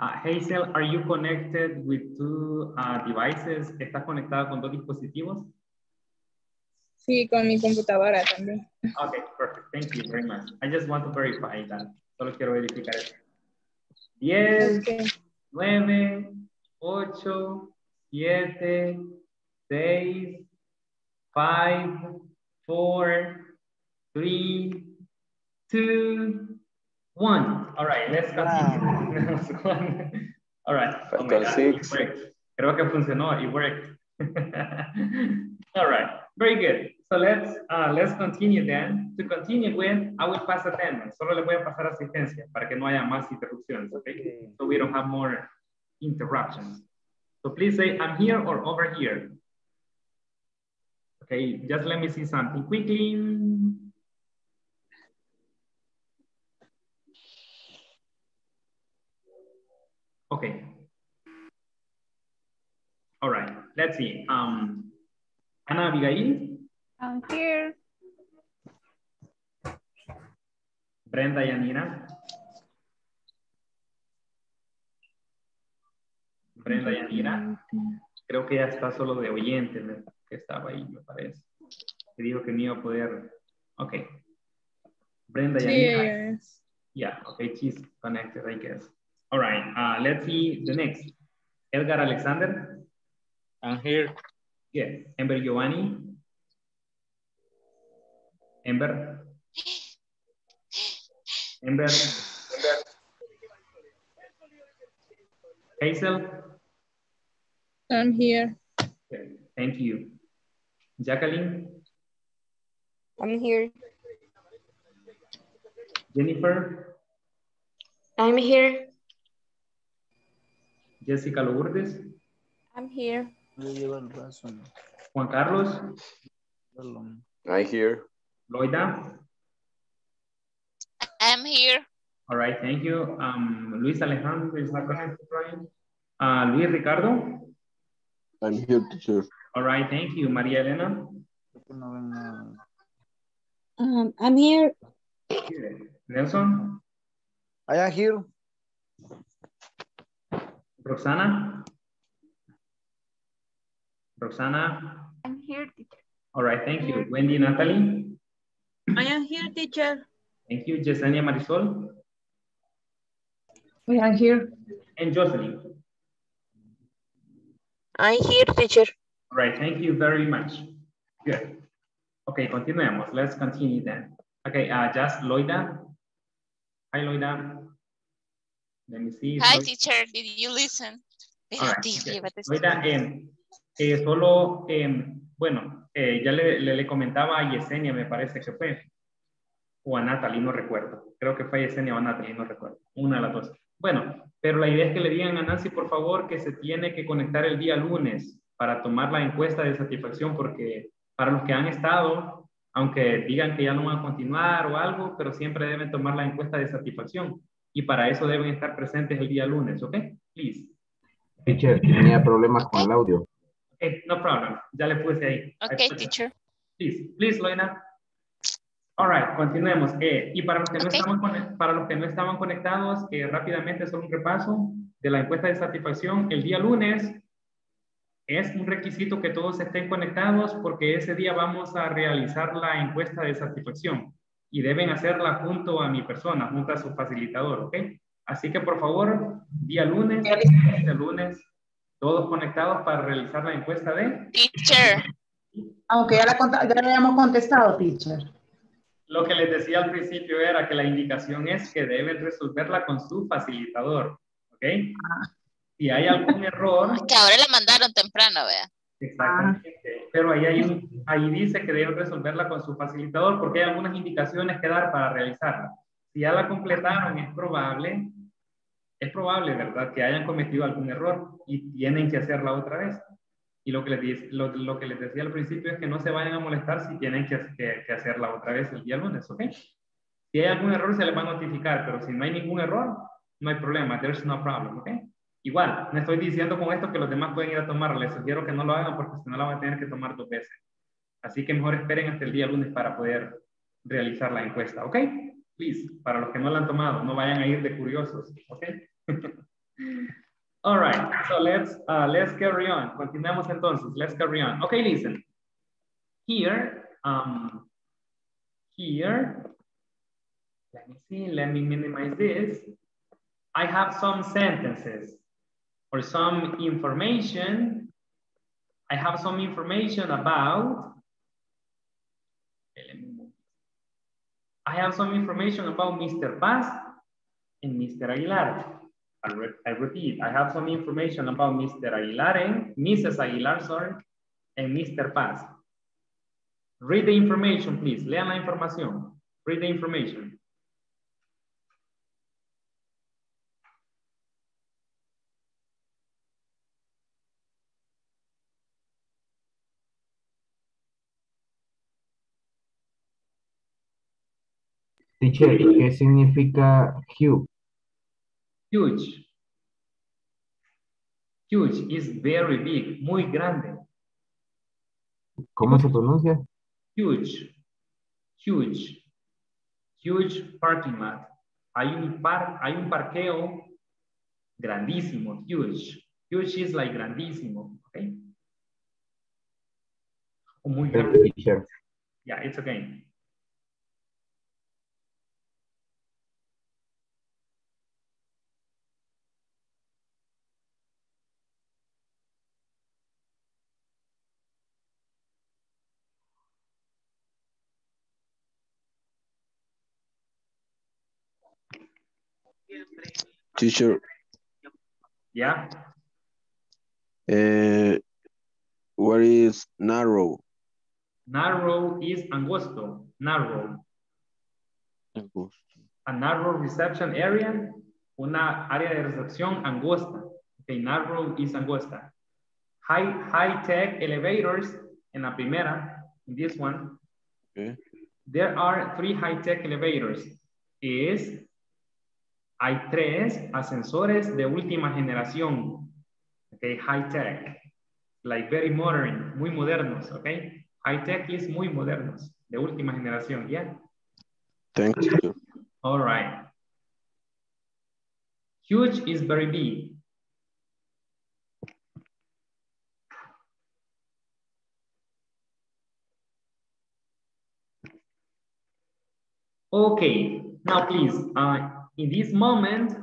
Speaker 1: Uh, Hazel, are you connected with two uh, devices? ¿Estás conectada con dos dispositivos?
Speaker 2: Sí, con mi computadora también.
Speaker 1: Okay, perfect. Thank you very much. I just want to verify that. Solo quiero verificar eso. 10, 9, 8, 7, 6, 5, 4, 3, 2, 1. All right, let's continue. [LAUGHS] All right. Oh God,
Speaker 3: six.
Speaker 1: it worked. Creo que funcionó. It worked. [LAUGHS] All right. Very good. So let's uh, let's continue then. To continue with, I will pass attendance. Solo le voy a pasar asistencia para que no haya más interrupciones, okay? So we don't have more interruptions. So please say, I'm here or over here. Okay, just let me see something quickly. Okay. All right, let's see. Um, Ana Abigail,
Speaker 5: I'm here.
Speaker 1: Brenda Yanira. Brenda Yanira. Creo que ya está solo de oyente, que estaba ahí, me parece. Que dijo que no iba a poder. Ok. Brenda
Speaker 2: Sí,
Speaker 1: Yanira.
Speaker 2: ella es.
Speaker 1: Yeah, okay, she's connected, I guess. All right, uh, let's see the next. Edgar Alexander.
Speaker 7: I'm here.
Speaker 1: Yeah, Ember Giovanni. Ember. Ember. Hazel.
Speaker 2: I'm here.
Speaker 1: Okay, Thank you. Jacqueline,
Speaker 8: I'm here.
Speaker 1: Jennifer,
Speaker 9: I'm here.
Speaker 1: Jessica Lourdes,
Speaker 12: I'm here.
Speaker 1: Juan Carlos,
Speaker 3: I hear.
Speaker 1: Loida.
Speaker 18: I'm here.
Speaker 1: All right, thank you. Um, Luis Alejandro is not connected, right? Uh, Luis Ricardo.
Speaker 14: I'm here, teacher.
Speaker 1: All right, thank you. María Elena.
Speaker 10: Um, I'm here.
Speaker 1: Nelson.
Speaker 6: I am here.
Speaker 1: Roxana. Roxana.
Speaker 5: I'm here, teacher.
Speaker 1: All right, thank you. Wendy Natalie.
Speaker 13: I am here, teacher.
Speaker 1: Thank you. Yesenia Marisol.
Speaker 17: We are here.
Speaker 1: And Jocelyn.
Speaker 11: I'm here, teacher.
Speaker 1: All right, thank you very much. Good. Okay, continuemos. Let's continue then. Okay, uh, just Loida. Hi, Loida. Let me see.
Speaker 18: Hi,
Speaker 1: Loida.
Speaker 18: teacher. Did you listen?
Speaker 1: All right, okay. Loida, em, eh, solo, em, bueno, eh, ya le, le- le comentaba a Yesenia, me parece que fue, o a Natalie, no recuerdo. Creo que fue Yesenia o a Natalie, no recuerdo. Una de las dos. Bueno, pero la idea es que le digan a Nancy, por favor, que se tiene que conectar el día lunes para tomar la encuesta de satisfacción, porque para los que han estado, aunque digan que ya no van a continuar o algo, pero siempre deben tomar la encuesta de satisfacción. Y para eso deben estar presentes el día lunes, ¿ok? Please.
Speaker 19: Teacher, tenía problemas con el audio.
Speaker 1: Okay, no problem. Ya le puse ahí. It.
Speaker 18: teacher.
Speaker 1: Please, please, Loina. All right, continuemos. Eh, y para los, que no
Speaker 18: Okay.
Speaker 1: estaban, para los que no estaban conectados, eh, rápidamente solo un repaso de la encuesta de satisfacción. El día lunes es un requisito que todos estén conectados porque ese día vamos a realizar la encuesta de satisfacción y deben hacerla junto a mi persona, junto a su facilitador, ¿ok? Así que por favor, día lunes, este lunes, todos conectados para realizar la encuesta de...
Speaker 18: Teacher.
Speaker 17: Aunque ya la, ya la habíamos contestado, teacher.
Speaker 1: Lo que les decía al principio era que la indicación es que deben resolverla con su facilitador, ¿ok? Si hay algún error, [LAUGHS]
Speaker 18: Que ahora la mandaron temprano, vea.
Speaker 1: exactamente, pero ahí, hay un- ahí dice que deben resolverla con su facilitador porque hay algunas indicaciones que dar para realizarla. Si ya la completaron, es probable, es probable, ¿verdad? Que hayan cometido algún error y tienen que hacerla otra vez. Y lo que, les, lo, lo que les decía al principio es que no se vayan a molestar si tienen que, que, que hacerla otra vez el día lunes, ¿ok? Si hay algún error, se les va a notificar, pero si no hay ningún error, no hay problema. There's no problem, ¿ok? Igual, no estoy diciendo con esto que los demás pueden ir a tomarla. Les sugiero que no lo hagan porque si no la van a tener que tomar dos veces. Así que mejor esperen hasta el día lunes para poder realizar la encuesta, ¿ok? Please, para los que no la han tomado, no vayan a ir de curiosos, ¿ok? [LAUGHS] All right, so let's, uh, let's carry on. Continuamos entonces, let's carry on. Okay, listen. Here, um, here, let me see, let me minimize this. I have some sentences or some information. I have some information about. I have some information about Mr. Paz and Mr. Aguilar. I, re I repeat, I have some information about Mr. Aguilar and Mrs. Aguilar, sorry, and Mr. Paz. Read the information, please. Lean la información. Read the information.
Speaker 19: Teacher, ¿y qué significa huge?
Speaker 1: Huge. Huge is very big, muy grande.
Speaker 19: ¿Cómo se pronuncia?
Speaker 1: Huge. Huge. Huge parking lot. Hay un, par, hay un parqueo grandísimo, huge. Huge is like grandísimo, okay? O muy grande. Yeah, it's okay.
Speaker 14: Teacher,
Speaker 1: Yeah.
Speaker 14: uh, what is narrow?
Speaker 1: Narrow is angosto. Narrow. Angosto. A narrow reception area, una área de recepción angosta. Okay, narrow is angosta. High, high tech elevators, en la primera, in this one,
Speaker 14: Okay.
Speaker 1: there are three high tech elevators. Es, hay tres ascensores de última generación. Okay, high tech. Like very modern, muy modernos, okay? High tech is muy modernos, de última generación, yeah?
Speaker 14: Thanks, teacher.
Speaker 1: All right. Huge is very big. Okay, now please, uh, in this moment,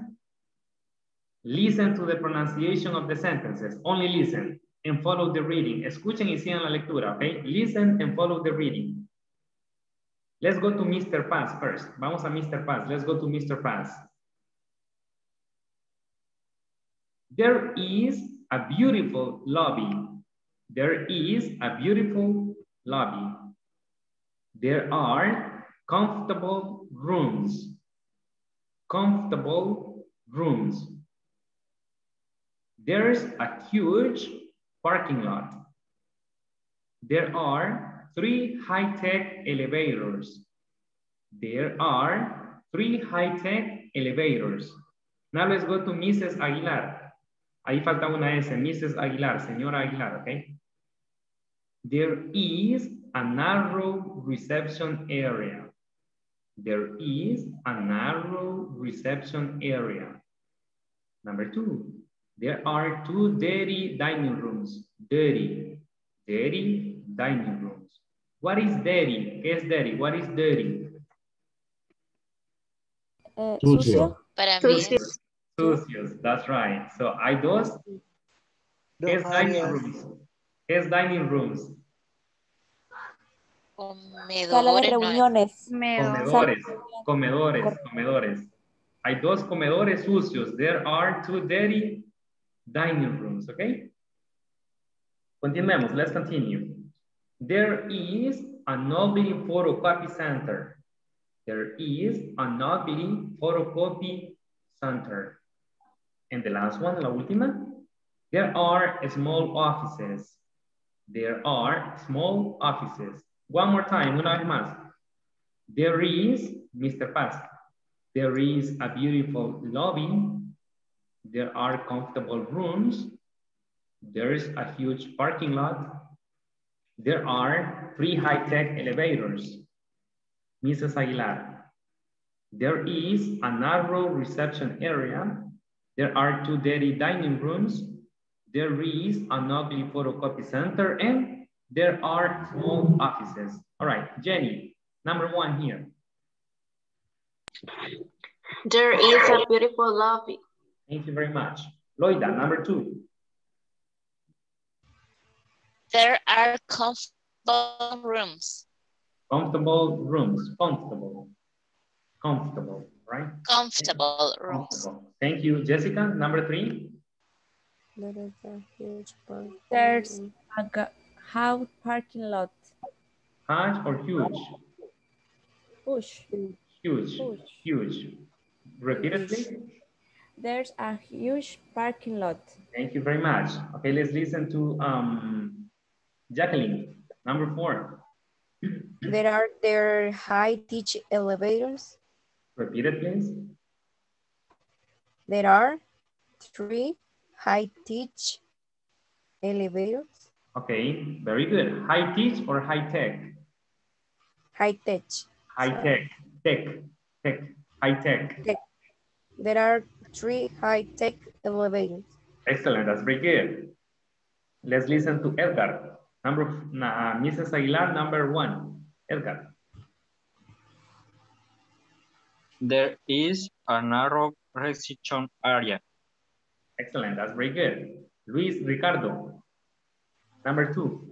Speaker 1: listen to the pronunciation of the sentences. Only listen and follow the reading. Escuchen y sigan la lectura, okay? Listen and follow the reading. Let's go to Mr. Paz first. Vamos a Mr. Paz. Let's go to Mr. Paz. There is a beautiful lobby. There is a beautiful lobby. There are comfortable rooms. Comfortable rooms. There's a huge parking lot. There are three high-tech elevators. There are three high-tech elevators. Now let's go to Mrs. Aguilar. Ahí falta una S, Mrs. Aguilar, señora Aguilar, okay? There is a narrow reception area. There is a narrow reception area. Number two, there are two dirty dining rooms. Dirty, dirty dining rooms. What is dirty? ¿Qué es dirty? What is dirty?
Speaker 12: Eh,
Speaker 14: Sucio.
Speaker 12: sucio.
Speaker 18: Para mí
Speaker 9: Sucio.
Speaker 18: es
Speaker 1: Sucios, that's right. So hay dos. ¿Qué es
Speaker 6: Dos
Speaker 1: dining
Speaker 6: áreas.
Speaker 1: rooms? ¿Qué es dining rooms?
Speaker 12: Sala de
Speaker 18: comedores, ¿no?
Speaker 12: reuniones.
Speaker 1: Comedores, comedores, comedores. Hay dos comedores sucios. There are two dirty dining rooms, okay? Continuemos, let's continue. There is an ugly photocopy center. There is an ugly photocopy center. And the last one, la última. There are small offices. There are small offices. One more time, una vez más. There is, Mr. Paz, there is a beautiful lobby. There are comfortable rooms. There is a huge parking lot. There are three high-tech elevators. Mrs. Aguilar, there is a narrow reception area. There are two dirty dining rooms. There is an ugly photocopy center and there are small offices. All right, Jenny, number one here.
Speaker 9: There is a beautiful lobby.
Speaker 1: Thank you very much. Loida, number two.
Speaker 18: There are comfortable rooms.
Speaker 1: Comfortable rooms, comfortable, comfortable, right?
Speaker 18: Comfortable rooms.
Speaker 1: Comfortable. Thank you, Jessica. Number three.
Speaker 8: There is a huge park.
Speaker 12: There's a ga- house parking lot.
Speaker 1: Huge or huge?
Speaker 12: Push.
Speaker 1: Huge,
Speaker 12: Huge.
Speaker 1: huge. Repeat it, please.
Speaker 12: There's a huge parking lot.
Speaker 1: Thank you very much. Okay, let's listen to um, Jacqueline. Number four.
Speaker 8: There are there high teach elevators.
Speaker 1: Repeat it, please.
Speaker 8: There are three high teach elevators.
Speaker 1: Okay, very good. High teach or high tech?
Speaker 8: High tech.
Speaker 1: High tech, tech, tech, high tech.
Speaker 8: Tech. There are three high tech elevators.
Speaker 1: Excellent, that's very good. Let's listen to Edgar. Number, uh, Mrs. Aguilar, number one. Edgar.
Speaker 7: There is a narrow reception area.
Speaker 1: Excellent, that's very good. Luis Ricardo. Number two.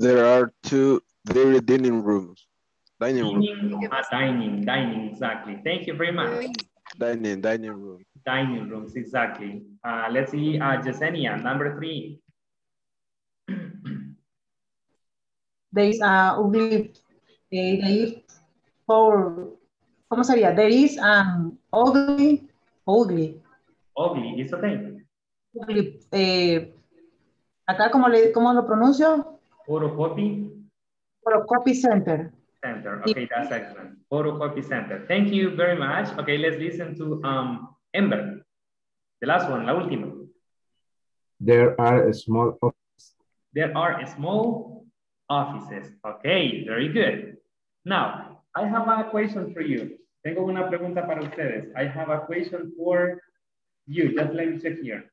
Speaker 14: There are two very dining rooms. Dining room.
Speaker 1: Dining, ah, dining, dining, exactly. Thank you very much.
Speaker 14: Dining, dining room.
Speaker 1: Dining rooms, exactly. Uh, let's see, uh, Jasenia, number three. [CLEARS THROAT]
Speaker 17: there is a ugly, eh, there is for, ¿cómo sería? There is an ugly, ugly,
Speaker 1: Ugly, it's okay.
Speaker 17: Ugly, eh, acá, ¿cómo, le, ¿cómo lo pronuncio?
Speaker 1: Photocopy
Speaker 17: Photocopy center.
Speaker 1: center. Okay, that's excellent. Photocopy center. Thank you very much. Okay, let's listen to um, Ember. The last one, la última.
Speaker 19: There are small offices.
Speaker 1: There are small offices. Okay, very good. Now, I have a question for you. Tengo una pregunta para ustedes. I have a question for you. Just let me check here.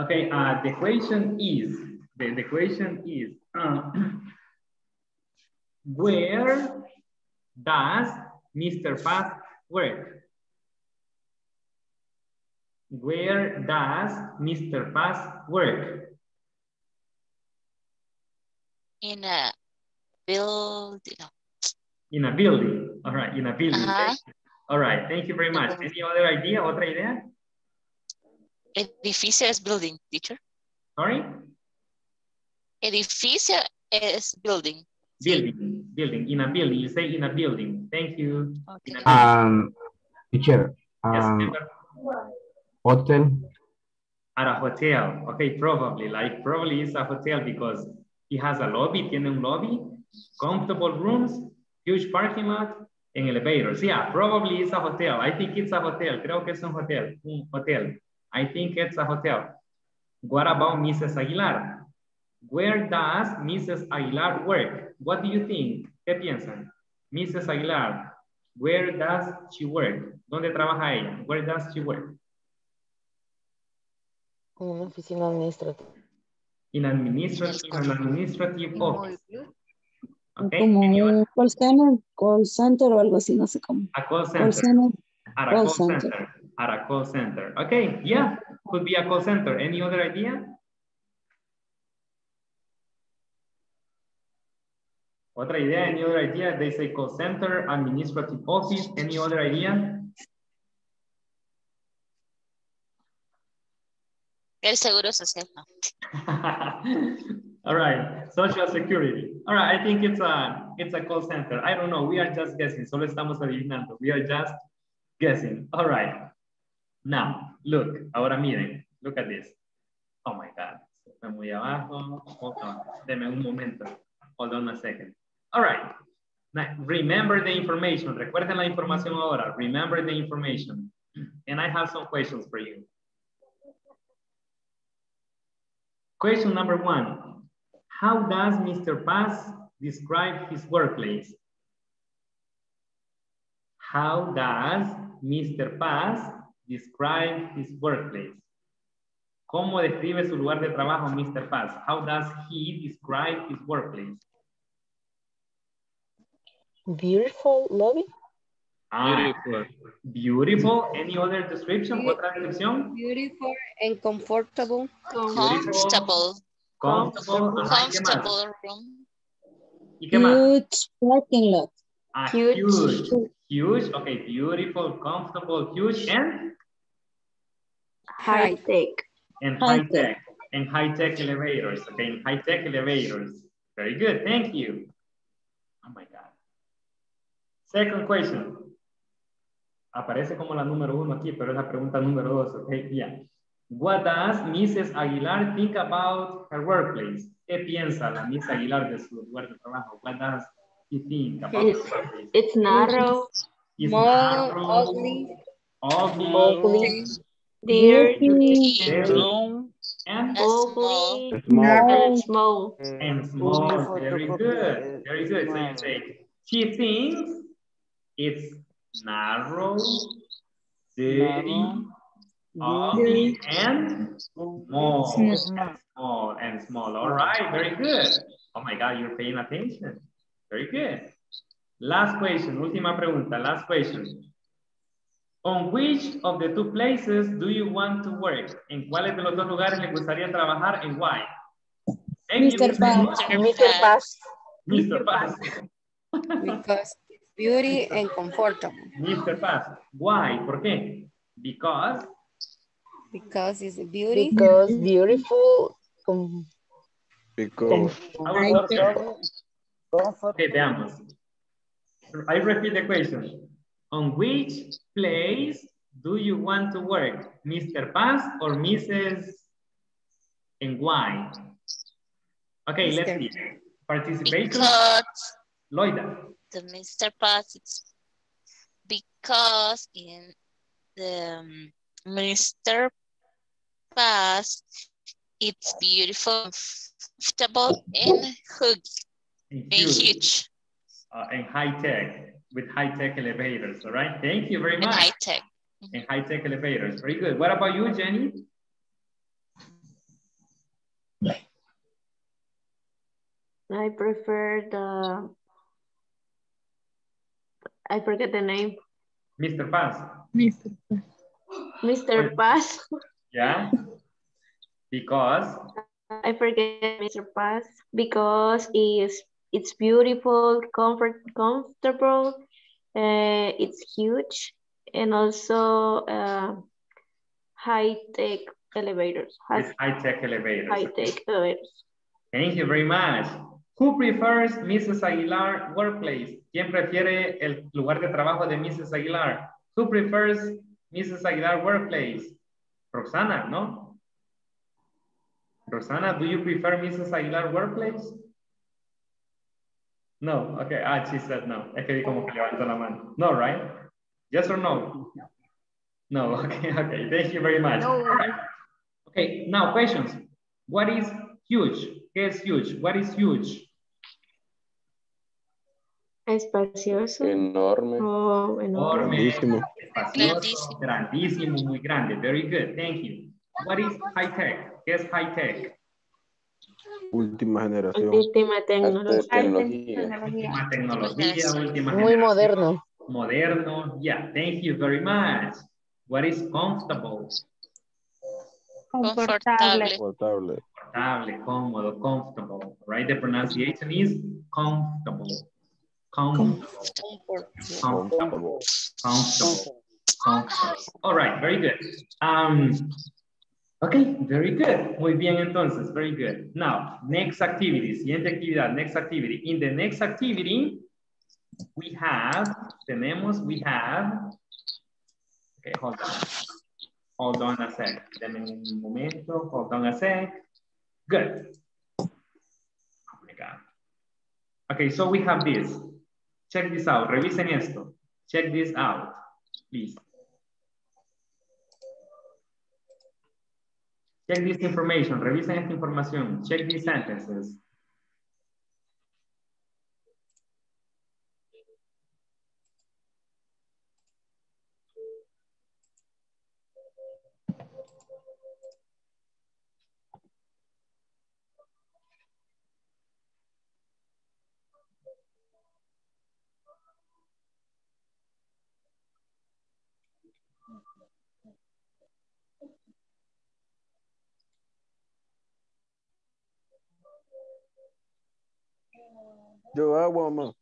Speaker 1: Okay, uh, the question is, the, the question is, uh, [CLEARS THROAT] where does Mr. Paz work? Where does Mr. Paz work?
Speaker 18: In a building.
Speaker 1: In a building. All right, in a building.
Speaker 18: Ajá.
Speaker 1: All right, thank you very much. Any other idea, otra idea?
Speaker 18: Edificio es building, teacher.
Speaker 1: Sorry?
Speaker 18: Edificio es building.
Speaker 1: Building, building, in a building. You say in a building. Thank you. In a building.
Speaker 19: Um, teacher,
Speaker 1: Yes,
Speaker 19: um,
Speaker 1: Ember.
Speaker 19: hotel.
Speaker 1: At a hotel. Okay, probably. Like probably it's a hotel because it has a lobby, tiene un lobby, comfortable rooms, huge parking lot, and elevators. Yeah, probably it's a hotel. I think it's a hotel. Creo que es un hotel. Un hotel. I think it's a hotel. What about Mrs. Aguilar? Where does Mrs. Aguilar work? What do you think? ¿Qué piensan? Mrs. Aguilar, where does she work? ¿Dónde trabaja ella? Where does she work?
Speaker 11: En una oficina administrativa.
Speaker 1: In administrative, in an administrative office. Okay,
Speaker 10: Como un call center, call center o algo así, no sé cómo.
Speaker 1: a call
Speaker 10: Call
Speaker 1: center.
Speaker 10: center.
Speaker 1: At a
Speaker 10: Call
Speaker 1: call
Speaker 10: center.
Speaker 1: center. At a call center. Okay, yeah, could be a call center. Any other idea? Otra idea, any other idea? They say call center, administrative office, any other idea?
Speaker 18: El seguro social. [LAUGHS]
Speaker 1: All right, social security. All right, I think it's a it's a call center. I don't know. We are just guessing. Solo estamos adivinando. We are just guessing. All right. Now, look. Ahora miren. Look at this. Oh my God. Se muy abajo. Hold on. Deme un momento. Hold on a second. All right. Now, remember the information. Recuerden la información ahora. Remember the information. And I have some questions for you. Question number one. How does Mr. Paz describe his workplace? How does Mr. Paz describe his workplace? ¿Cómo describe su lugar de trabajo, Mr. Paz? How does he describe his workplace?
Speaker 11: Beautiful lobby.
Speaker 1: Ah, beautiful. Any other description? ¿Otra descripción?
Speaker 8: Beautiful and comfortable.
Speaker 18: Comfortable.
Speaker 1: Comfortable.
Speaker 18: Comfortable room.
Speaker 1: ¿Y qué más?
Speaker 10: Huge parking lot.
Speaker 1: Ah,
Speaker 10: Huge.
Speaker 1: huge. Huge. Okay, beautiful, comfortable, huge, and
Speaker 9: High tech.
Speaker 1: and
Speaker 10: High
Speaker 1: high tech and high tech elevators. Okay, and high tech elevators. Very good. Thank you. Oh my God. Second question. Aparece como la número uno aquí, pero es la pregunta número dos. Okay, yeah. What does Mrs. Aguilar think about her workplace? ¿Qué piensa la Miss Aguilar de su lugar de trabajo? What does she think about
Speaker 9: It's,
Speaker 1: her workplace?
Speaker 9: it's narrow,
Speaker 1: It's
Speaker 8: Small,
Speaker 1: narrow,
Speaker 8: ugly,
Speaker 1: ugly,
Speaker 9: ugly, dirty,
Speaker 1: dirty, and
Speaker 9: ugly,
Speaker 19: Small.
Speaker 9: and small.
Speaker 1: and small. Very good. Very good. So you say, she thinks it's narrow, dirty, ugly, and small. And small and small. All right. Very good. Oh my God, you're paying attention. Very good. Last question. Última pregunta. Last question. On which of the two places do you want to work? ¿En cuáles de los dos lugares le gustaría trabajar and why?
Speaker 10: Mr. Paz.
Speaker 11: Mr. Paz.
Speaker 1: Mr. Paz.
Speaker 8: because it's beauty and comfortable.
Speaker 1: Mr. Paz. Why? ¿Por qué? Because
Speaker 8: Because it's beauty.
Speaker 11: Because beautiful. com-
Speaker 14: Because
Speaker 1: Okay, veamos. I repeat the question. On which place do you want to work? Mr. Paz or Mrs. And why? Okay, let's see. Participation.
Speaker 18: Because
Speaker 1: Loida.
Speaker 18: the Mr. Pass it's because in the um, Mr. Pass it's beautiful, comfortable, and hug
Speaker 1: And
Speaker 18: and
Speaker 1: huge.
Speaker 18: huge
Speaker 1: Uh, and high tech, with high tech elevators, all right? Thank you very
Speaker 18: and
Speaker 1: much.
Speaker 18: high tech.
Speaker 1: And high tech elevators, very good. What about you, Jenny?
Speaker 9: I prefer the, I forget the name,
Speaker 1: Mr. Paz,
Speaker 9: Mr. Paz.
Speaker 1: yeah? Because,
Speaker 9: I forget Mr. Paz because it's it's beautiful, comfort, comfortable, uh, it's huge, and also uh, high tech elevators.
Speaker 1: It's high tech elevators.
Speaker 9: high tech elevators.
Speaker 1: Thank you very much. Who prefers Mrs. Aguilar workplace? ¿Quién prefiere el lugar de trabajo de Mrs. Aguilar? Who prefers Mrs. Aguilar workplace? Roxana, ¿no? Roxana, do you prefer Mrs. Aguilar workplace? No, okay, ah, she said no. Es que vi como que levantó la mano. No, right? Yes or no? No, [LAUGHS] okay, okay, thank you very much.
Speaker 15: No.
Speaker 1: All right. Okay, now questions. What is huge? ¿Qué es huge? What is huge?
Speaker 9: Espacioso.
Speaker 3: Enorme.
Speaker 9: Oh, enorme.
Speaker 1: Enorme, espacioso,
Speaker 18: Grandísimo.
Speaker 1: grandísimo, muy grande. Very good, thank you. What is high tech? ¿Qué es high tech?
Speaker 14: Última generación.
Speaker 9: Última tecnología.
Speaker 3: tecnología.
Speaker 1: Última tecnología, última
Speaker 11: Muy
Speaker 1: generación.
Speaker 11: moderno.
Speaker 1: Moderno, yeah, thank you very much. What is comfortable?
Speaker 18: Confortable.
Speaker 14: Portable.
Speaker 1: Confortable, cómodo, comfortable, right? The pronunciation is comfortable. Comfortable. Comfortable. Comfortable. Comfortable. All right, very good. Um, okay, very good. Muy bien entonces, very good. Now, next activity, siguiente actividad, next activity. In the next activity, we have, tenemos, we have, okay, hold on. Hold on a sec. Deme un momento, hold on a sec. Good. Oh my God. Okay, so we have this. Check this out. Revisen esto. Check this out, please. Check this information. Revisen esta información. Check these sentences.
Speaker 14: Yo want mamá.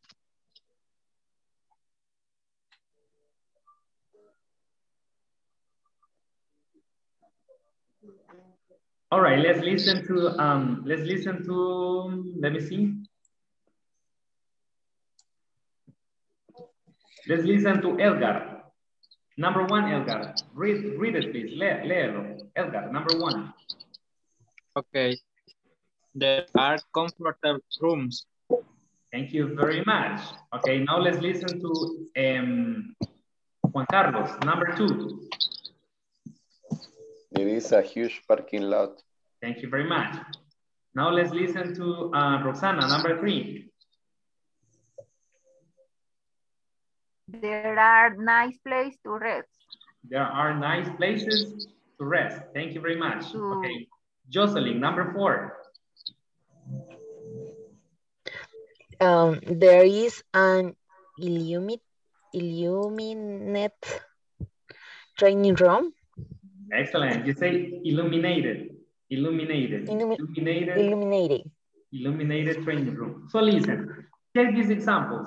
Speaker 1: All right, let's listen to, um, let's listen to, let me see. Let's listen to Elgar. Number one, Elgar. Read, read it, please. Le léelo. Elgar, number one.
Speaker 7: Okay. There are comfortable rooms.
Speaker 1: Thank you very much. Okay, now let's listen to um, Juan Carlos, number two.
Speaker 3: It is a huge parking lot.
Speaker 1: Thank you very much. Now let's listen to uh, Roxana, number three.
Speaker 15: There are nice places to rest.
Speaker 1: There are nice places to rest. Thank you very much.
Speaker 15: To-
Speaker 1: Okay. Jocelyn, number four.
Speaker 11: Um, there is an illumit, illuminate training room.
Speaker 1: Excellent. You say illuminated. Illuminated.
Speaker 11: Illumi-
Speaker 1: illuminated.
Speaker 11: Illuminating.
Speaker 1: illuminated training room. So listen, check these examples.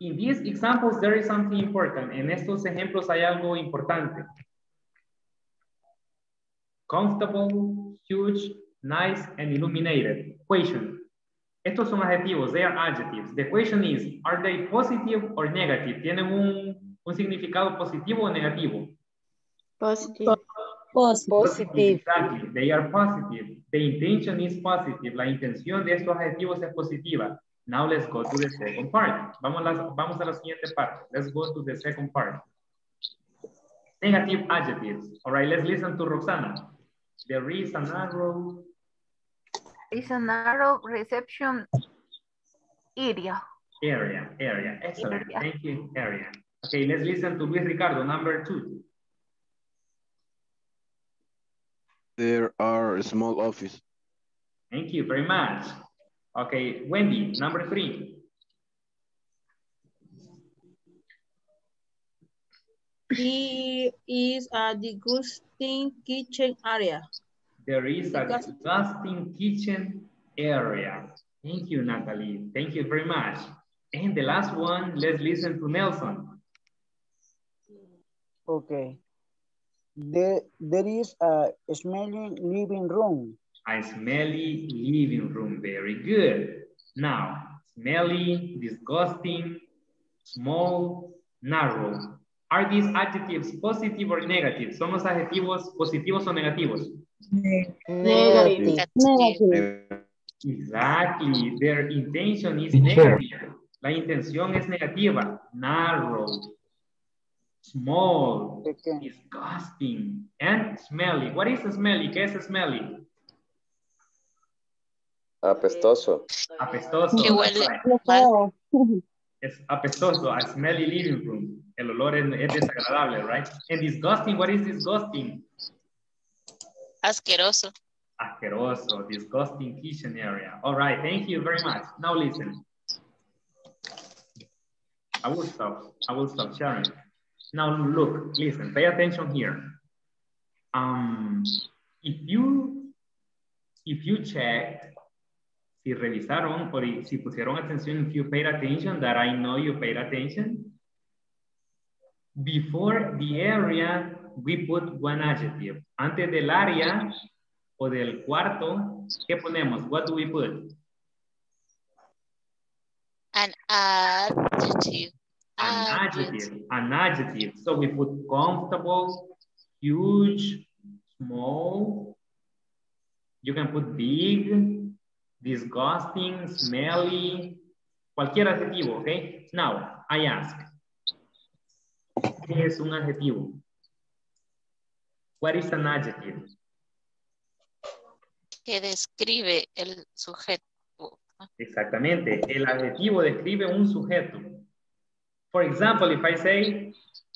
Speaker 1: In these examples, there is something important. En estos ejemplos hay algo importante. Comfortable, huge, nice, and illuminated. question. Estos son adjetivos, they are adjectives. The question is, are they positive or negative? ¿Tienen un, un significado positivo o negativo?
Speaker 8: Positive.
Speaker 11: Positive.
Speaker 1: Exactly, they are positive. The intention is positive. La intención de estos adjetivos es positiva. Now let's go to the second part. Vamos a, la, vamos a la siguiente parte. Let's go to the second part. Negative adjectives. All right, let's listen to Roxana. There is an arrow.
Speaker 15: It's a narrow reception area.
Speaker 1: Area, area. Excellent.
Speaker 15: Area.
Speaker 1: Thank you, area. Okay, let's listen to Luis Ricardo, number two.
Speaker 14: There are a small office.
Speaker 1: Thank you very much. Okay, Wendy, number three.
Speaker 13: He is a degusting kitchen area.
Speaker 1: There is a disgusting kitchen area. Thank you, Natalie. Thank you very much. And the last one, let's listen to Nelson.
Speaker 6: Okay. There, there is a smelly living room.
Speaker 1: A smelly living room. Very good. Now, smelly, disgusting, small, narrow. Are these adjectives positive or negative? ¿Son los adjetivos positivos o negativos?
Speaker 11: Negative.
Speaker 12: Negative.
Speaker 1: Exactly. Their intention is negative. La intención es negativa. Narrow, small, disgusting, and smelly. What is smelly? ¿Qué es smelly?
Speaker 3: Apestoso.
Speaker 1: Apestoso.
Speaker 18: Que huele.
Speaker 1: Es apestoso, a smelly living room. El olor es, es desagradable, right? And disgusting, what is disgusting?
Speaker 18: Asqueroso.
Speaker 1: Asqueroso, disgusting kitchen area. All right, thank you very much. Now listen. I will stop. I will stop sharing. Now look, listen, pay attention here. Um, if you, if you check, si revisaron or si pusieron atención, if you paid attention, that I know you paid attention. Before the area, we put one adjective. Antes del área o del cuarto, ¿qué ponemos? What do we put?
Speaker 18: An adjective.
Speaker 1: An adjective, an adjective. So we put comfortable, huge, small. You can put big, disgusting, smelly, cualquier adjetivo, okay? Now, I ask, ¿qué es un adjetivo? What is an adjective?
Speaker 18: Que describe el sujeto.
Speaker 1: Exactamente, el adjetivo describe un sujeto. For example, if I say,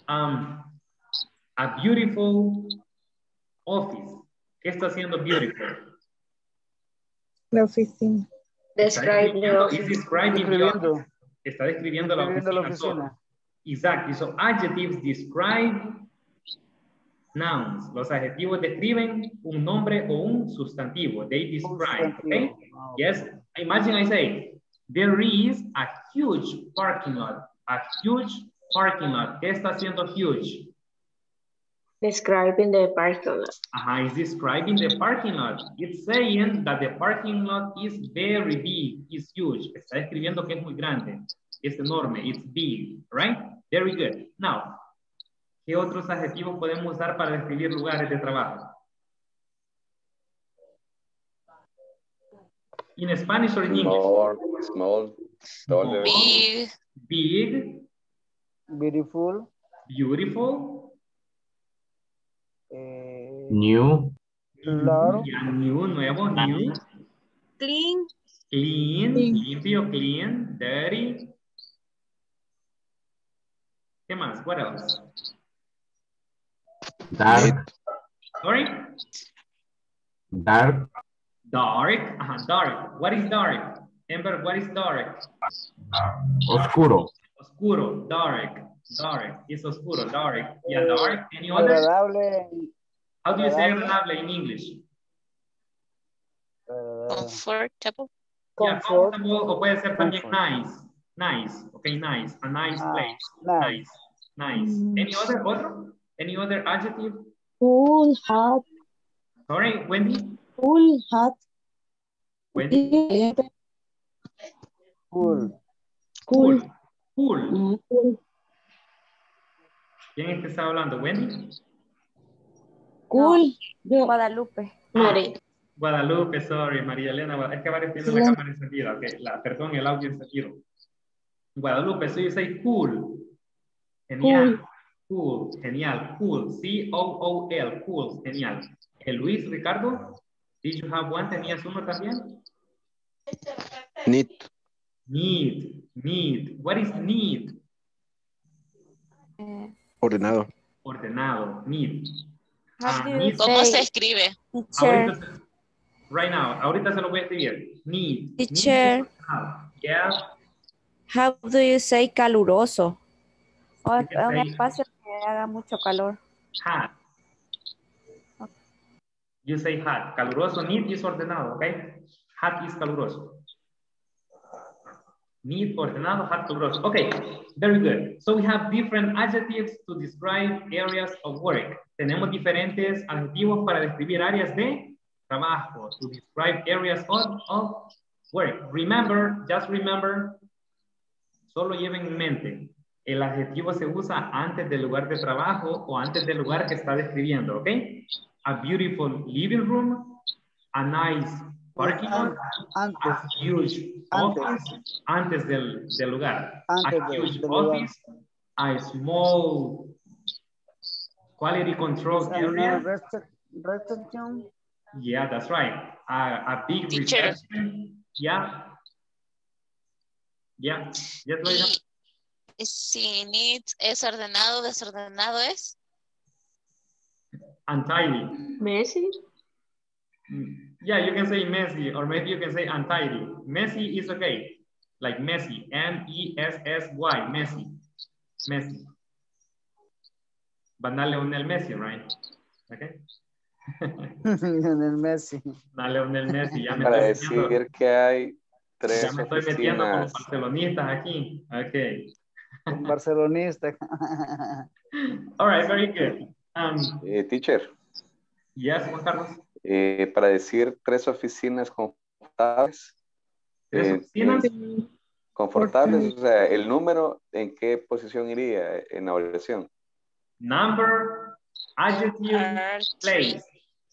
Speaker 1: um, a beautiful office. ¿Qué está haciendo beautiful?
Speaker 2: La oficina.
Speaker 1: Está
Speaker 8: Describe the
Speaker 1: describiendo-. Está describiendo la oficina. Exactly. So adjectives describe nouns. Los adjetivos describen un nombre o un sustantivo. They describe, okay?
Speaker 6: sustantivo. Ah,
Speaker 1: Yes. Imagine I say, there is a huge parking lot. A huge parking lot. ¿Qué está haciendo huge?
Speaker 8: Describing the parking lot.
Speaker 1: Ajá, it's describing the parking lot. It's saying that the parking lot is very big, it's huge. Está describiendo que es muy grande, es enorme, it's big, right? Very good. Now, ¿qué otros adjetivos podemos usar para describir lugares de trabajo? In Spanish or in English?
Speaker 3: Small, small, taller.
Speaker 18: Big,
Speaker 1: Big,
Speaker 6: Beautiful.
Speaker 1: beautiful,
Speaker 6: eh,
Speaker 19: New.
Speaker 6: claro.
Speaker 1: new, nuevo, new,
Speaker 13: Clean,
Speaker 1: clean, limpio, clean, dirty. ¿Qué más? What else?
Speaker 19: Dark.
Speaker 1: Sorry?
Speaker 19: Dark.
Speaker 1: Dark. Ajá, dark. What is dark? Amber, what is dark?
Speaker 19: Oscuro.
Speaker 1: Oscuro, dark. Dark. It's oscuro, dark. Yeah, dark. Any other?
Speaker 6: Agradable.
Speaker 1: How do you say
Speaker 6: agradable.
Speaker 1: agradable in English?
Speaker 18: comfortable.
Speaker 1: Yeah, comfortable, o puede ser también nice. Nice. Okay, nice. A nice
Speaker 6: Ah,
Speaker 1: place.
Speaker 6: nice.
Speaker 1: Nice. Nice. Any other otro? Any other adjective?
Speaker 12: Cool, hot,
Speaker 1: Sorry, Wendy?
Speaker 12: cool, hot.
Speaker 1: Wendy.
Speaker 6: Cool.
Speaker 1: Cool. Cool. ¿Quién es que está hablando? ¿Wendy?
Speaker 12: Cool. Guadalupe.
Speaker 1: Ah, Guadalupe, sorry, María Elena. Es que varios tienen la cámara encendida. ok, la, perdón, el audio encendido. Guadalupe, so you say cool. Genial. Cool. Genial. Cool. C-O-O-L. Cool. Genial. Eh, Luis, Ricardo, did you have one? ¿Tenías uno también?
Speaker 14: Neat.
Speaker 1: Need. Need. What is need?
Speaker 14: Ordenado.
Speaker 1: Ordenado. Need.
Speaker 12: How
Speaker 1: Ah, need.
Speaker 18: ¿Cómo se escribe?
Speaker 12: teacher?
Speaker 1: Ahorita se- right now, ahorita se lo voy a escribir. Need.
Speaker 12: Teacher.
Speaker 1: ordenado. Yeah.
Speaker 12: How do you say caluroso? O un espacio que haga mucho calor.
Speaker 1: Hot. You say hot. Caluroso. Need is ordenado, okay? Hot is caluroso. Need, ordenado, hot, caluroso. Okay, very good. So we have different adjectives to describe areas of work. Tenemos diferentes adjetivos para describir áreas de trabajo. To describe areas of, of work. Remember, just remember, solo lleven en mente, el adjetivo se usa antes del lugar de trabajo o antes del lugar que está describiendo, ¿ok? A beautiful living room, a nice parking lot, a huge office, antes del, del lugar,
Speaker 6: Antes
Speaker 1: a huge
Speaker 6: del lugar.
Speaker 1: office, a small quality control area.
Speaker 6: Rest- Reception.
Speaker 1: Yeah, that's right. A, a big reception. Yeah. Yeah. Yes?
Speaker 18: Si needs es ordenado, desordenado es.
Speaker 1: Untidy.
Speaker 9: Messi.
Speaker 1: Mm, Yeah, you can say messy, or maybe you can say untidy. Messy is okay. Like messy, M-E-S-S-Y, messy, messy. But not Leonel Messi, right? Okay. [LAUGHS]
Speaker 6: en el Messi.
Speaker 1: No Leonel Messi, ya me
Speaker 3: Para
Speaker 1: estoy metiendo,
Speaker 3: decir que hay tres
Speaker 1: ya me estoy metiendo con los
Speaker 3: oficinas.
Speaker 1: barcelonistas aquí. Okay.
Speaker 6: Un barcelonista. [LAUGHS]
Speaker 1: All right, very good. Um,
Speaker 3: Eh, teacher,
Speaker 1: yes, Juan Carlos.
Speaker 3: eh, para decir tres oficinas confortables.
Speaker 1: ¿Tres
Speaker 3: eh,
Speaker 1: oficinas?
Speaker 3: eh, confortables, o sea, el número, ¿en qué posición iría en la oración?
Speaker 1: Number, adjective,
Speaker 18: Are
Speaker 1: place.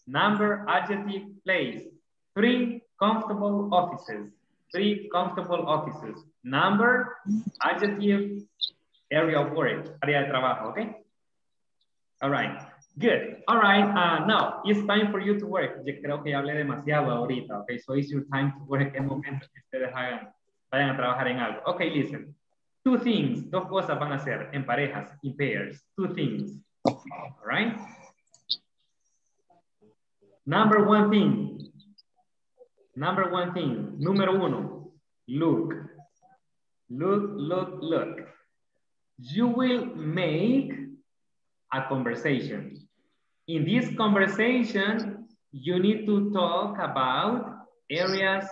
Speaker 1: Number, adjective, place. Three comfortable offices. Three comfortable offices. Number, adjective, area of work. Área de trabajo, okay? All right. Good. All right. Uh, now, it's time for you to work. Yo creo que hablé demasiado ahorita, okay? So it's your time to work. Es momento que ustedes hagan, vayan a trabajar en algo. Okay, listen. Two things. Dos cosas van a hacer en parejas, in pairs. Two things. All right? Number one thing. Number one thing. Número uno. Look. Look, look, look. You will make a conversation. In this conversation, you need to talk about areas,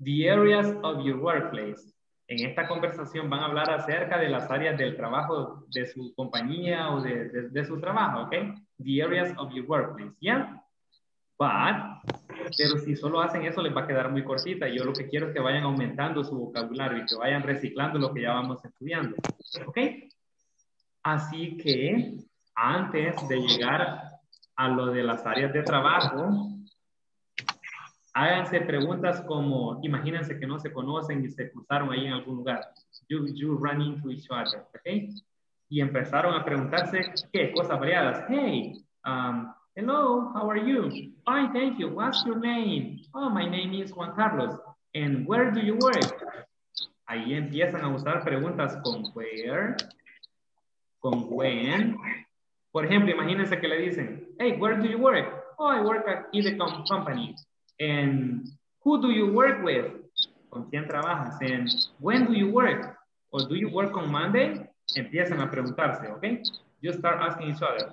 Speaker 1: the areas of your workplace. En esta conversación van a hablar acerca de las áreas del trabajo de su compañía o de, de, su trabajo, ¿ok? The areas of your workplace, ¿ya? But, pero si solo hacen eso les va a quedar muy cortita. Yo lo que quiero es que vayan aumentando su vocabulario y que vayan reciclando lo que ya vamos estudiando, ¿ok? Así que antes de llegar a lo de las áreas de trabajo, háganse preguntas como, imagínense que no se conocen y se cruzaron ahí en algún lugar. You, you run into each other, ¿ok? Y empezaron a preguntarse, ¿qué? Cosas variadas. Hey, um, hello, how are you? Fine, thank you. What's your name? Oh, my name is Juan Carlos. And where do you work? Ahí empiezan a usar preguntas con where, con when. Por ejemplo, imagínense que le dicen, hey, where do you work? Oh, I work at Idecom Company. And who do you work with? ¿Con quién trabajas? And when do you work? Or do you work on Monday? Empiezan a preguntarse, ¿ok? You start asking each other.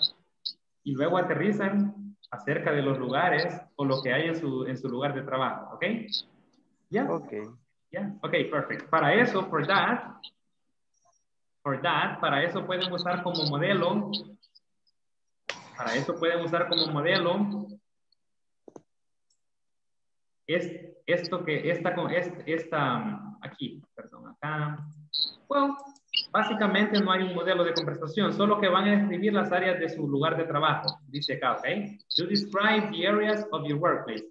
Speaker 1: Y luego aterrizan acerca de los lugares o lo que hay en su, en su lugar de trabajo, ¿ok? Yeah?
Speaker 6: Ok.
Speaker 1: Yeah, okay, perfect. Para eso, for that, for that, para eso pueden usar como modelo, para eso pueden usar como modelo es esto que, esta, esta, mm, aquí, perdón, acá. Well, básicamente no hay un modelo de conversación, solo que van a describir las áreas de su lugar de trabajo. Dice acá, ¿ok? To describe the areas of your workplace.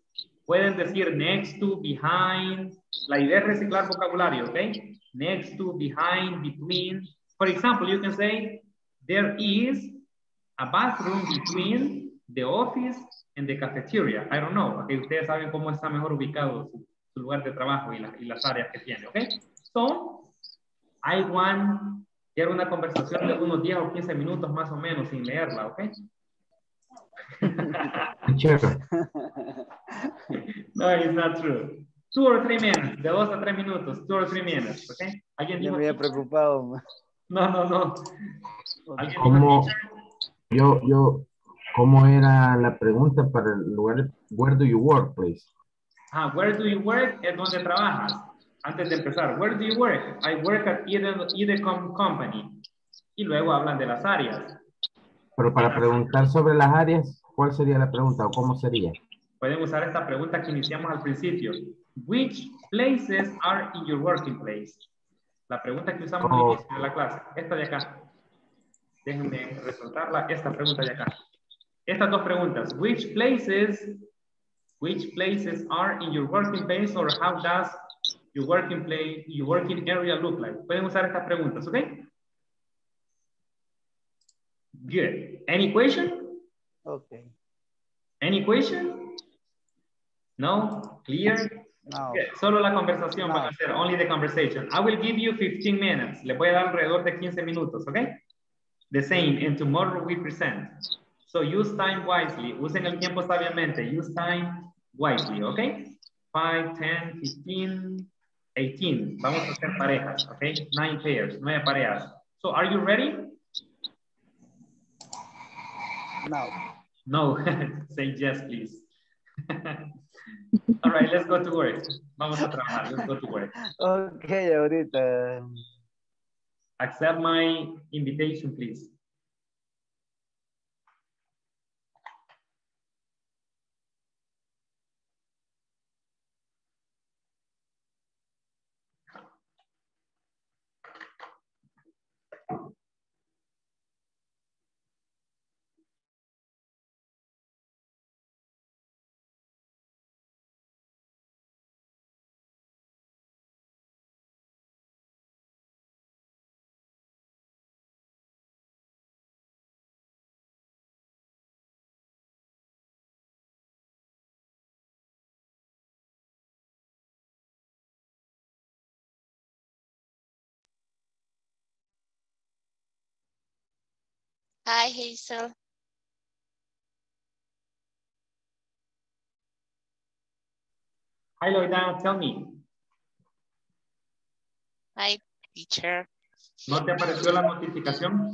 Speaker 1: Pueden decir next to, behind. La idea reciclar vocabulario, ¿ok? Next to, behind, between. For example, you can say, there is a bathroom between the office and the cafeteria. I don't know. Okay, ustedes saben cómo está mejor ubicado su, lugar de trabajo y, y las áreas que tiene, ¿ok? So, I want, quiero una conversación de unos 10 o 15 minutos más o menos sin leerla, ¿ok? No, it's not true. Two or three minutes, de dos a tres minutos, two or three minutes, ¿ok? ¿Alguien
Speaker 6: Yo
Speaker 1: dijo
Speaker 6: me había preocupado.
Speaker 1: No, no, no. ¿Alguien dijo
Speaker 19: ¿cómo, yo, yo, cómo era la pregunta para el lugar, where do you work, please?
Speaker 1: Ah, where do you work? Es donde trabajas. Antes de empezar, where do you work? I work at either, either com- company. Y luego hablan de las áreas.
Speaker 19: Pero para preguntar sobre las áreas, ¿cuál sería la pregunta o cómo sería?
Speaker 1: Pueden usar esta pregunta que iniciamos al principio. Which places are in your working place? La pregunta que usamos al
Speaker 19: Oh.
Speaker 1: inicio de la clase. Esta de acá. Déjenme resaltarla. Esta pregunta de acá. Estas dos preguntas. Which places, which places are in your working place or how does your working place, your working area look like? Pueden usar estas preguntas, ¿ok? Good. Any question?
Speaker 6: Okay.
Speaker 1: Any question? No? Clear?
Speaker 6: No.
Speaker 1: Okay, Solo la conversación van a hacer, only the conversation. I will give you 15 minutes. Le voy a dar alrededor de 15 minutos, ¿ok? The same, and tomorrow we present. So use time wisely. Usen el tiempo sabiamente. Use time wisely, okay? 5, 10, 15, 18. Vamos a hacer parejas, ¿ok? Nine pairs, nueve parejas. So are you ready?
Speaker 6: No.
Speaker 1: No, [LAUGHS] say yes, please. [LAUGHS] All right, let's go to work. Vamos a trabajar, let's go to work. [LAUGHS]
Speaker 6: Ok, ahorita.
Speaker 1: Accept my invitation, please.
Speaker 18: Hi, Hazel.
Speaker 1: Hi, Loida, tell me.
Speaker 18: Hi, teacher.
Speaker 1: ¿No te apareció la notificación?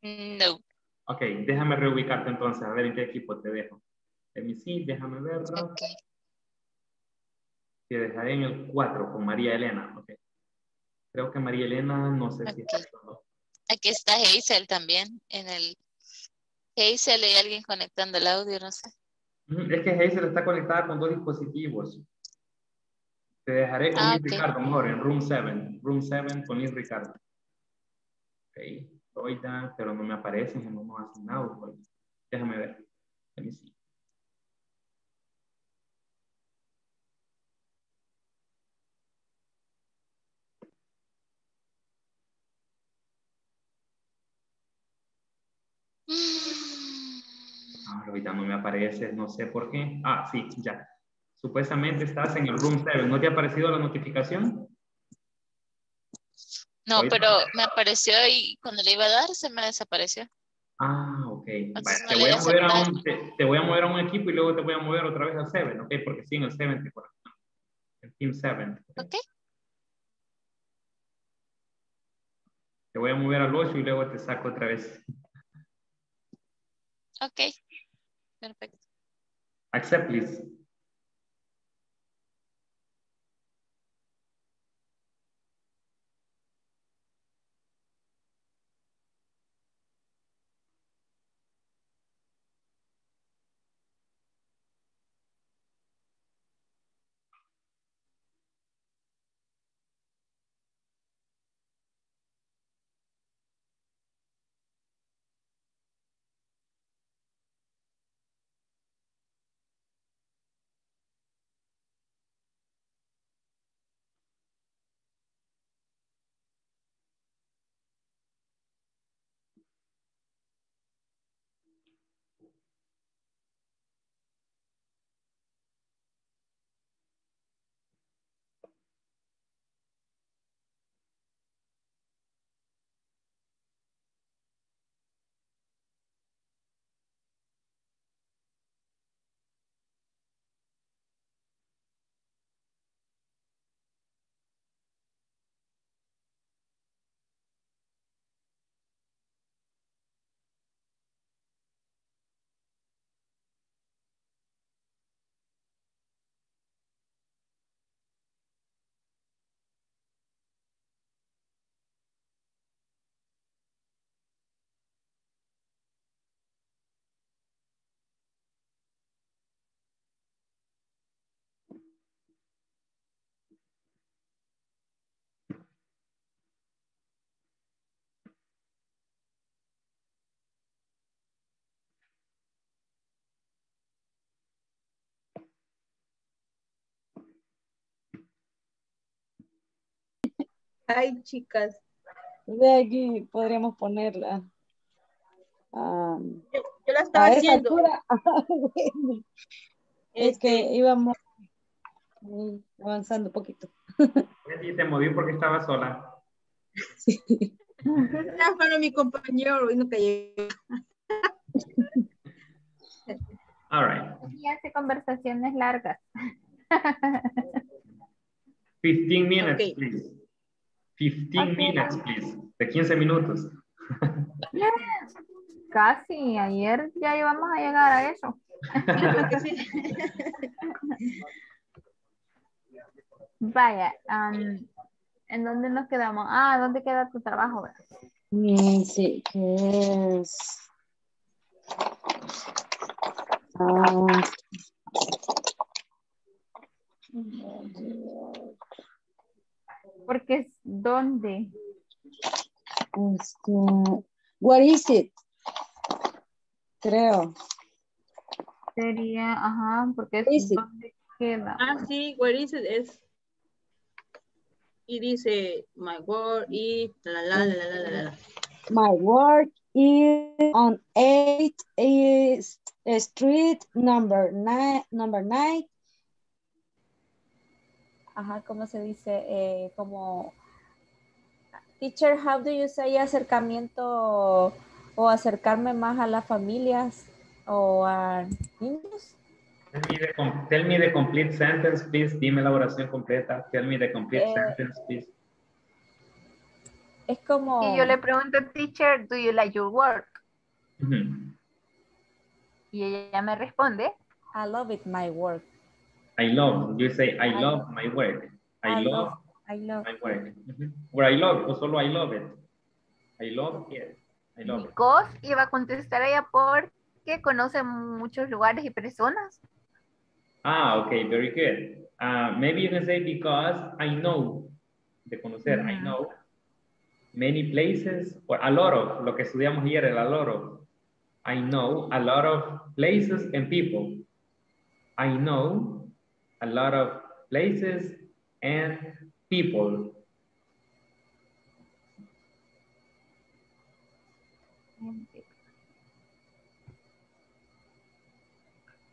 Speaker 18: No.
Speaker 1: Ok, déjame reubicarte entonces, a ver en qué equipo te dejo. Let me see, déjame verlo. Te dejaré en el 4 con María Elena. Ok. Creo que María Elena, no sé si está.
Speaker 18: Aquí está Hazel también en el Hazel y alguien conectando el audio, no sé.
Speaker 1: Es que Hazel está conectada con dos dispositivos. Te dejaré con
Speaker 18: Ah,
Speaker 1: Luis. Ricardo, mejor, en Room 7. Room 7 con Luis Ricardo. Ok, Loida, pero no me aparecen, no me asignado. pues. Déjame ver. Let me see. Ah, Loida, no me aparece, no sé por qué. Ah, sí, ya. Supuestamente estás en el Room 7. ¿No te ha aparecido la notificación?
Speaker 18: No, pero me apareció y cuando le iba a dar se me desapareció.
Speaker 1: Ah, ok.
Speaker 18: Entonces
Speaker 1: Vaya,
Speaker 18: no
Speaker 1: te, voy a mover a un, te, te voy a mover a un equipo y luego te voy a mover otra vez al 7, ¿ok? Porque sí, en el 7 te corresponde. El Team 7.
Speaker 18: Ok.
Speaker 1: Te voy a mover al 8 y luego te saco otra vez.
Speaker 18: Ok. Perfecto.
Speaker 1: Accept, please.
Speaker 13: Ay, chicas.
Speaker 10: De aquí podríamos ponerla. Ah,
Speaker 13: Yo, yo la estaba haciendo.
Speaker 10: altura, [LAUGHS] ah, bueno. es que
Speaker 13: Este.
Speaker 10: íbamos mm, avanzando un poquito. [LAUGHS]
Speaker 1: Sí, te moví porque estaba sola.
Speaker 13: Era para mi compañero y no cayó.
Speaker 1: All right.
Speaker 5: Y hace conversaciones largas. [LAUGHS]
Speaker 1: 15 minutes,
Speaker 13: Okay.
Speaker 1: please. 15
Speaker 5: Okay.
Speaker 1: minutes, please. De 15 minutos.
Speaker 5: Casi, ayer ya íbamos a llegar a eso. [LAUGHS] Vaya, am, ¿en dónde nos quedamos? Ah, ¿dónde queda tu trabajo? verdad?
Speaker 10: Mm, sí, que es. Ah,
Speaker 5: Porque es dónde.
Speaker 10: este, what is it? Creo.
Speaker 5: Sería, ajá, porque es
Speaker 10: Is it?
Speaker 5: dónde queda.
Speaker 13: Ah, sí, where is it? Es. Y dice, my word is, la, la, la, la, la, la, la.
Speaker 10: My work is on 8 is Street number 9 number 9
Speaker 12: Ajá, ¿cómo se dice? Eh, como, teacher, how do you say acercamiento o acercarme más a las familias o a niños?
Speaker 1: Tell me, the, com- tell me the complete sentence, please. Dime la oración completa. Tell me the complete
Speaker 12: Eh,
Speaker 1: sentence, please.
Speaker 12: Es como,
Speaker 5: Y yo le pregunto, teacher, do you like your work? Y ella me responde,
Speaker 12: I love it, my work.
Speaker 1: I love. You say, I
Speaker 12: I-
Speaker 1: love my work. I,
Speaker 12: I
Speaker 1: love,
Speaker 12: love, I love.
Speaker 1: my work. Or I love, o solo I love it. I love it. I love it.
Speaker 5: because iba a contestar ella porque conoce muchos lugares y personas.
Speaker 1: Ah, okay, very good. Uh, maybe you can say because I know, de conocer, I know many places, or a lot of, lo que estudiamos ayer, el a lot of. I know a lot of places and people. I know a lot of places and people.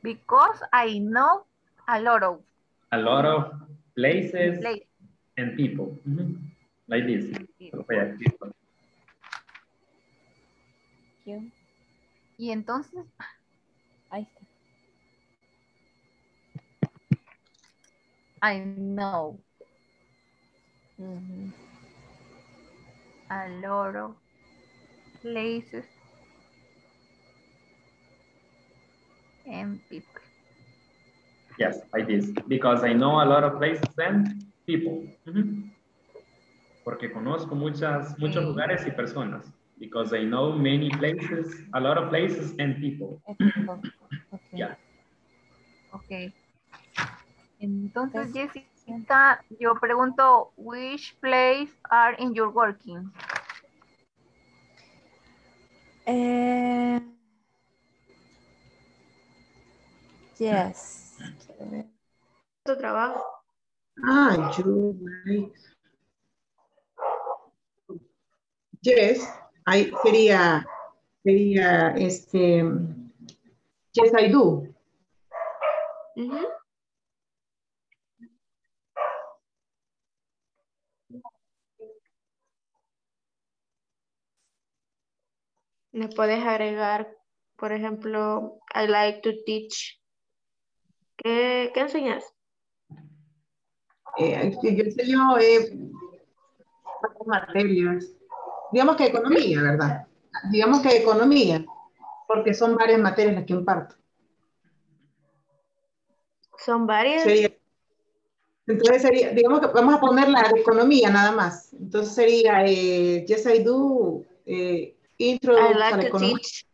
Speaker 5: Because I know a lot of
Speaker 1: A lot of places
Speaker 5: places.
Speaker 1: and people. Mhm. Like this. Okay, people.
Speaker 12: You.
Speaker 5: Y entonces,
Speaker 12: Ahí está.
Speaker 5: I know
Speaker 12: Ujú.
Speaker 5: a lot of places and people.
Speaker 1: Yes, I this. Because I know a lot of places and people. Mhm. Porque conozco muchas, muchos lugares y personas. Because I know many places, a lot of places and people.
Speaker 12: Esto. Ok. [COUGHS]
Speaker 1: Yeah.
Speaker 5: Ok. Entonces, Jessica, yo pregunto, which place are in your working?
Speaker 12: Eh, yes.
Speaker 9: Tu trabajo.
Speaker 17: Ah, you. Yes, ahí sería, sería, este, yes, I do.
Speaker 9: Me puedes agregar, por ejemplo, I like to teach. ¿Qué, qué enseñas?
Speaker 17: Eh, yo enseño eh, materias, digamos que economía, ¿verdad? Digamos que economía, porque son varias materias las que imparto.
Speaker 9: Son varias.
Speaker 17: Sería- entonces sería, digamos que vamos a poner la economía nada más. Entonces sería, eh, yes I do, eh, intro
Speaker 9: I
Speaker 17: a
Speaker 9: like to teach.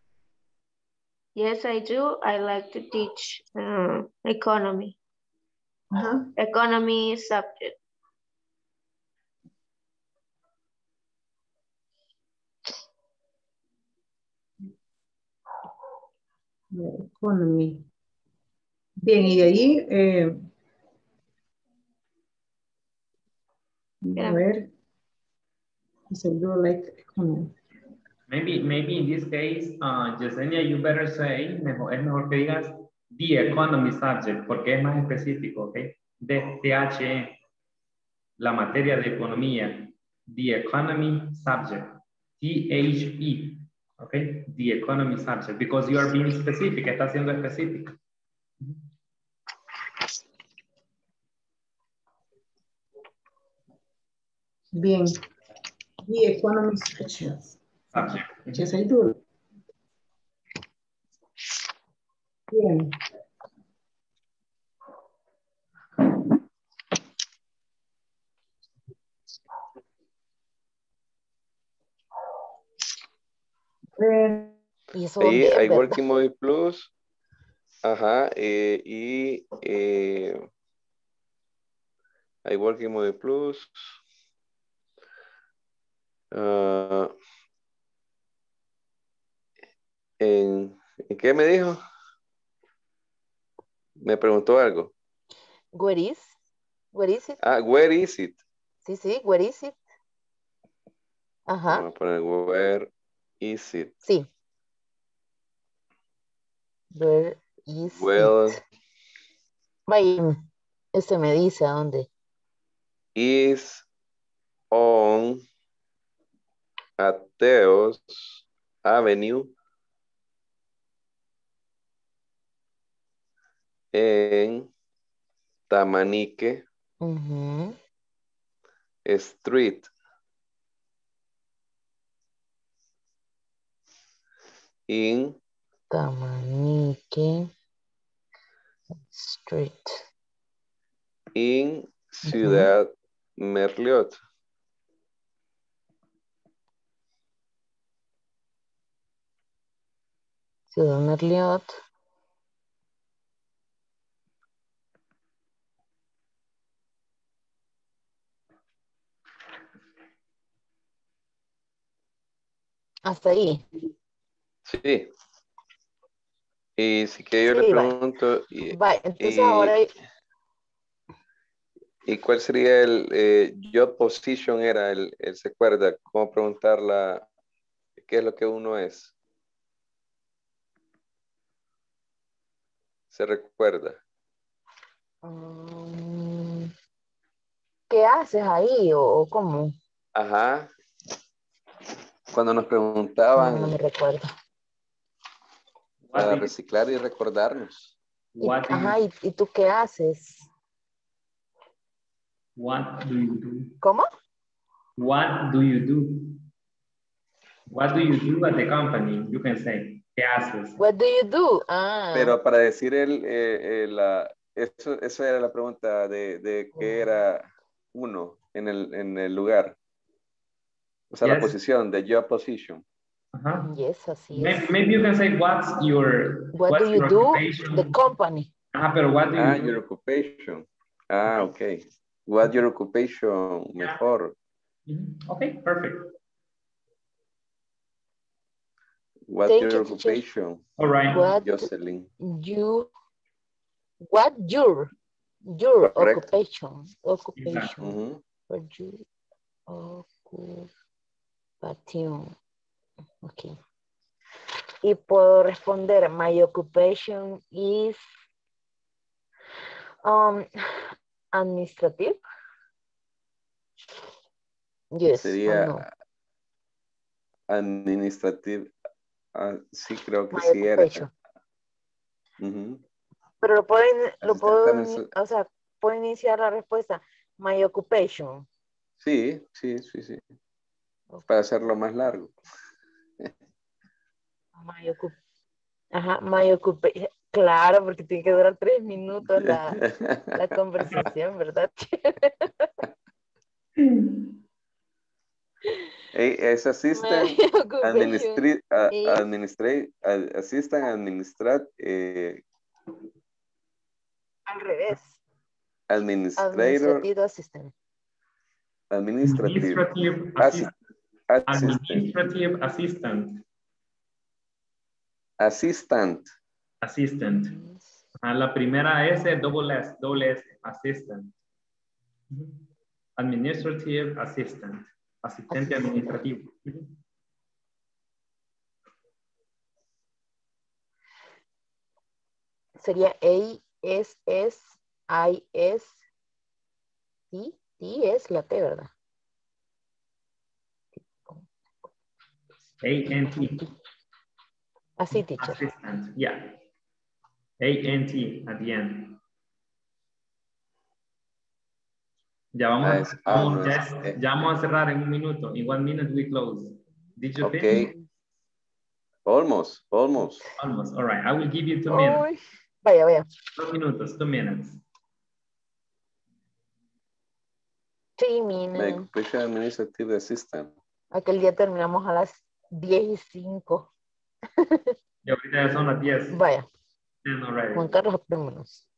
Speaker 9: Yes, I do. I like to teach uh, economy.
Speaker 17: Ajá.
Speaker 9: Economy subject.
Speaker 17: Economy. Bien, y de ahí, eh, a
Speaker 9: Espérame.
Speaker 17: ver, Seguro like economy.
Speaker 1: Maybe, maybe in this case, uh, Yesenia, you better say, mejor, es mejor que digas the economy subject, porque es más específico, ¿ok? De THE, la materia de economía, the economy subject, T-H-E, ¿ok? The economy subject, because you are being specific, está siendo específico.
Speaker 17: Bien. The economy subject.
Speaker 1: Subject.
Speaker 17: Do. Bien.
Speaker 11: Y
Speaker 3: Ahí hay. Working Mobile Plus. Ajá. eh, y eh, hay Working Mobile Plus. Ah, en, ¿en qué me dijo? Me preguntó algo.
Speaker 11: Where is? Where is it?
Speaker 3: Ah, where is it?
Speaker 11: Sí, sí, where is it? Ajá,
Speaker 3: Vamos a poner where is it?
Speaker 11: sí. Where is
Speaker 3: Well,
Speaker 11: it? Vaya, ese me dice a dónde.
Speaker 3: is on Ateos Avenue en Tamanique. Street in
Speaker 11: Tamanique Street.
Speaker 3: in Ciudad Merliot.
Speaker 11: Ciudad Merliot. Hasta ahí.
Speaker 3: Sí. Y si que yo le
Speaker 11: Sí,
Speaker 3: pregunto, y,
Speaker 11: entonces
Speaker 3: y-
Speaker 11: ahora
Speaker 3: ¿y cuál sería el eh, job position? Era el, el- se acuerda, cómo preguntarla, qué es lo que uno es. ¿Se recuerda?
Speaker 11: mm, ¿qué haces ahí o, o cómo?
Speaker 3: Ajá. Cuando nos
Speaker 11: No,
Speaker 3: preguntaban
Speaker 11: no me recuerdo.
Speaker 3: para reciclar y recordarnos.
Speaker 11: Y-
Speaker 1: What do you-
Speaker 11: ajá, ¿y, y tú qué haces?
Speaker 1: What do you do?
Speaker 11: ¿Cómo?
Speaker 1: What do you do? What do you do at the company? You can say, ¿qué haces?
Speaker 11: What do you do? Ah,
Speaker 3: Pero para decir el, eh, eh, la, eso, eso era la pregunta de, de qué era uno en el, en el lugar. O sea, la
Speaker 1: Yes.
Speaker 3: posición, de job position.
Speaker 1: Ajá.
Speaker 11: yes, así es.
Speaker 1: Maybe, maybe you can say, what's your,
Speaker 11: What
Speaker 1: what's
Speaker 11: do you do?
Speaker 1: occupation?
Speaker 11: The company.
Speaker 1: Ajá, pero what do you
Speaker 3: Ah,
Speaker 1: do?
Speaker 3: your occupation. Ah, ok. What your occupation, mejor.
Speaker 1: Mhm. Okay, perfect.
Speaker 3: What
Speaker 11: Thank
Speaker 3: your
Speaker 11: you, teacher.
Speaker 3: occupation,
Speaker 1: All right.
Speaker 11: What
Speaker 3: Jocelyn.
Speaker 11: you, what your, your
Speaker 3: Correct.
Speaker 11: occupation, occupation,
Speaker 1: Exacto.
Speaker 3: Ujú.
Speaker 11: what you, occupation. Ok. Y puedo responder, my occupation is um, administrative. Yes,
Speaker 3: Sería
Speaker 11: no.
Speaker 3: administrative. ah, sí, creo que
Speaker 11: My
Speaker 3: sí era.
Speaker 11: occupation.
Speaker 3: Ujú.
Speaker 11: Pero lo puedo, lo puedo, o sea, puedo iniciar la respuesta. My occupation.
Speaker 3: Sí, sí, sí, sí. Para hacerlo más largo.
Speaker 11: My Ajá, my occupation. Claro, porque tiene que durar tres minutos la, la [LAUGHS] conversación, ¿verdad? [LAUGHS]
Speaker 3: Hey, es assistant, [LAUGHS] administri, administrate, assistant, administrat, eh,
Speaker 11: Al revés.
Speaker 3: administrator,
Speaker 11: Administrative assistant.
Speaker 3: administrative, assistant,
Speaker 1: administrative assistant.
Speaker 3: assistant,
Speaker 1: Assistant. A la primera S, doble S, doble S, assistant. Administrative assistant. Asistente administrativo.
Speaker 11: Sería A, S, S, I, S, T. T es la T, ¿verdad?
Speaker 1: A-N-T.
Speaker 11: Así, teacher.
Speaker 1: Assistant, yeah. A-N-T at the end. Ya vamos,
Speaker 3: Nice.
Speaker 1: a, vamos,
Speaker 3: Ah,
Speaker 1: ya, es- ya vamos a cerrar en un minuto. In one minute we close. Did you finish?
Speaker 3: Okay. Almost, almost.
Speaker 1: Almost. All right. I will give you two minutes.
Speaker 11: Uy, vaya, vaya.
Speaker 1: Dos minutos, two minutes.
Speaker 11: Sí, mina.
Speaker 3: Migration Administrative Assistant.
Speaker 11: Aquel día terminamos a las 10 y 5.
Speaker 1: Y ahorita ya son las 10.
Speaker 11: Vaya,
Speaker 1: 10 already.
Speaker 11: Juan Carlos, aprémonos.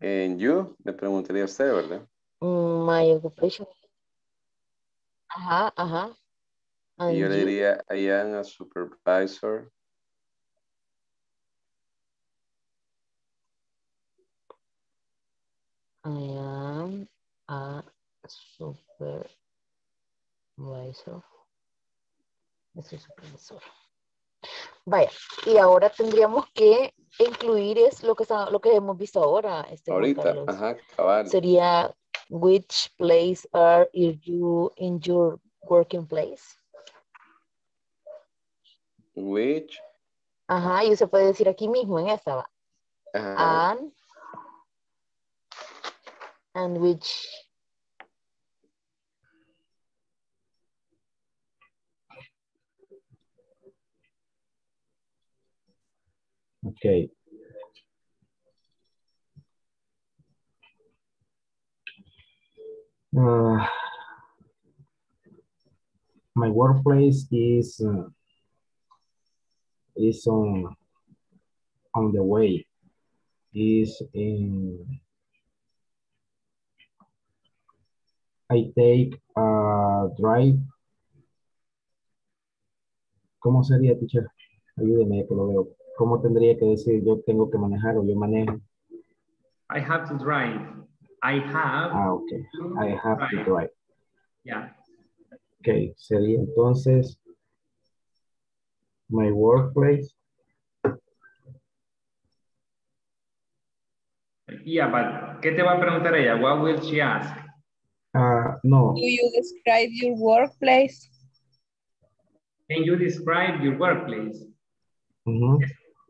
Speaker 3: En you, me preguntaría usted, ¿verdad?
Speaker 11: Mm, My occupation. Ajá, ajá.
Speaker 3: Y yo le diría, I am a supervisor.
Speaker 11: I am a supervisor. Es el supervisor. Vaya, y ahora tendríamos que incluir es lo que, lo que hemos visto ahora. Este,
Speaker 3: Ahorita, ajá, cabal.
Speaker 11: Sería, which place are you in your working place?
Speaker 3: Which,
Speaker 11: Ajá, y se puede decir aquí mismo en esta, va.
Speaker 3: ajá,
Speaker 11: And, and which,
Speaker 19: Okay. Uh, my workplace is uh, is on on the way. Is in. I take a drive. ¿Cómo sería, teacher? Ayúdeme, que lo veo. ¿Cómo tendría que decir yo tengo que manejar o yo manejo?
Speaker 1: I have to drive. I have.
Speaker 19: Ah, ok.
Speaker 1: to
Speaker 19: I have to drive.
Speaker 1: Yeah.
Speaker 19: Ok, sería entonces my workplace.
Speaker 1: Yeah, but ¿qué te va a preguntar ella? What will she ask?
Speaker 19: Ah, no,
Speaker 2: Do you describe your workplace?
Speaker 1: Can you describe your workplace?
Speaker 19: ujú.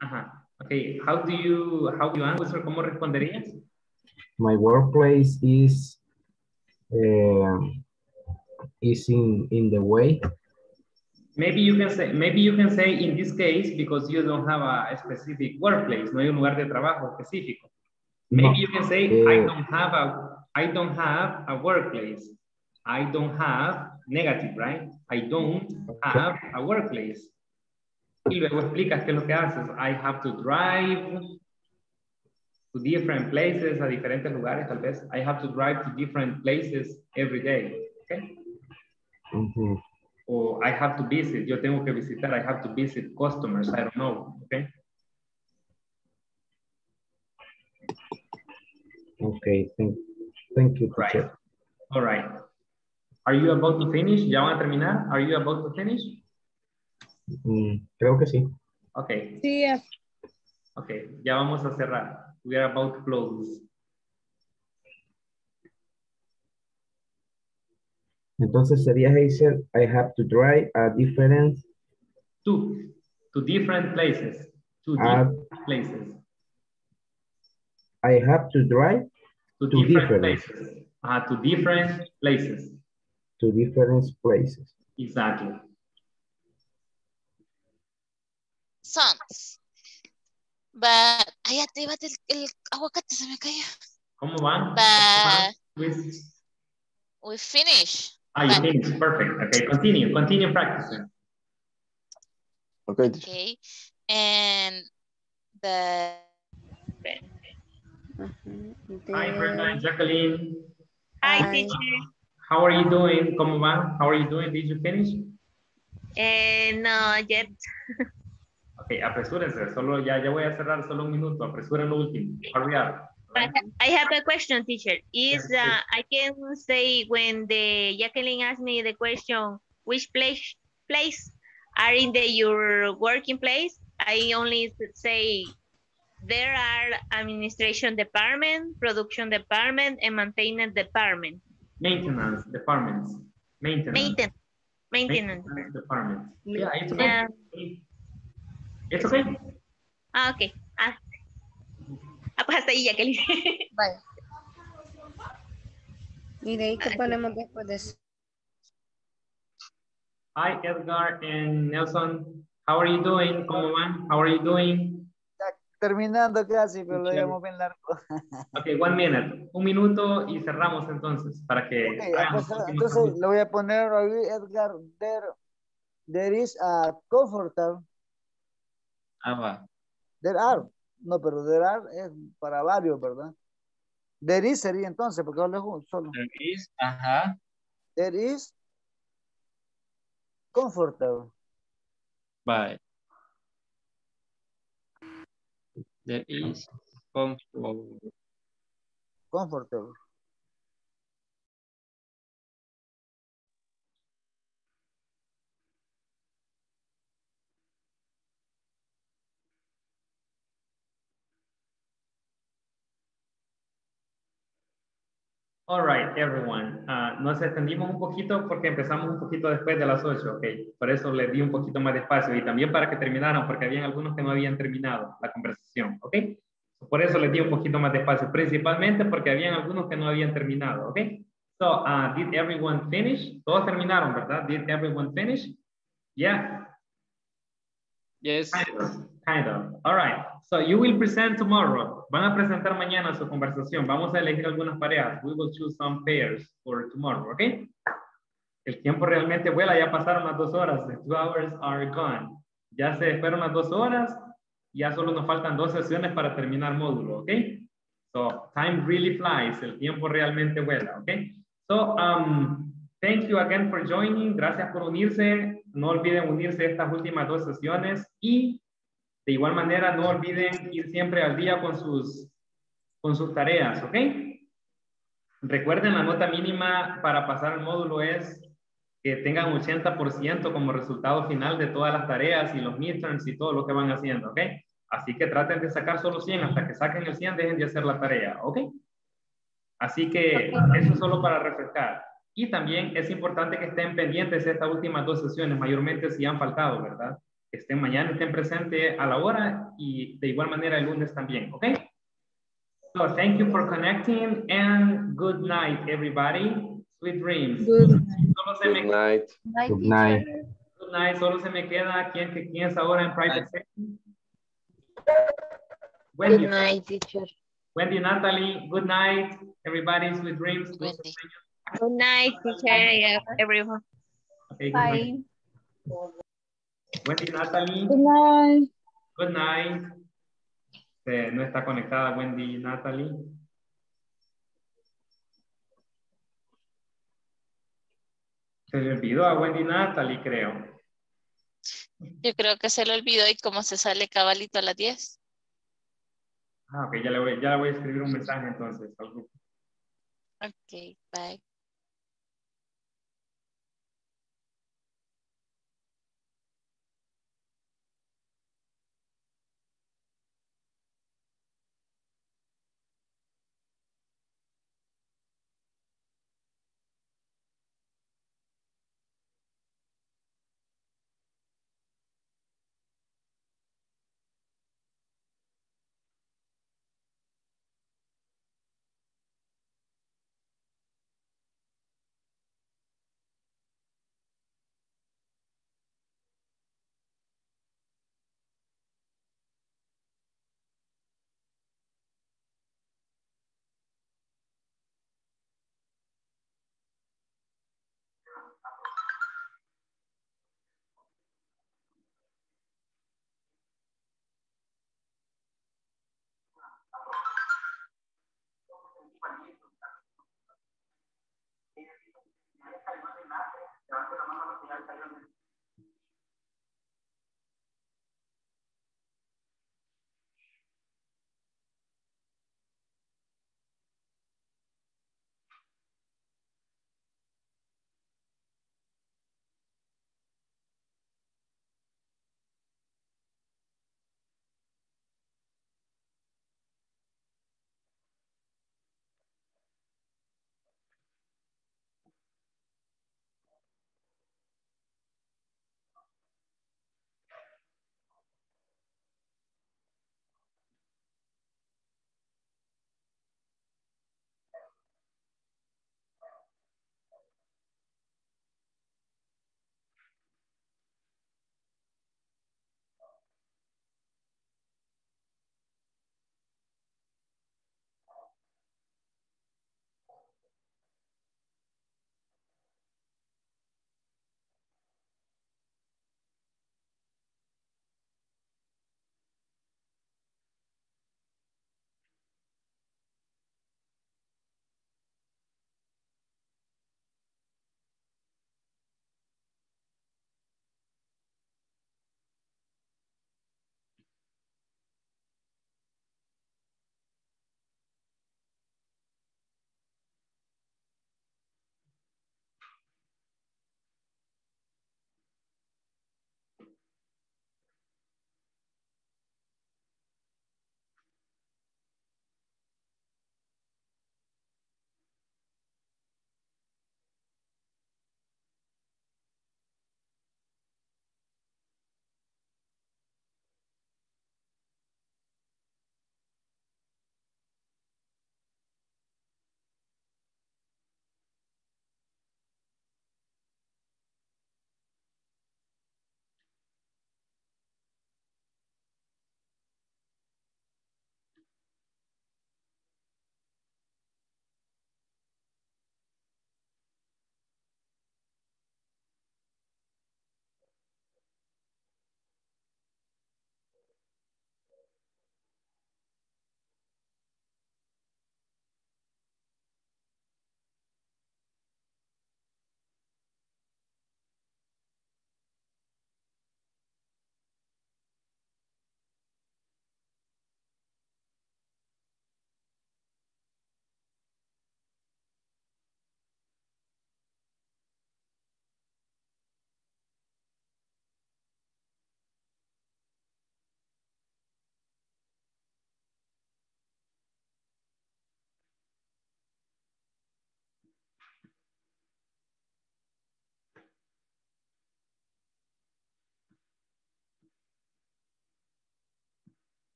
Speaker 1: Ajá. Okay. How do you how do you answer? ¿Cómo responderías?
Speaker 19: my workplace is eh, is in in the way.
Speaker 1: Maybe you can say maybe you can say in this case because you don't have a specific workplace, no hay un lugar de trabajo específico. Maybe
Speaker 19: No,
Speaker 1: you can say I
Speaker 19: eh,
Speaker 1: don't have a I don't have a workplace. I don't have negative, right? I don't have a workplace. Y luego explicas qué es lo que haces. I have to drive to different places, a diferentes lugares tal vez. I have to drive to different places every day. Okay? O I have to visit, yo tengo que visitar, I have to visit customers, I don't know, okay?
Speaker 19: Okay, thank, thank you,
Speaker 1: Right. All right. Are you about to finish? ¿Ya van a terminar? Are you about to finish?
Speaker 19: Mm, creo que sí.
Speaker 1: Okay,
Speaker 2: Sí, ah,
Speaker 1: okay, ya vamos a cerrar. We are about to close.
Speaker 19: Entonces sería Hazel, I have to drive a different
Speaker 1: Two, to different places, to
Speaker 19: Ah.
Speaker 1: different places,
Speaker 19: I have to drive
Speaker 1: to
Speaker 19: to
Speaker 1: different
Speaker 19: different
Speaker 1: places, uh, to different places,
Speaker 19: to different places.
Speaker 1: exactly.
Speaker 18: Sons. But, ay, te el, el aguacate se me cayó.
Speaker 1: ¿Cómo van?
Speaker 18: But
Speaker 1: With-
Speaker 18: we finish.
Speaker 1: Ah, you finished, perfect. Okay, continue, continue practicing.
Speaker 14: Okay.
Speaker 18: Okay. And the
Speaker 1: Hi, Berta, Jacqueline.
Speaker 9: Hi, teacher.
Speaker 1: How are you doing? ¿Cómo van? How are you doing? Did you finish?
Speaker 9: Eh, no, yet. [LAUGHS]
Speaker 1: Ok, apresúrense, solo ya, ya voy a cerrar solo un minuto, apresuren lo último. Hurry up.
Speaker 9: I, ha- I have a question, teacher. Is uh, I can say when the Jacqueline asked me the question, which place place are in the your working place? I only say there are administration department, production department, and maintenance department.
Speaker 1: Maintenance departments. Maintenance.
Speaker 9: Maintenance. Maintenance.
Speaker 1: Maintenance departments. Yeah, it's okay.
Speaker 9: Yeah.
Speaker 1: It's okay.
Speaker 9: Ah, ok. Ah. Ah, pues hasta ahí, Jacqueline. [LAUGHS]
Speaker 8: Vaya. Y de ahí que ponemos después de eso.
Speaker 1: Hi, Edgar and Nelson. How are you doing? ¿Cómo van? How are you doing?
Speaker 6: Terminando casi, pero lo llevamos bien largo. [LAUGHS]
Speaker 1: Okay, one minute. Un minuto y cerramos entonces para que
Speaker 6: Ok,
Speaker 1: últimos
Speaker 6: entonces
Speaker 1: minutos.
Speaker 6: le voy a poner ahí, Edgar, there, there is a comfortable,
Speaker 7: Ah, va.
Speaker 6: there are, no, pero there are es para varios, ¿verdad? There is sería entonces, porque hablo ju- solo.
Speaker 7: There is, ajá.
Speaker 6: There is comfortable.
Speaker 7: Bye. There is comfort.
Speaker 6: Comfortable.
Speaker 1: All right, everyone. Ah, nos extendimos un poquito porque empezamos un poquito después de las 8, ok. Por eso les di un poquito más de espacio y también para que terminaran, porque habían algunos que no habían terminado la conversación, ok. Por eso les di un poquito más de espacio, principalmente porque habían algunos que no habían terminado, ok. So, uh, did everyone finish? Todos terminaron, ¿verdad? Did everyone finish? Yeah.
Speaker 7: Yes.
Speaker 1: Kind of. Kind of. All right. So you will present tomorrow. Van a presentar mañana su conversación. Vamos a elegir algunas parejas. We will choose some pairs for tomorrow, ¿ok? El tiempo realmente vuela. Ya pasaron las dos horas. The two hours are gone. Ya se esperan las dos horas. Ya solo nos faltan dos sesiones para terminar módulo, ¿ok? So time really flies. El tiempo realmente vuela, ¿ok? So, um, thank you again for joining. Gracias por unirse. No olviden unirse a estas últimas dos sesiones y de igual manera no olviden ir siempre al día con sus, con sus tareas, ¿ok? Recuerden la nota mínima para pasar el módulo es que tengan 80% como resultado final de todas las tareas y los midterms y todo lo que van haciendo, ¿ok? Así que traten de sacar solo 100, hasta que saquen el 100 dejen de hacer la tarea, ¿ok? Así que eso es solo para refrescar. Y también es importante que estén pendientes estas últimas dos sesiones, mayormente si han faltado, ¿verdad? Estén mañana, estén presentes a la hora y de igual manera el lunes también, ¿ok? So thank you for connecting and good night, everybody. Sweet dreams. Solo se me
Speaker 3: Good night.
Speaker 14: Good night.
Speaker 1: Good night. Solo se me queda quién, que- quién es ahora en private session. Wendy.
Speaker 11: Good night, teacher.
Speaker 1: Wendy, Natalie, good night. Everybody, sweet dreams.
Speaker 18: Wendy.
Speaker 9: Good night, teacher, everyone.
Speaker 1: Okay, good
Speaker 5: Bye.
Speaker 1: Wendy, Natalie,
Speaker 10: Good night.
Speaker 1: good night. Eh, no está conectada Wendy, Natalie. Se le olvidó a Wendy, Natalie, creo.
Speaker 18: Yo creo que se le olvidó y como se sale cabalito a las 10.
Speaker 1: Ah, ok, ya le voy, ya le voy a escribir un mensaje entonces al grupo.
Speaker 18: Ok, bye.